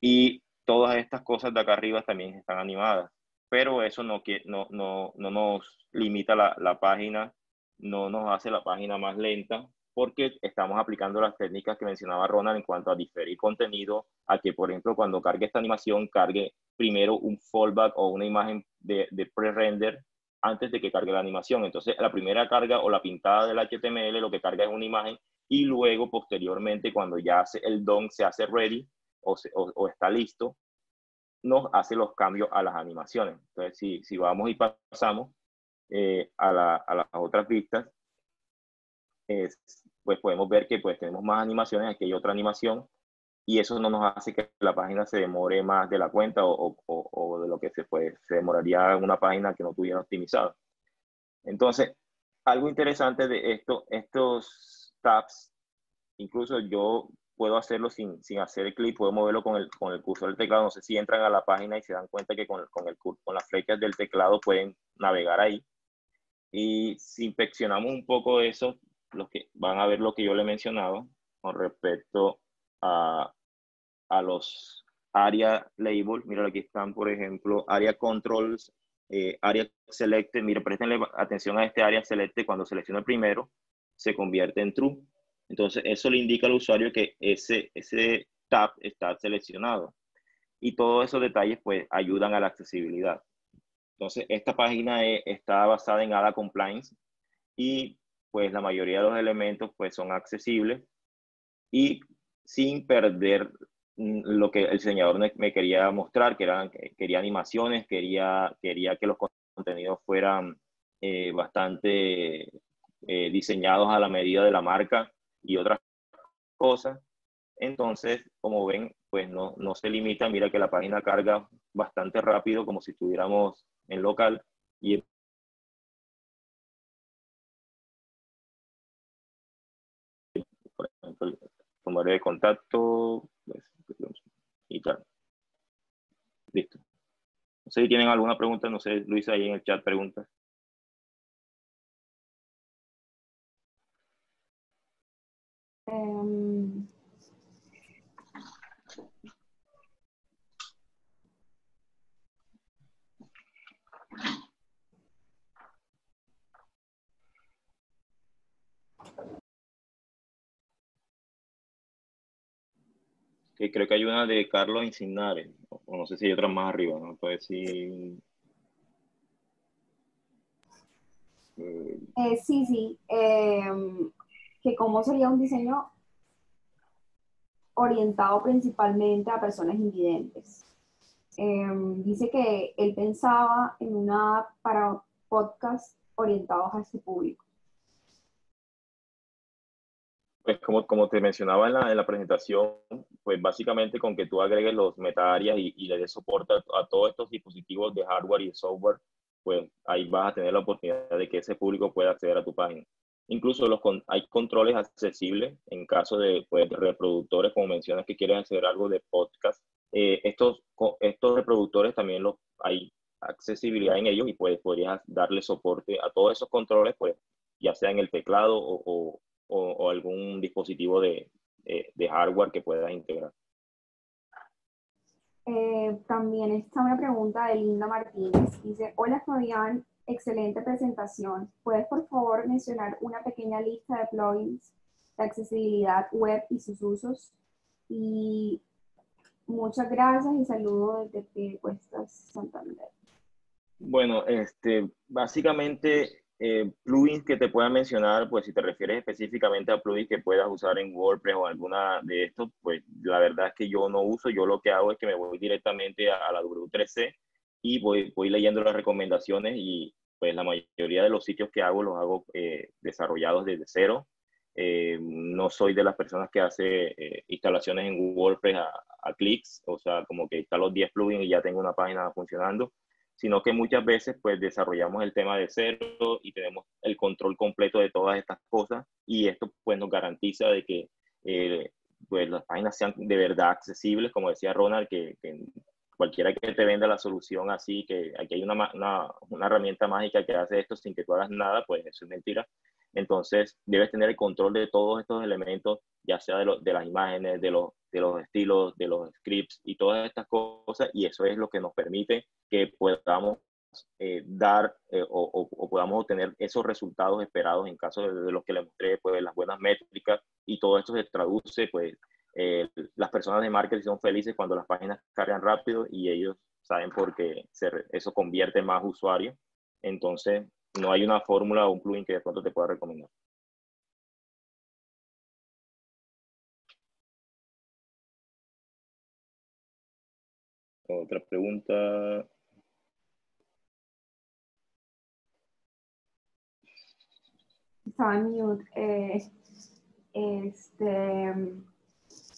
y todas estas cosas de acá arriba también están animadas pero eso no, no, no, no nos limita la, la, página, no nos hace la página más lenta, porque estamos aplicando las técnicas que mencionaba Ronald en cuanto a diferir contenido, a que, por ejemplo, cuando cargue esta animación, cargue primero un fallback o una imagen de, de pre-render antes de que cargue la animación. Entonces, la primera carga o la pintada del HTML lo que carga es una imagen y luego, posteriormente, cuando ya hace el DOM se hace ready o, o está listo, nos hace los cambios a las animaciones. Entonces, si, si vamos y pasamos eh, a, la, a, las otras vistas, pues podemos ver que pues tenemos más animaciones, aquí hay otra animación, y eso no nos hace que la página se demore más de la cuenta o, o, o de lo que se, puede, se demoraría una página que no tuviera optimizada. Entonces, algo interesante de esto, estos tabs, incluso yo puedo hacerlo sin, sin hacer el clic, puedo moverlo con el, con el cursor del teclado. No sé si entran a la página y se dan cuenta que con, con, el, con las flechas del teclado pueden navegar ahí. Y si inspeccionamos un poco eso, los que van a ver lo que yo le he mencionado con respecto a, a los área labels. Mira, aquí están, por ejemplo, área controls, eh, área select. Mira, prestenle atención a este área select. Cuando selecciona el primero, se convierte en true. Entonces, eso le indica al usuario que ese, ese tab está seleccionado. Y todos esos detalles, pues, ayudan a la accesibilidad. Entonces, esta página e, está basada en ADA Compliance y, pues, la mayoría de los elementos, pues, son accesibles y sin perder mm, lo que el diseñador me quería mostrar, que eran, quería animaciones, quería, quería que los contenidos fueran eh, bastante eh, diseñados a la medida de la marca y otras cosas. Entonces, como ven, pues no, no se limita. Mira que la página carga bastante rápido, como si estuviéramos en local. Y formulario de contacto, pues, y tal. Listo. No sé si tienen alguna pregunta, no sé, Luis, ahí en el chat preguntas. Em, creo que hay una de Carlos Insignares, o no sé si hay otra más arriba, ¿no? Puede decir... Eh, sí, sí. Em, que cómo sería un diseño orientado principalmente a personas invidentes. Em, dice que él pensaba en una para podcast orientados a ese público. Pues como, como te mencionaba en la, en la, presentación, pues básicamente con que tú agregues los meta áreas y, y le des soporte a, a, todos estos dispositivos de hardware y software, pues ahí vas a tener la oportunidad de que ese público pueda acceder a tu página. Incluso los hay controles accesibles en caso de pues, reproductores, como mencionas, que quieren hacer algo de podcast. Eh, estos, estos reproductores también los, hay accesibilidad en ellos y pues, podrías darle soporte a todos esos controles, pues, ya sea en el teclado o, o, o algún dispositivo de, de, hardware que puedas integrar. Eh, también está una pregunta de Linda Martínez. Dice, hola Fabián, excelente presentación. ¿Puedes por favor mencionar una pequeña lista de plugins de accesibilidad web y sus usos? Y muchas gracias y saludos desde Cuestas Santander. Bueno, este, básicamente eh, plugins que te pueda mencionar, pues si te refieres específicamente a plugins que puedas usar en WordPress o alguna de estos, pues la verdad es que yo no uso, yo lo que hago es que me voy directamente a, la W3C y voy, voy leyendo las recomendaciones y pues la mayoría de los sitios que hago los hago eh, desarrollados desde cero. Eh, no soy de las personas que hace instalaciones en WordPress a, a clics, o sea, como que instalo 10 plugins y ya tengo una página funcionando sino que muchas veces pues desarrollamos el tema de cero y tenemos el control completo de todas estas cosas y esto pues nos garantiza de que eh, pues las páginas sean de verdad accesibles, como decía Ronald, que, cualquiera que te venda la solución así, que aquí hay una, una, una, herramienta mágica que hace esto sin que tú hagas nada, pues eso es mentira. Entonces, debes tener el control de todos estos elementos, ya sea de, de las imágenes, de los, de los estilos, de los scripts y todas estas cosas, y eso es lo que nos permite que podamos eh, dar eh, o, podamos obtener esos resultados esperados en caso de, los que le mostré, pues las buenas métricas y todo esto se traduce, pues eh, las personas de marketing son felices cuando las páginas cargan rápido y ellos saben porque eso convierte más usuarios. Entonces, no hay una fórmula o un plugin que de pronto te pueda recomendar. Otra pregunta. Estaba en mute. Eh, este,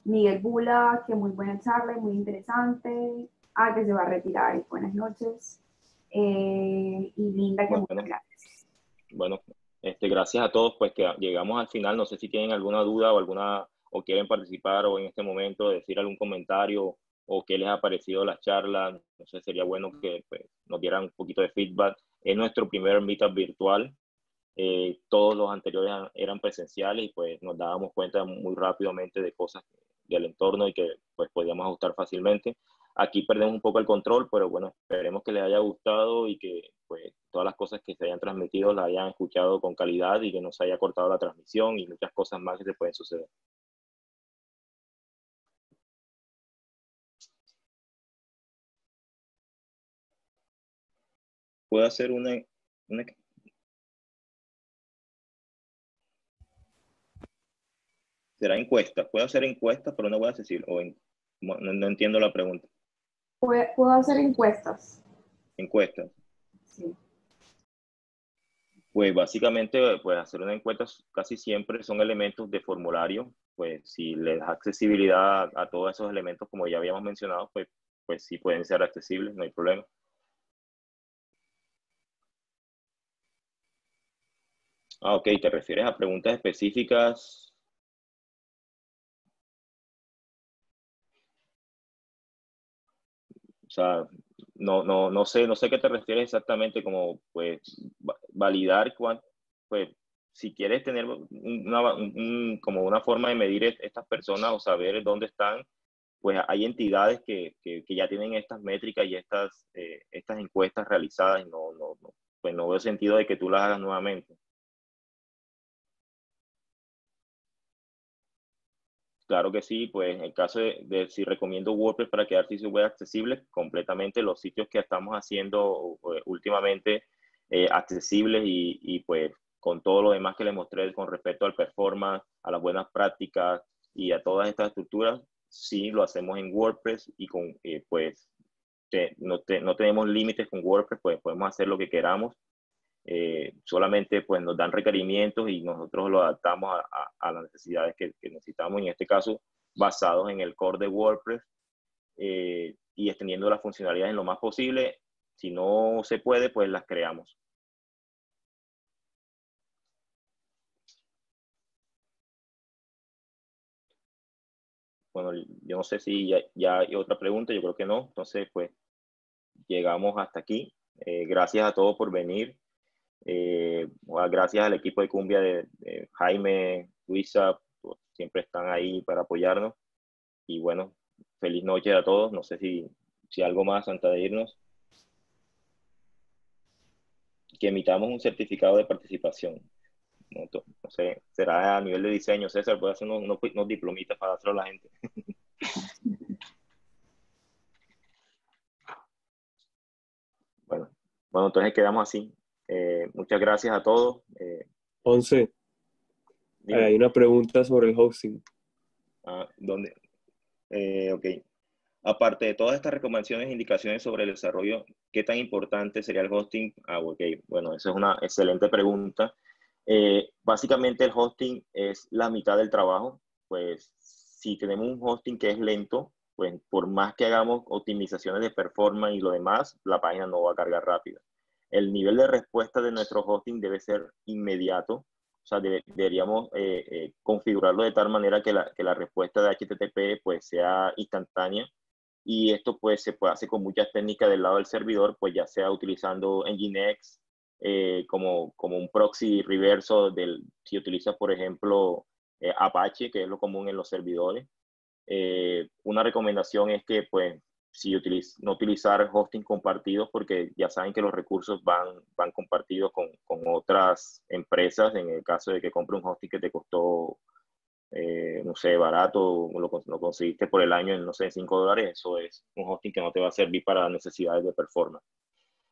Miguel Bula, que muy buena charla muy interesante. Ah, que se va a retirar. Buenas noches. Eh, y Linda, que muchas gracias. Bueno, este, gracias a todos, pues que llegamos al final. No sé si tienen alguna duda o alguna o quieren participar o en este momento decir algún comentario o qué les ha parecido la charla. Sé, sería bueno que pues, nos dieran un poquito de feedback. Es nuestro primer meetup virtual. Eh, todos los anteriores eran presenciales y pues nos dábamos cuenta muy rápidamente de cosas del entorno y que pues podíamos ajustar fácilmente. Aquí perdemos un poco el control, pero bueno, esperemos que les haya gustado y que pues todas las cosas que se hayan transmitido las hayan escuchado con calidad y que no se haya cortado la transmisión y muchas cosas más que se pueden suceder. Puedo hacer una, será encuesta. Puedo hacer encuestas, pero no voy a decir, o no entiendo la pregunta. ¿Puedo hacer encuestas? Encuestas. Sí. Pues básicamente, pues hacer una encuesta casi siempre son elementos de formulario. Pues si les da accesibilidad a, todos esos elementos, como ya habíamos mencionado, pues, pues sí pueden ser accesibles, no hay problema. Ah, ok, ¿te refieres a preguntas específicas O sea, no, no, no sé, no sé qué te refieres exactamente como, pues, validar cuánto, pues, si quieres tener una, como una forma de medir estas personas o saber dónde están, pues hay entidades que, que, ya tienen estas métricas y estas, eh, estas encuestas realizadas y no, no, no, pues no veo sentido de que tú las hagas nuevamente. Claro que sí, pues en el caso de, si recomiendo WordPress para crear sitios web accesibles, completamente los sitios que estamos haciendo eh, últimamente eh, accesibles y, pues con todo lo demás que les mostré con respecto al performance, a las buenas prácticas y a todas estas estructuras, sí lo hacemos en WordPress y con eh, pues no, no tenemos límites con WordPress, pues podemos hacer lo que queramos eh, solamente pues nos dan requerimientos y nosotros lo adaptamos a, las necesidades que, necesitamos, en este caso basados en el core de WordPress eh, y extendiendo las funcionalidades en lo más posible. Si no se puede, pues las creamos. Bueno, yo no sé si ya, hay otra pregunta, yo creo que no. Entonces, pues llegamos hasta aquí. Eh, gracias a todos por venir. Eh, gracias al equipo de Cumbia de, Jaime, Luisa, pues, siempre están ahí para apoyarnos. Y bueno, feliz noche a todos. No sé si, si algo más antes de irnos. Que emitamos un certificado de participación. No, sé, será a nivel de diseño. César puede hacer unos, unos, diplomitas para hacerlo a la gente. *laughs* bueno, bueno, entonces quedamos así. Eh, muchas gracias a todos. Eh, Once. Hay una pregunta sobre el hosting. Ah, ¿dónde? Eh, ok. Aparte de todas estas recomendaciones e indicaciones sobre el desarrollo, ¿qué tan importante sería el hosting? Ah, ok. Bueno, esa es una excelente pregunta. Eh, básicamente el hosting es la mitad del trabajo. Pues si tenemos un hosting que es lento, pues por más que hagamos optimizaciones de performance y lo demás, la página no va a cargar rápido. El nivel de respuesta de nuestro hosting debe ser inmediato. O sea, deberíamos eh, eh, configurarlo de tal manera que la, que la, respuesta de HTTP pues, sea instantánea. Y esto pues, se puede hacer con muchas técnicas del lado del servidor, pues ya sea utilizando Nginx, eh, como, como un proxy reverso del, si utilizas, por ejemplo, eh, Apache, que es lo común en los servidores. Eh, una recomendación es que, pues, si utiliz, no utilizar hosting compartidos, porque ya saben que los recursos van, van compartidos con, con otras empresas. En el caso de que compre un hosting que te costó, no sé, barato, lo, lo conseguiste por el año en, no sé, 5 dólares, eso es un hosting que no te va a servir para necesidades de performance.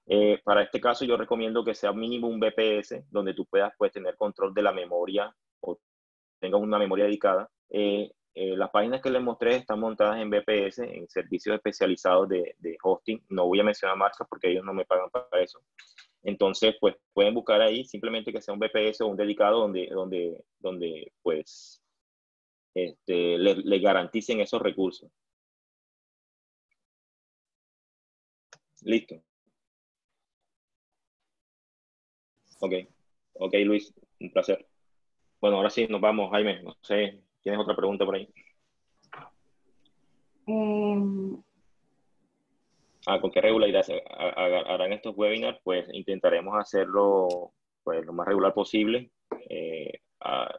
Eh, para este caso yo recomiendo que sea mínimo un BPS, donde tú puedas pues, tener control de la memoria o tengas una memoria dedicada. Eh, eh, las páginas que les mostré están montadas en BPS, en servicios especializados de, hosting. No voy a mencionar marcas porque ellos no me pagan para eso. Entonces, pues pueden buscar ahí simplemente que sea un BPS o un dedicado donde, donde, donde pues, este, le garanticen esos recursos. Listo. Ok, ok Luis, un placer. Bueno, ahora sí, nos vamos, Jaime. No sé, ¿tienes otra pregunta por ahí? Em, ah, ¿Con qué regularidad harán estos webinars? Pues intentaremos hacerlo pues, lo más regular posible. Eh, ah,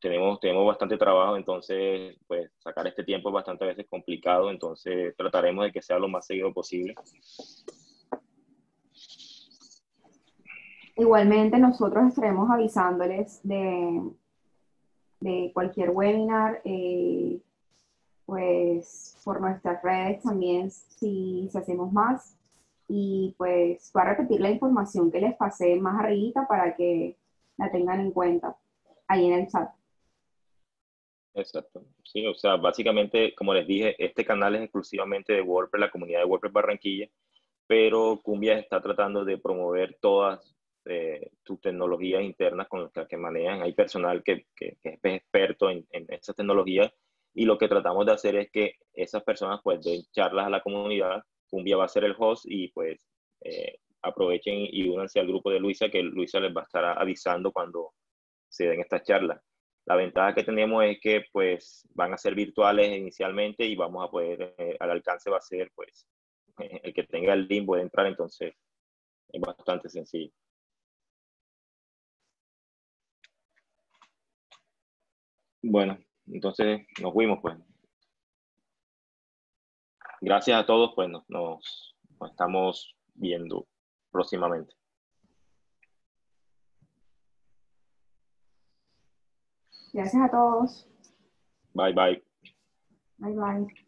tenemos, tenemos bastante trabajo, entonces pues sacar este tiempo es bastante a veces complicado, entonces trataremos de que sea lo más seguido posible. Igualmente nosotros estaremos avisándoles de, de cualquier webinar, eh, pues por nuestras redes también si, hacemos más. Y pues voy a repetir la información que les pasé más arribita para que la tengan en cuenta ahí en el chat. Exacto. Sí, o sea, básicamente, como les dije, este canal es exclusivamente de WordPress, la comunidad de WordPress Barranquilla, pero Cumbia está tratando de promover todas tus tecnologías internas con las que manejan. Hay personal que, que, es experto en, en esas tecnologías y lo que tratamos de hacer es que esas personas pues den charlas a la comunidad. Cumbia va a ser el host y pues eh, aprovechen y únanse al grupo de Luisa, que Luisa les va a estar avisando cuando se den estas charlas. La ventaja que tenemos es que pues van a ser virtuales inicialmente y vamos a poder, eh, al alcance va a ser pues *laughs* el que tenga el link puede entrar, entonces es bastante sencillo. Bueno, entonces nos fuimos, pues. Gracias a todos, pues nos, nos, estamos viendo próximamente. Gracias a todos. Bye, bye. Bye, bye.